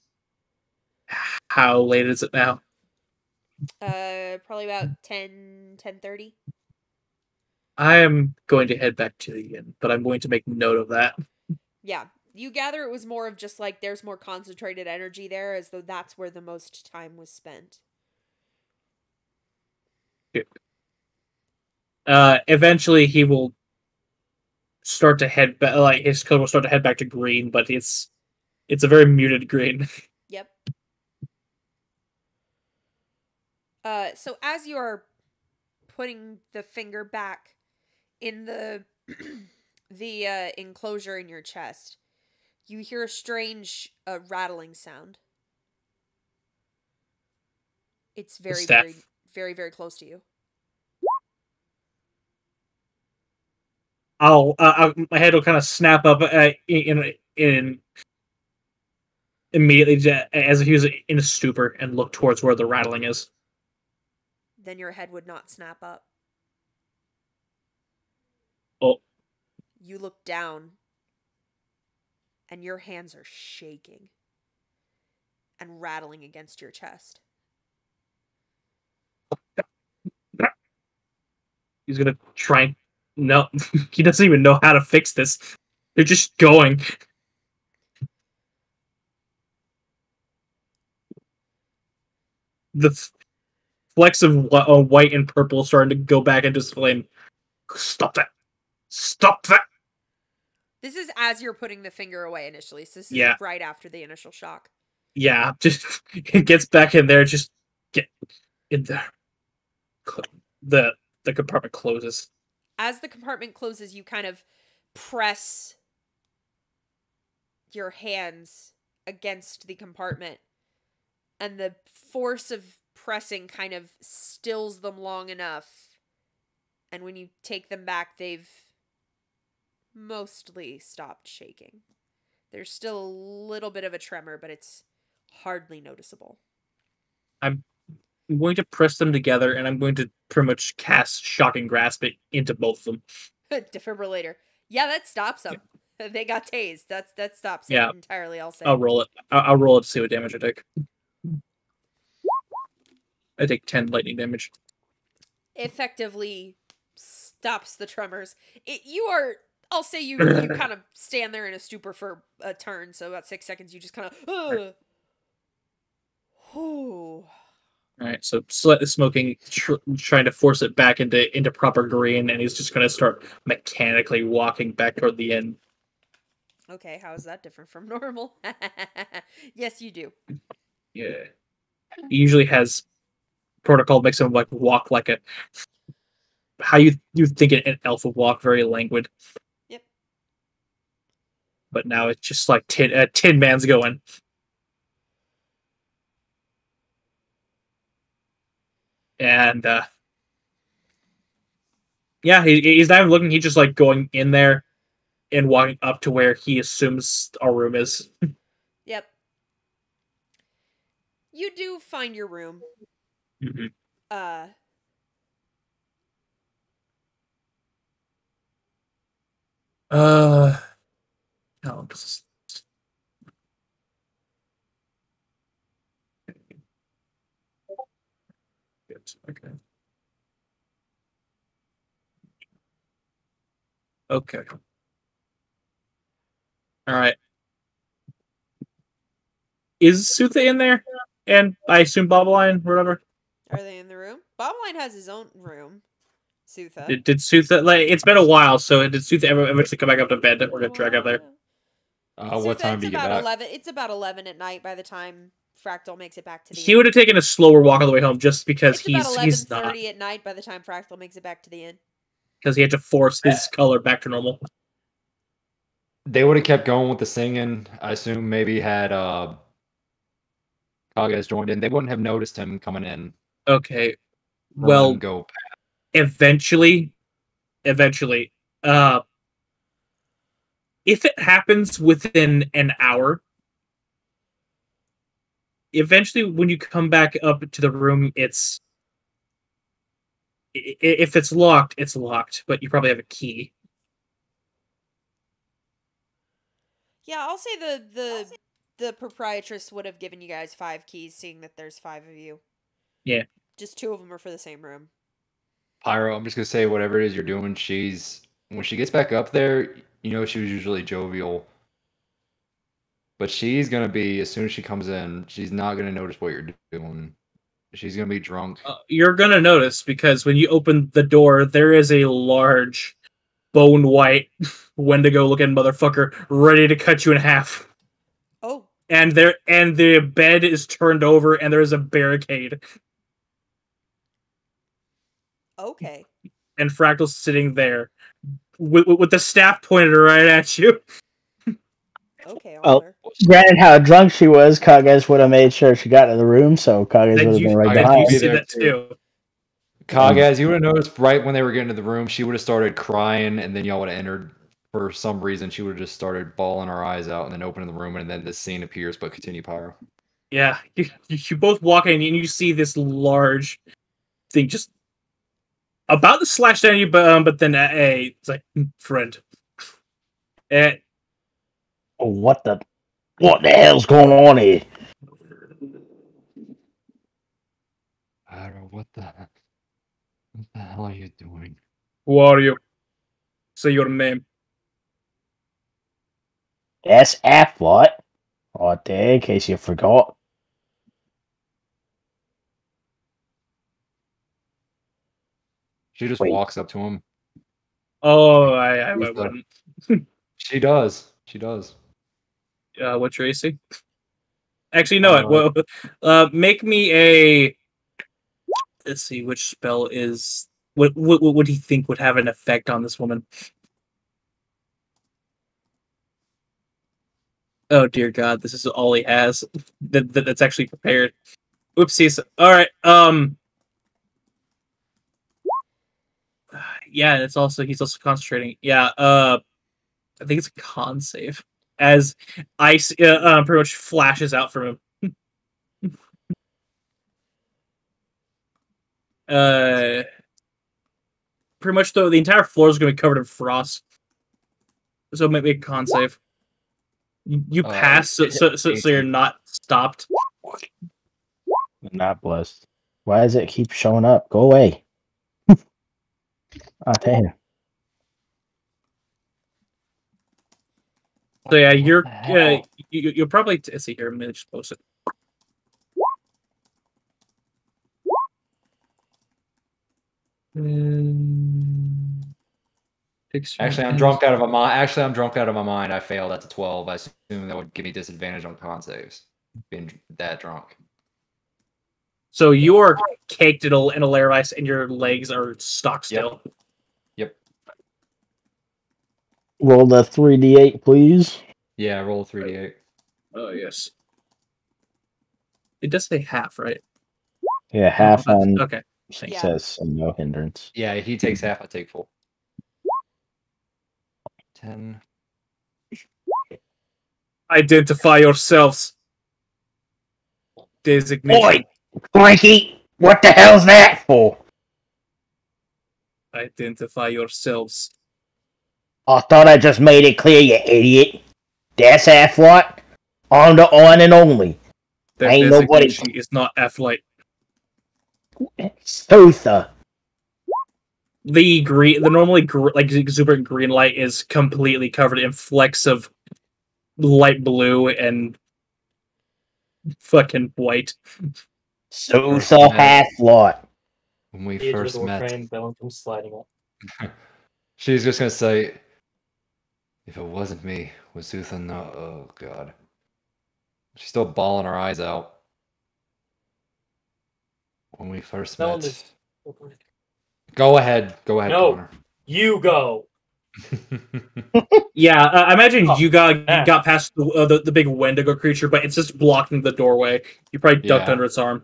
How late is it now? Uh, probably about 10, 10.30. I am going to head back to the inn, but I'm going to make note of that. Yeah, you gather it was more of just like there's more concentrated energy there, as though that's where the most time was spent. Uh, eventually, he will start to head back. Like his color will start to head back to green, but it's it's a very muted green. Uh, so as you are putting the finger back in the the uh, enclosure in your chest, you hear a strange uh, rattling sound. It's very, very, very, very close to you. I'll uh, uh, my head will kind of snap up uh, in in immediately as if he was in a stupor and look towards where the rattling is. Then your head would not snap up. Oh, You look down, and your hands are shaking and rattling against your chest. he's gonna try. and- No, he doesn't even know how to fix this. They're just going. The flecks of uh, white and purple starting to go back into flame. Stop that! Stop that! This is as you're putting the finger away initially. So this is Yeah. right after the initial shock. Yeah, just it gets back in there. Just get in there. The the compartment closes. As the compartment closes, you kind of press your hands against the compartment, and the force of pressing kind of stills them long enough. And when you take them back, they've mostly stopped shaking. There's still a little bit of a tremor, but it's hardly noticeable. I'm going to press them together, and I'm going to pretty much cast shock and grasp it into both of them. Defibrillator. Yeah, that stops them. They got tased. That's that stops Yeah. entirely. I'll say. I'll roll it. I'll, I'll roll it to see what damage I take. I take ten lightning damage. effectively stops the tremors. It, you are. I'll say you you kind of stand there in a stupor for a turn. So about six seconds, you just kind of. Uh. All right, so slightly smoking, tr- trying to force it back into into proper green, and he's just going to start mechanically walking back toward the end. Okay, how is that different from normal? yes, you do. Yeah, he usually has protocol makes him like walk like a how you you think an- elf would walk, very languid. Yep. But now it's just like tin uh, Tin Man's going. And uh yeah, he, he's not even looking. He's just like going in there and walking up to where he assumes our room is. Yep. You do find your room. Mhm. Uh. Uh, no, Good, Okay. Okay. All right. Is Sutha in there? And I assume Boboline, whatever. Are they in the room? Boboline has his own room. Sutha. Did, did Sutha like? It's been a while, so did Sutha ever eventually come back up to bed that we're gonna drag up there? Uh, what time it's do you get about back? eleven. It's about eleven at night by the time Fractal makes it back to the He inn. would have taken a slower walk all the way home just because It's he's about he's not thirty at night by the time Fractal makes it back to the inn. because he had to force his color back to normal. They would have kept going with the singing. I assume maybe had uh Kagaz joined in. They wouldn't have noticed him coming in. Okay. or Well, go. eventually eventually uh if it happens within an hour eventually when you come back up to the room it's i- i- if it's locked it's locked but you probably have a key Yeah, I'll say the the the proprietress would have given you guys five keys, seeing that there's five of you. Yeah. Just two of them are for the same room. Pyro, I'm just gonna say whatever it is you're doing, she's when she gets back up there, you know she was usually jovial. But she's gonna be as soon as she comes in, she's not gonna notice what you're doing. She's gonna be drunk. uh, you're gonna notice because when you open the door there is a large bone white wendigo looking motherfucker ready to cut you in half Oh, and there and the bed is turned over and there is a barricade okay. and fractal's sitting there with, with, with the staff pointed right at you Okay, Oh. Oliver. Granted, how drunk she was, Kagaz would have made sure she got to the room, so Kagaz Then would have been right I then got you see that too. too Kagaz, you would have noticed right when they were getting to the room, she would have started crying, and then y'all would have entered. For some reason, she would have just started bawling her eyes out, and then opening the room, and then this scene appears. But continue, Pyro. yeah you, you you both walk in and you see this large thing just about to slash down you but um, but then uh, hey it's like "Hmm, friend and Oh, what the? What the hell's going on here? Pyro, what the heck? What the hell are you doing? who are you say your name That's Afflot. Right there, in case you forgot. She just Wait. walks up to him. oh i i, I Who's wouldn't She does. She does. uh what's your AC? Actually, no. Uh, well, uh, make me a. Let's see which spell is what. What, what would he think would have an effect on this woman? Oh dear God, this is all he has. That, that that's actually prepared. Oopsies. All right. Um. Yeah, and it's also he's also concentrating. Yeah. Uh, I think it's a con save as ice uh, uh, pretty much flashes out from him. uh, pretty much though, the entire floor is going to be covered in frost. So maybe a con save. You, you Uh, pass, so, so, so, so you're not stopped. Not blessed. Why does it keep showing up? Go away. Oh, damn. So yeah, you're the uh, you, you'll probably t- let's see here. Let me just post it. Um, Actually, I'm drunk out of my mind. Actually, I'm drunk out of my mind. I failed. That's a 12. I assume that would give me disadvantage on con saves. Being that drunk. So you're caked in a, in a layer of ice, and your legs are stock still. Yep. Roll the 3d8, please. Yeah, roll 3d8. Oh yes. It does say half, right? Yeah, oh, half Oh, on Okay. it Yeah. says no hindrance. Yeah, he takes half. I take full. 10. Identify yourselves. Designation. Oi! Frankie! What the hell's that for? Identify yourselves. I thought I just made it clear, you idiot. That's half what? On the on and only. Their Ain't nobody- designation is not F-light. Sutha. The green, the normally gr- like exuberant green light is completely covered in flecks of light blue and fucking white. Sutha half lot. When we The edge of first met, frame, Bellum comes sliding up. she's just gonna say, "If it wasn't me, was Zuthan no? Oh God." She's still bawling her eyes out. when we first No met. is. Go ahead. Go ahead, No. Connor. You go. Yeah, uh, I imagine Oh, you got yeah. got past the, uh, the the big Wendigo creature, but it's just blocking the doorway. You probably ducked Yeah. under its arm.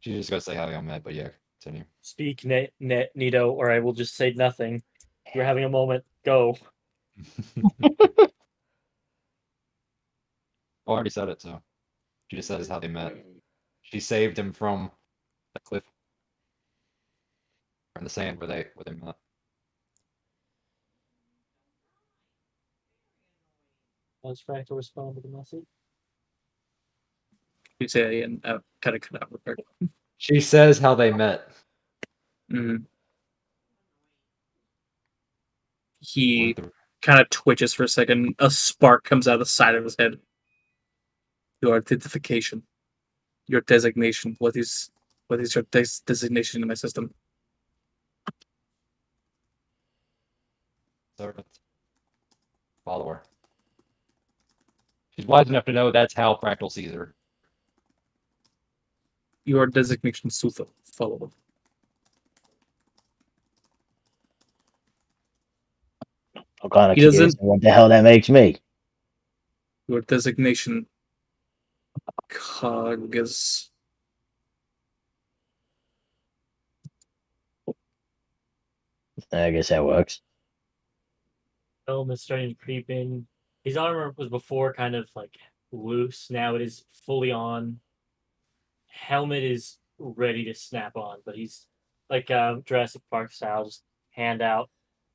She's just gonna say how y'all met, but yeah, continue. Speak, ne- ne- Nito, or I will just say nothing. You're having a moment. Go. Oh, I already said it, so she just says how they met. She saved him from the cliff or in the sand where they where they met. Does Fractal respond to the message? You say and uh, kind of cut out real quick. She says how they met. Mhm. He kind of twitches for a second. A spark comes out of the side of his head. Your identification, your designation. What is what is your des- designation in my system? servant. Follower. She's wise enough to know that's how Fractal sees her. Your designation, Sutha. Follower. I'm kind of He curious doesn't- what the hell that makes me. Your designation, Cogs. I guess that works. Helm is starting to creep in. His armor was before kind of like loose. Now it is fully on. Helmet is ready to snap on, but he's like uh, Jurassic Park style, just hand out,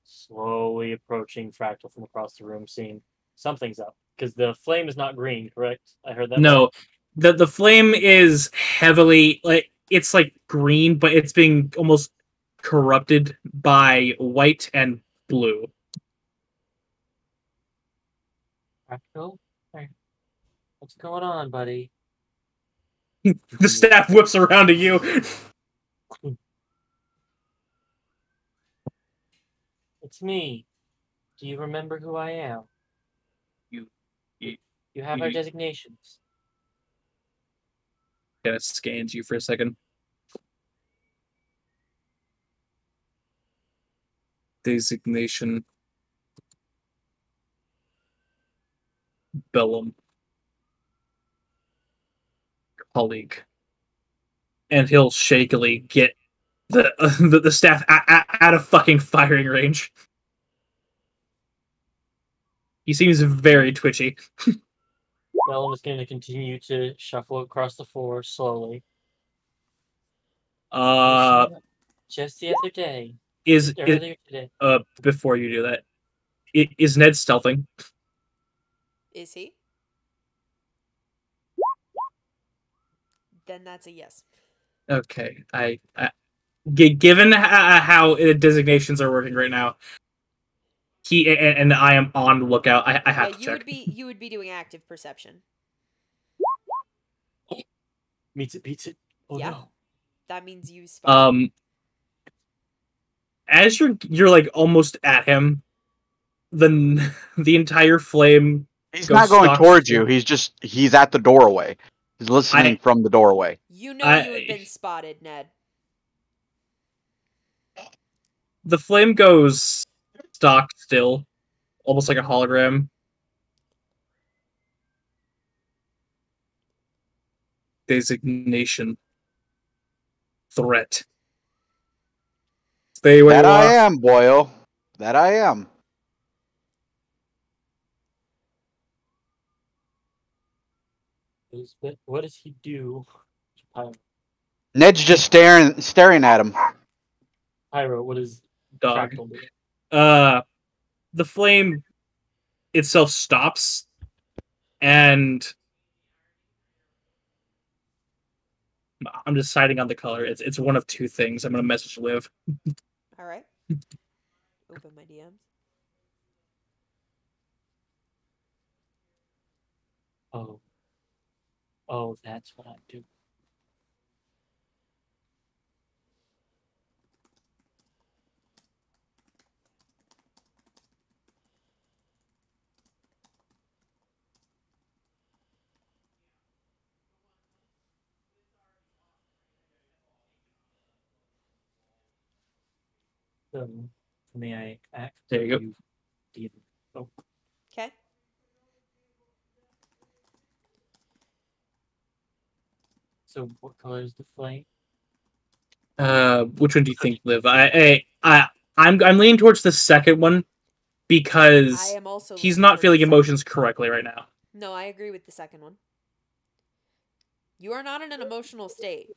slowly approaching Fractal from across the room, seeing something's up. Because the flame is not green, correct? I heard that. No, the the flame is heavily like it's like green, but it's being almost corrupted by white and blue. Fractal? Hey, What's going on, buddy? The staff whips around to you. It's me. Do you remember who I am? You- you- You have our designations. Kind of scans you for a second. Designation. Bellum. Colleague. And he'll shakily get the the, the staff a- a- out of fucking firing range. He seems very twitchy. Bellum is going to continue to shuffle across the floor slowly. Uh, Just the other day, is, is today. uh before you do that, i- Ned stealthing? Is he? Then that's a yes. Okay, I, I gi- given h- how uh, designations are working right now, he a- and, I am on lookout. I, I have yeah, to you check. would be you would be doing active perception. Meets it, beats it. Oh Yeah. no. That means you spot. Um, as you're you're like almost at him, the n- the entire flame. He's not going stalk towards you. you. He's just he's at the doorway. He's listening I- from the doorway. you know you have been spotted, Ned. The flame goes stock still, almost like a hologram. Designation. Threat. Stay where That you I are. am, Boyle. That I am. What what does he do? Ned's just staring staring at him. Pyro what is Dog. Uh the flame itself stops and I'm deciding on the color. It's it's one of two things. I'm gonna message Liv. All right. Open my DMs. Oh. Oh, that's what I do. Um, may I act? There you go. do you- oh, Okay. so what color is the flame? Uh, which one do you think, Liv? I, I, I, I'm, I'm leaning towards the second one I because am also. he's leaning not towards feeling the second- emotions correctly right now. No, I agree with the second one. You are not in an emotional state.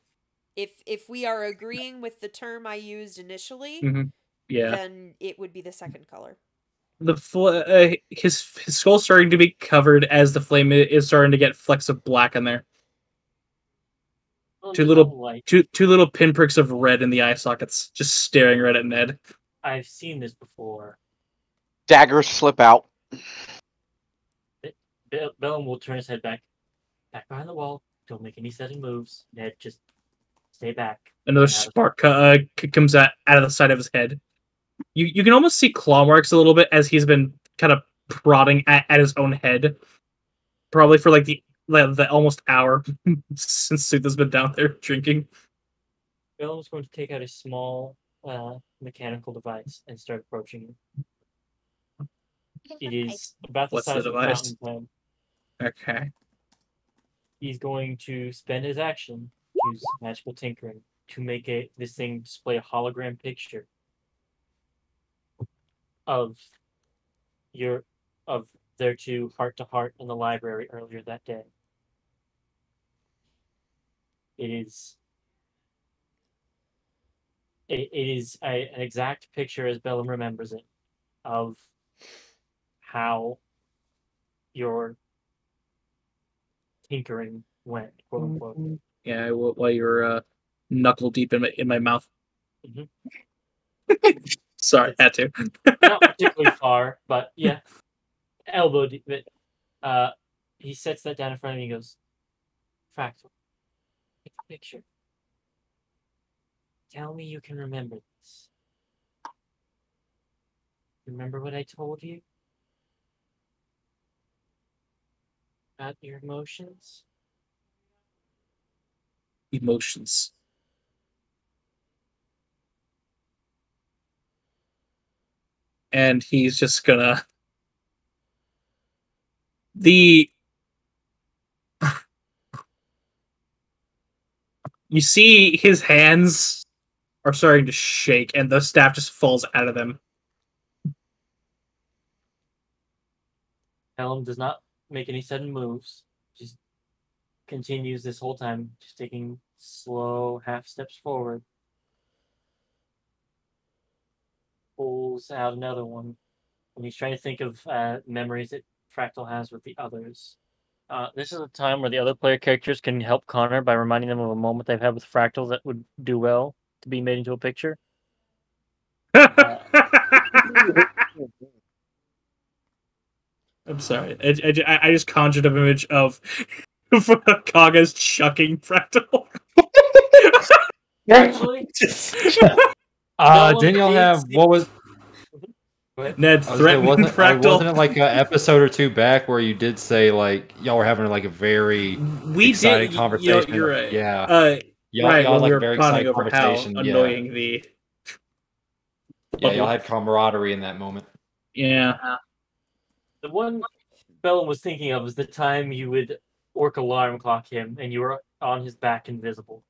If if we are agreeing with the term I used initially, Mhm. Yeah, then it would be the second color. the fl- uh, his his skull's starting to be covered as the flame is starting to get flecks of black in there. Well, Two no, little- like Two two little pinpricks of red in the eye sockets, just staring right at Ned. I've seen this before. Daggers slip out. Bel- Bellum will turn his head back, back behind the wall. Don't make any sudden moves. Ned, just stay back. Another spark uh, comes out out of the side of his head. You you can almost see claw marks a little bit as he's been kind of prodding at, at his own head, probably for like the the, the almost hour since Sutha's been down there drinking. Bill is going to take out a small uh, mechanical device and start approaching him. It is about the What's the size of a fountain pen. Okay. He's going to spend his action to use magical tinkering to make a this thing display a hologram picture of your of their two heart to heart in the library earlier that day. It is it, it is a, an exact picture as Bellum remembers it of how your tinkering went, quote unquote. Yeah, wh- while you're uh, knuckle deep in my in my mouth. Mhm. Sorry, had to. Not particularly far, but yeah, elbow deep. But uh, he sets that down in front of me. and He goes, "Fractal, take a picture. Tell me you can remember this. Remember what I told you about your emotions." Emotions. And he's just gonna the you see his hands are starting to shake and the staff just falls out of them. Helm does not make any sudden moves. Just continues this whole time, just taking slow half steps forward. Pulls out another one, and he's trying to think of uh, memories that Fractal has with the others. Uh, this is a time where the other player characters can help Connor by reminding them of a moment they've had with Fractal that would do well to be made into a picture. I'm sorry. I, I, I just conjured an image of Kagaz chucking fractal. Actually, Uh, No, didn't y'all have what was? Ned I was gonna say, threatened wasn't, uh, fractal. wasn't it like an episode or two back where you did say like y'all were having like a very we exciting did. conversation? You know, you're right. Yeah, Uh, y'all, right y'all when like we a were very bonding exciting over how conversation. yeah. annoying the yeah, y'all had camaraderie in that moment. yeah. The one Bellum was thinking of was the time you would orc alarm clock him and you were on his back invisible.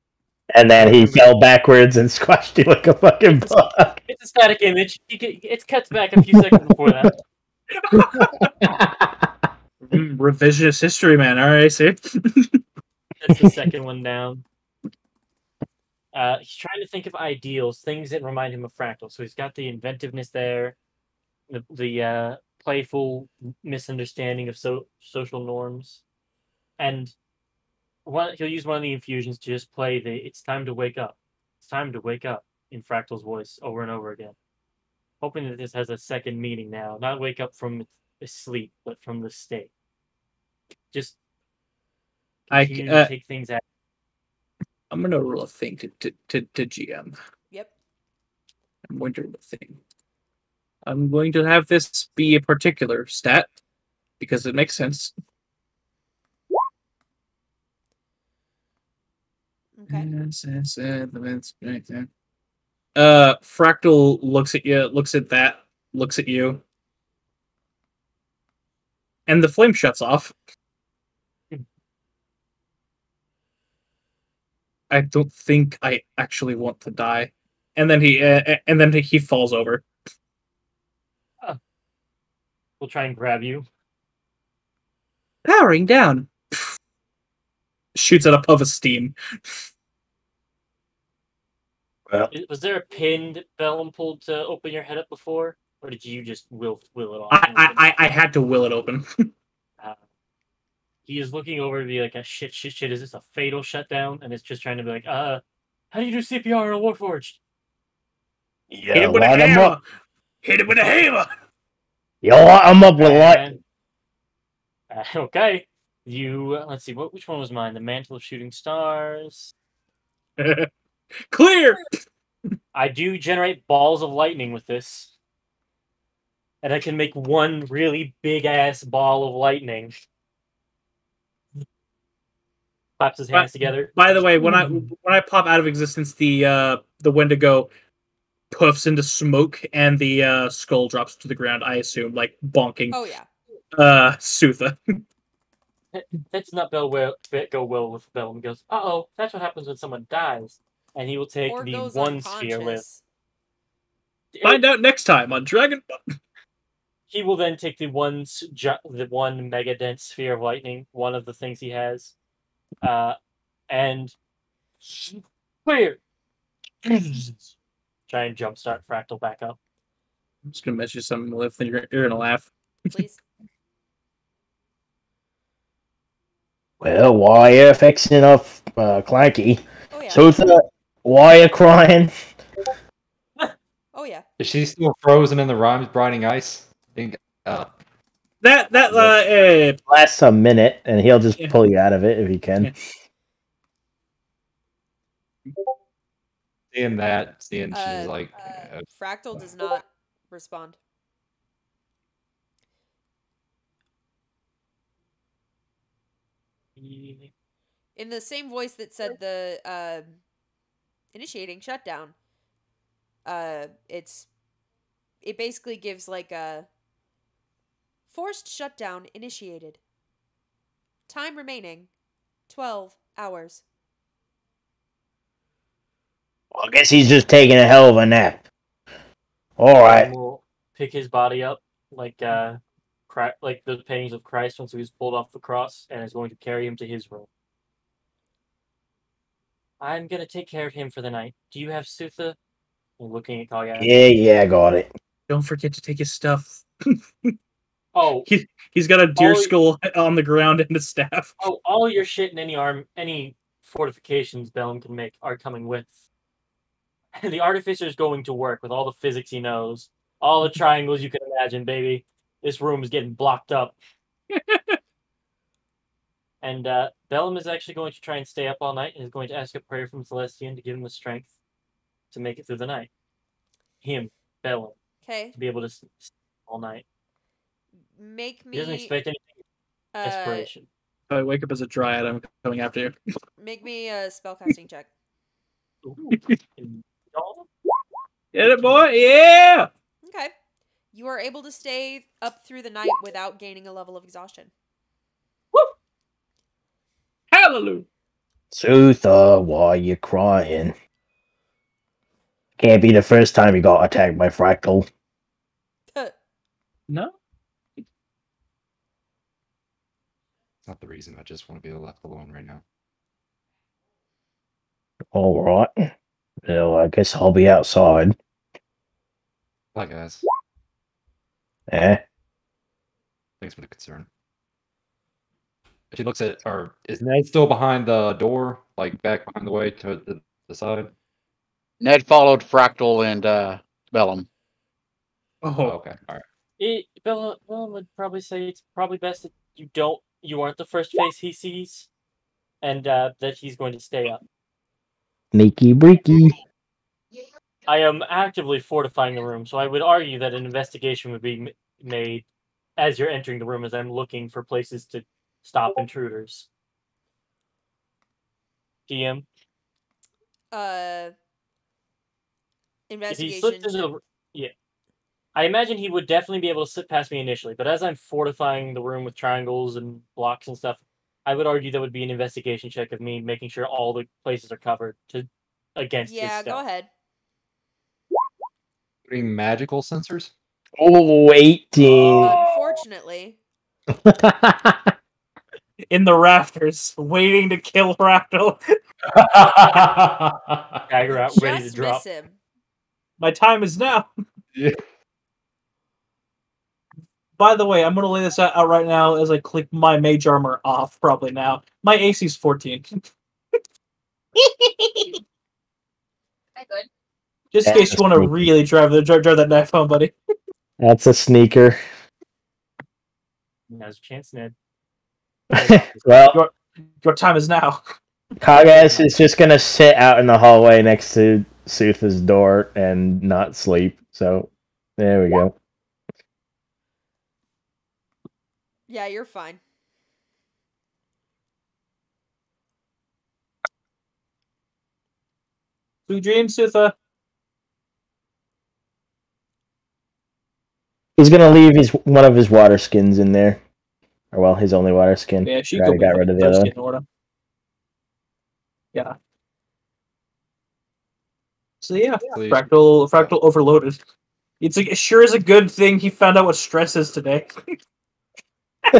And then he fell backwards and squashed you like a fucking bug. It's a static image. It cuts back a few seconds before that. Mm, revisionist history, man. All right, see. That's the second one down. Uh, he's trying to think of ideals, things that remind him of Fractal. So he's got the inventiveness there, the the uh, playful misunderstanding of so, social norms, and one he'll use one of the infusions to just play the "It's time to wake up, it's time to wake up" in Fractal's voice over and over again, hoping that this has a second meaning now, not wake up from sleep, but from the state. Just I continue uh, to take things out. I'm gonna roll a thing to to, to, to GM. Yep. I'm going to roll a thing. I'm going to have this be a particular stat because it makes sense. Okay. Yes, yes, elements, right there. Uh, Fractal looks at you, looks at that, looks at you, and the flame shuts off. I don't think I actually want to die. And then he, uh, and then he falls over. We'll try and grab you. Powering down. Shoots out a puff of steam. Well, Was there a pin that Bellum pulled to open your head up before, or did you just will will it off? I, I. I, I had to will it open. Uh, he is looking over to be like, "A shit, shit, shit! Is this a fatal shutdown?" And it's just trying to be like, "Uh, how do you do CPR on a Warforged?" yeah, Hit it with a hammer. up. Hit it with a hammer. You light 'em up with light. Uh, okay, you uh, let's see what which one was mine? The Mantle of Shooting Stars. Clear. I do generate balls of lightning with this. And I can make one really big ass ball of lightning. Claps his hands But- together. By the way, when I when I pop out of existence, the uh the Wendigo puffs into smoke and the uh skull drops to the ground. I assume, like bonking Oh yeah. uh Sutha. That's not Bell well, go well with Bell. He goes, uh oh, that's what happens when someone dies. And he will take Or the one sphere with. unconscious. Find out next time on Dragon. He will then take the one the one mega dense sphere of lightning, one of the things he has, uh, and clear. Try and jumpstart Fractal back up. I'm just gonna mention something. to Lift, and you're, you're gonna laugh. Please. Well, why are you fixing up uh, Clanky? Oh yeah. Sutha, why are you crying? oh yeah. Is she still frozen in the Rime's Binding Ice? Think- Uh, That that uh, uh Lasts a minute, and he'll just Yeah. pull you out of it if he can. Yeah. seeing that, seeing Uh, she's like, uh, uh, Fractal does not respond. In the same voice that said the uh, initiating shutdown. Uh, it's it basically gives like a forced shutdown initiated. Time remaining, twelve hours. Well, I guess he's just taking a hell of a nap. All right. And will pick his body up like uh, Chri- like the paintings of Christ once he was pulled off the cross, and is going to carry him to his room. I'm gonna take care of him for the night. Do you have Sutha? I'm looking at Kagaya. Yeah, yeah, got it. don't forget to take his stuff. Oh, He's got a deer y- skull on the ground and a staff. oh, all your shit and any arm, any fortifications Bellum can make are coming with. the artificer's going to work with all the physics he knows, all the triangles you can imagine, baby. This room is getting blocked up. And uh, Bellum is actually going to try and stay up all night and is going to ask a prayer from Celestian to give him the strength to make it through the night. Him, Bellum, Okay, to be able to s- sleep all night. make me He doesn't expect any uh, desperation. If I wake up as a dryad, I'm coming after you. make me a spellcasting check. Ooh. Oh, Get it, boy? Yeah. Okay. You are able to stay up through the night without gaining a level of exhaustion. Hallelujah. Sutha, why are you crying? Can't be the first time you got attacked by Fractal. No. It's not the reason. I just want to be left alone right now. All right. Well, I guess I'll be outside. Bye, guys. Eh? Thanks for the concern. She looks at, or is Ned still behind the door, like back behind the way to the, the side? Ned followed Fractal and uh, Bellum. Oh, Oh, okay, all right. It, Bella, Bella would probably say it's probably best that you don't, you aren't the first face he sees, and uh, that he's going to stay up. Sneaky breaky. I am actively fortifying the room, so I would argue that an investigation would be m- made as you're entering the room, as I'm looking for places to stop intruders. DM, Uh If he Investigation. slipped through the yeah, I imagine he would definitely be able to slip past me initially. But as I'm fortifying the room with triangles and blocks and stuff, I would argue that would be an investigation check of me making sure all the places are covered to against. his yeah, go ahead. Putting magical sensors? Oh, 18. Unfortunately, In the rafters, waiting to kill Fractal. Dagger out, ready to just drop. miss him. My time is now. Yeah. By the way, I'm gonna lay this out out right now as I click my mage armor off. Probably now. My AC is 14. good. Just in case you want to really drive the drive, drive that knife home, buddy. That's a sneaker. Now's your chance, Ned. well, Your time is now. Kagaz is just gonna sit out in the hallway next to Sutha's door and not sleep. So there we go. Yeah, you're fine. Sweet dreams, Sutha. He's gonna leave his one of his water skins in there, or well, his only water skin. Yeah, she Forgot got rid of the other. one. order. Yeah. So yeah, Please. fractal fractal overloaded. It's like, it sure is a good thing he found out what stress is today.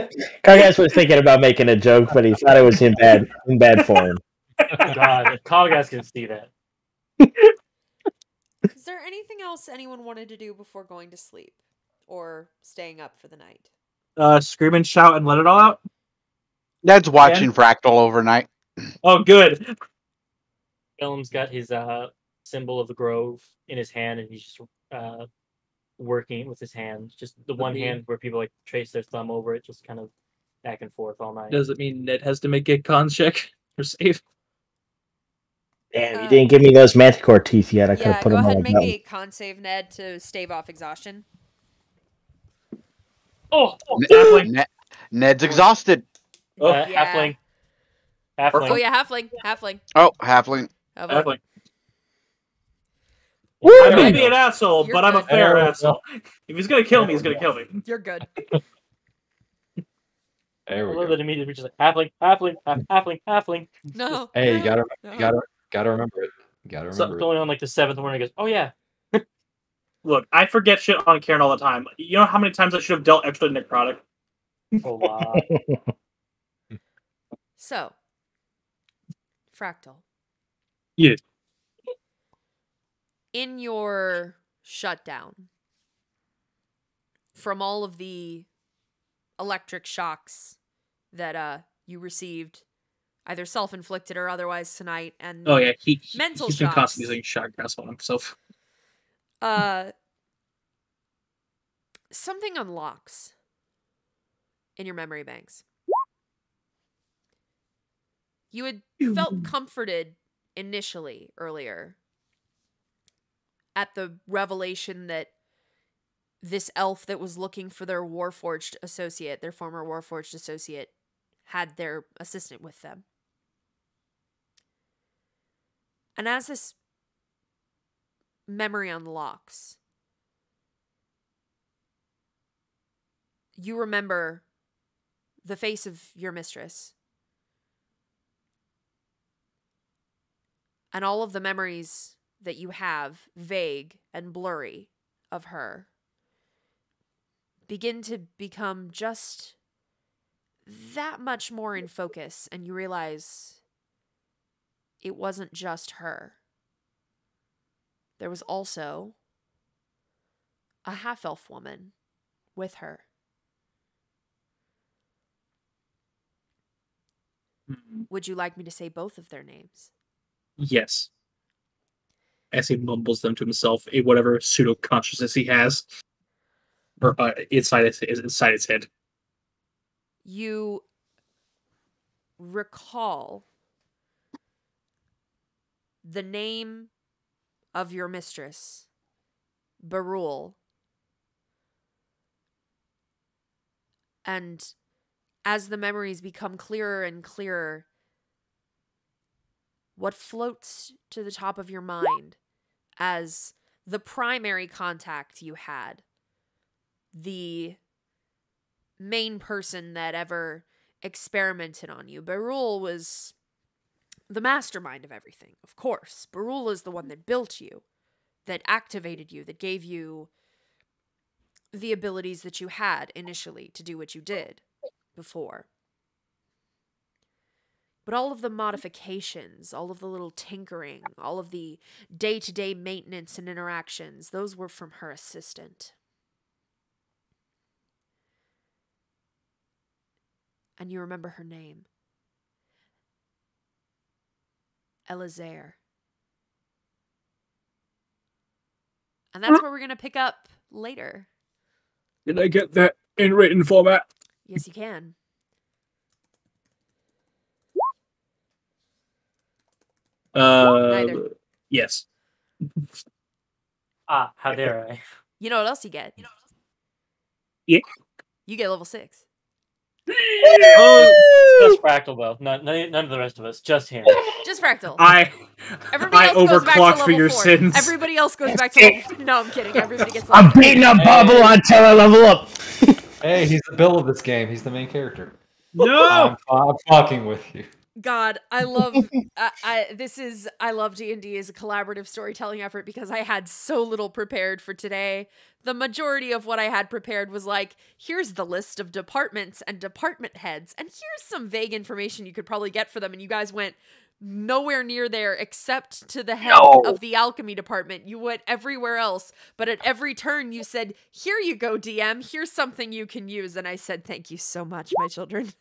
Kagaz was thinking about making a joke, but he thought it was in bad in bad form. God, if Kagaz can see that. Is there anything else anyone wanted to do before going to sleep or staying up for the night? Uh, scream and shout and let it all out. Ned's watching Fractal overnight. Oh, good. Film's got his uh symbol of the grove in his hand, and he's just uh working with his hand. Just the one mean- hand where people like trace their thumb over it, just kind of back and forth all night. Does it mean Ned has to make a con check or save? Damn, you Uh, didn't give me those manticore teeth yet. I could yeah, have put go them ahead and make belt. a con save, Ned, to stave off exhaustion. Oh, Ne- halfling. Ne- Ned's exhausted. Oh, uh, yeah. halfling. Halfling. Oh yeah, halfling, halfling. Oh, halfling. Have halfling. Woo! I may be an asshole, You're but I'm a fair There go. asshole. If he's gonna kill me, he's gonna kill me. You're good. There I we love go. that immediately we're just like halfling, halfling, half- halfling, halfling. No. Hey, you gotta, no. you gotta, gotta remember it. You gotta remember. So remember going on like the seventh one, he goes, "Oh yeah, Look, I forget shit on Karen all the time. You know how many times I should have dealt extra necrotic? a lot." So, fractal. Yes. In your shutdown from all of the electric shocks that uh you received, either self-inflicted or otherwise tonight, and Oh yeah, he, he Mental he's been constantly using shocking grasp on himself. Uh something unlocks in your memory banks. You had felt comforted initially earlier at the revelation that this elf that was looking for their warforged associate, their former warforged associate, had their assistant with them. And as this memory unlocks, you remember the face of your mistress and all of the memories that you have, vague and blurry, of her begin to become just that much more in focus, and you realize it wasn't just her. There was also a half elf woman with her. Would you like me to say both of their names? Yes. As he mumbles them to himself, in whatever pseudo consciousness he has, or uh, inside his inside his head. You recall the name of your mistress, Barul. And as the memories become clearer and clearer, what floats to the top of your mind as the primary contact you had, the main person that ever experimented on you. Barul was the mastermind of everything, of course. Barul is the one that built you, that activated you, that gave you the abilities that you had initially to do what you did before. But all of the modifications, all of the little tinkering, all of the day to day maintenance and interactions, those were from her assistant. And you remember her name Elazair. And that's where we're going to pick up later. Did I get that in written format? Yes, you can. Uh, Neither. yes. Ah, how dare I? You know what else you get? Yeah. You get level six. Oh, Just Fractal though. None, none, none of the rest of us. Just him. Just fractal. I Everybody I else goes back to overclocked level for your four. sins. Everybody else goes back to level. No, I'm kidding. Everybody gets. I'm Level beating up Bubble until I level up. Hey, he's the bill of this game. He's the main character. no. I'm, I'm fucking with you. God, I love. I, I this is I love D and D as a collaborative storytelling effort because I had so little prepared for today. The majority of what I had prepared was like, here's the list of departments and department heads, and here's some vague information you could probably get for them. And you guys went nowhere near there except to the head No. of the alchemy department. You went everywhere else, but at every turn you said, "Here you go, DM. Here's something you can use." And I said, "Thank you so much, my children."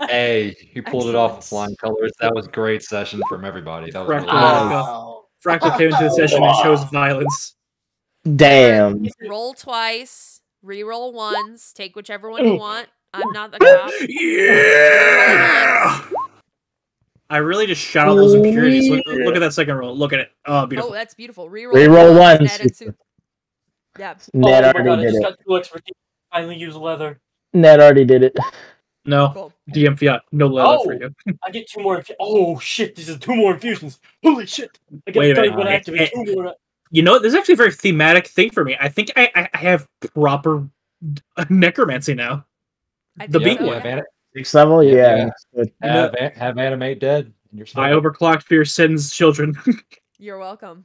Hey, you pulled it off with flying colors. That was great session from everybody. That was Fractal, really good. Fractal came into the session and shows violence. Damn. roll twice, re-roll ones, take whichever one you mm. want. I'm not the cop. Yeah. I really just shot all those impurities. Look, look at that second roll. Look at it. Oh, oh beautiful. Oh, that's beautiful. Re-roll, Reroll ones, ones. Ned Yeah. Ned oh my already god, I did just it. got two expertise. Finally use leather. Ned already did it. No, Cool. DM Fiat, no leather for Oh. you. I get two more. Infu- oh shit! These are two more infusions. Holy shit! I get Wait a minute. one activate. Two more. You know, this is actually a very thematic thing for me. I think I, I, I have proper necromancy now. I The think big so, one. Have, yeah. Sixth level, yeah. have, have animate dead. And you're I overclocked for your sins, children. You're welcome.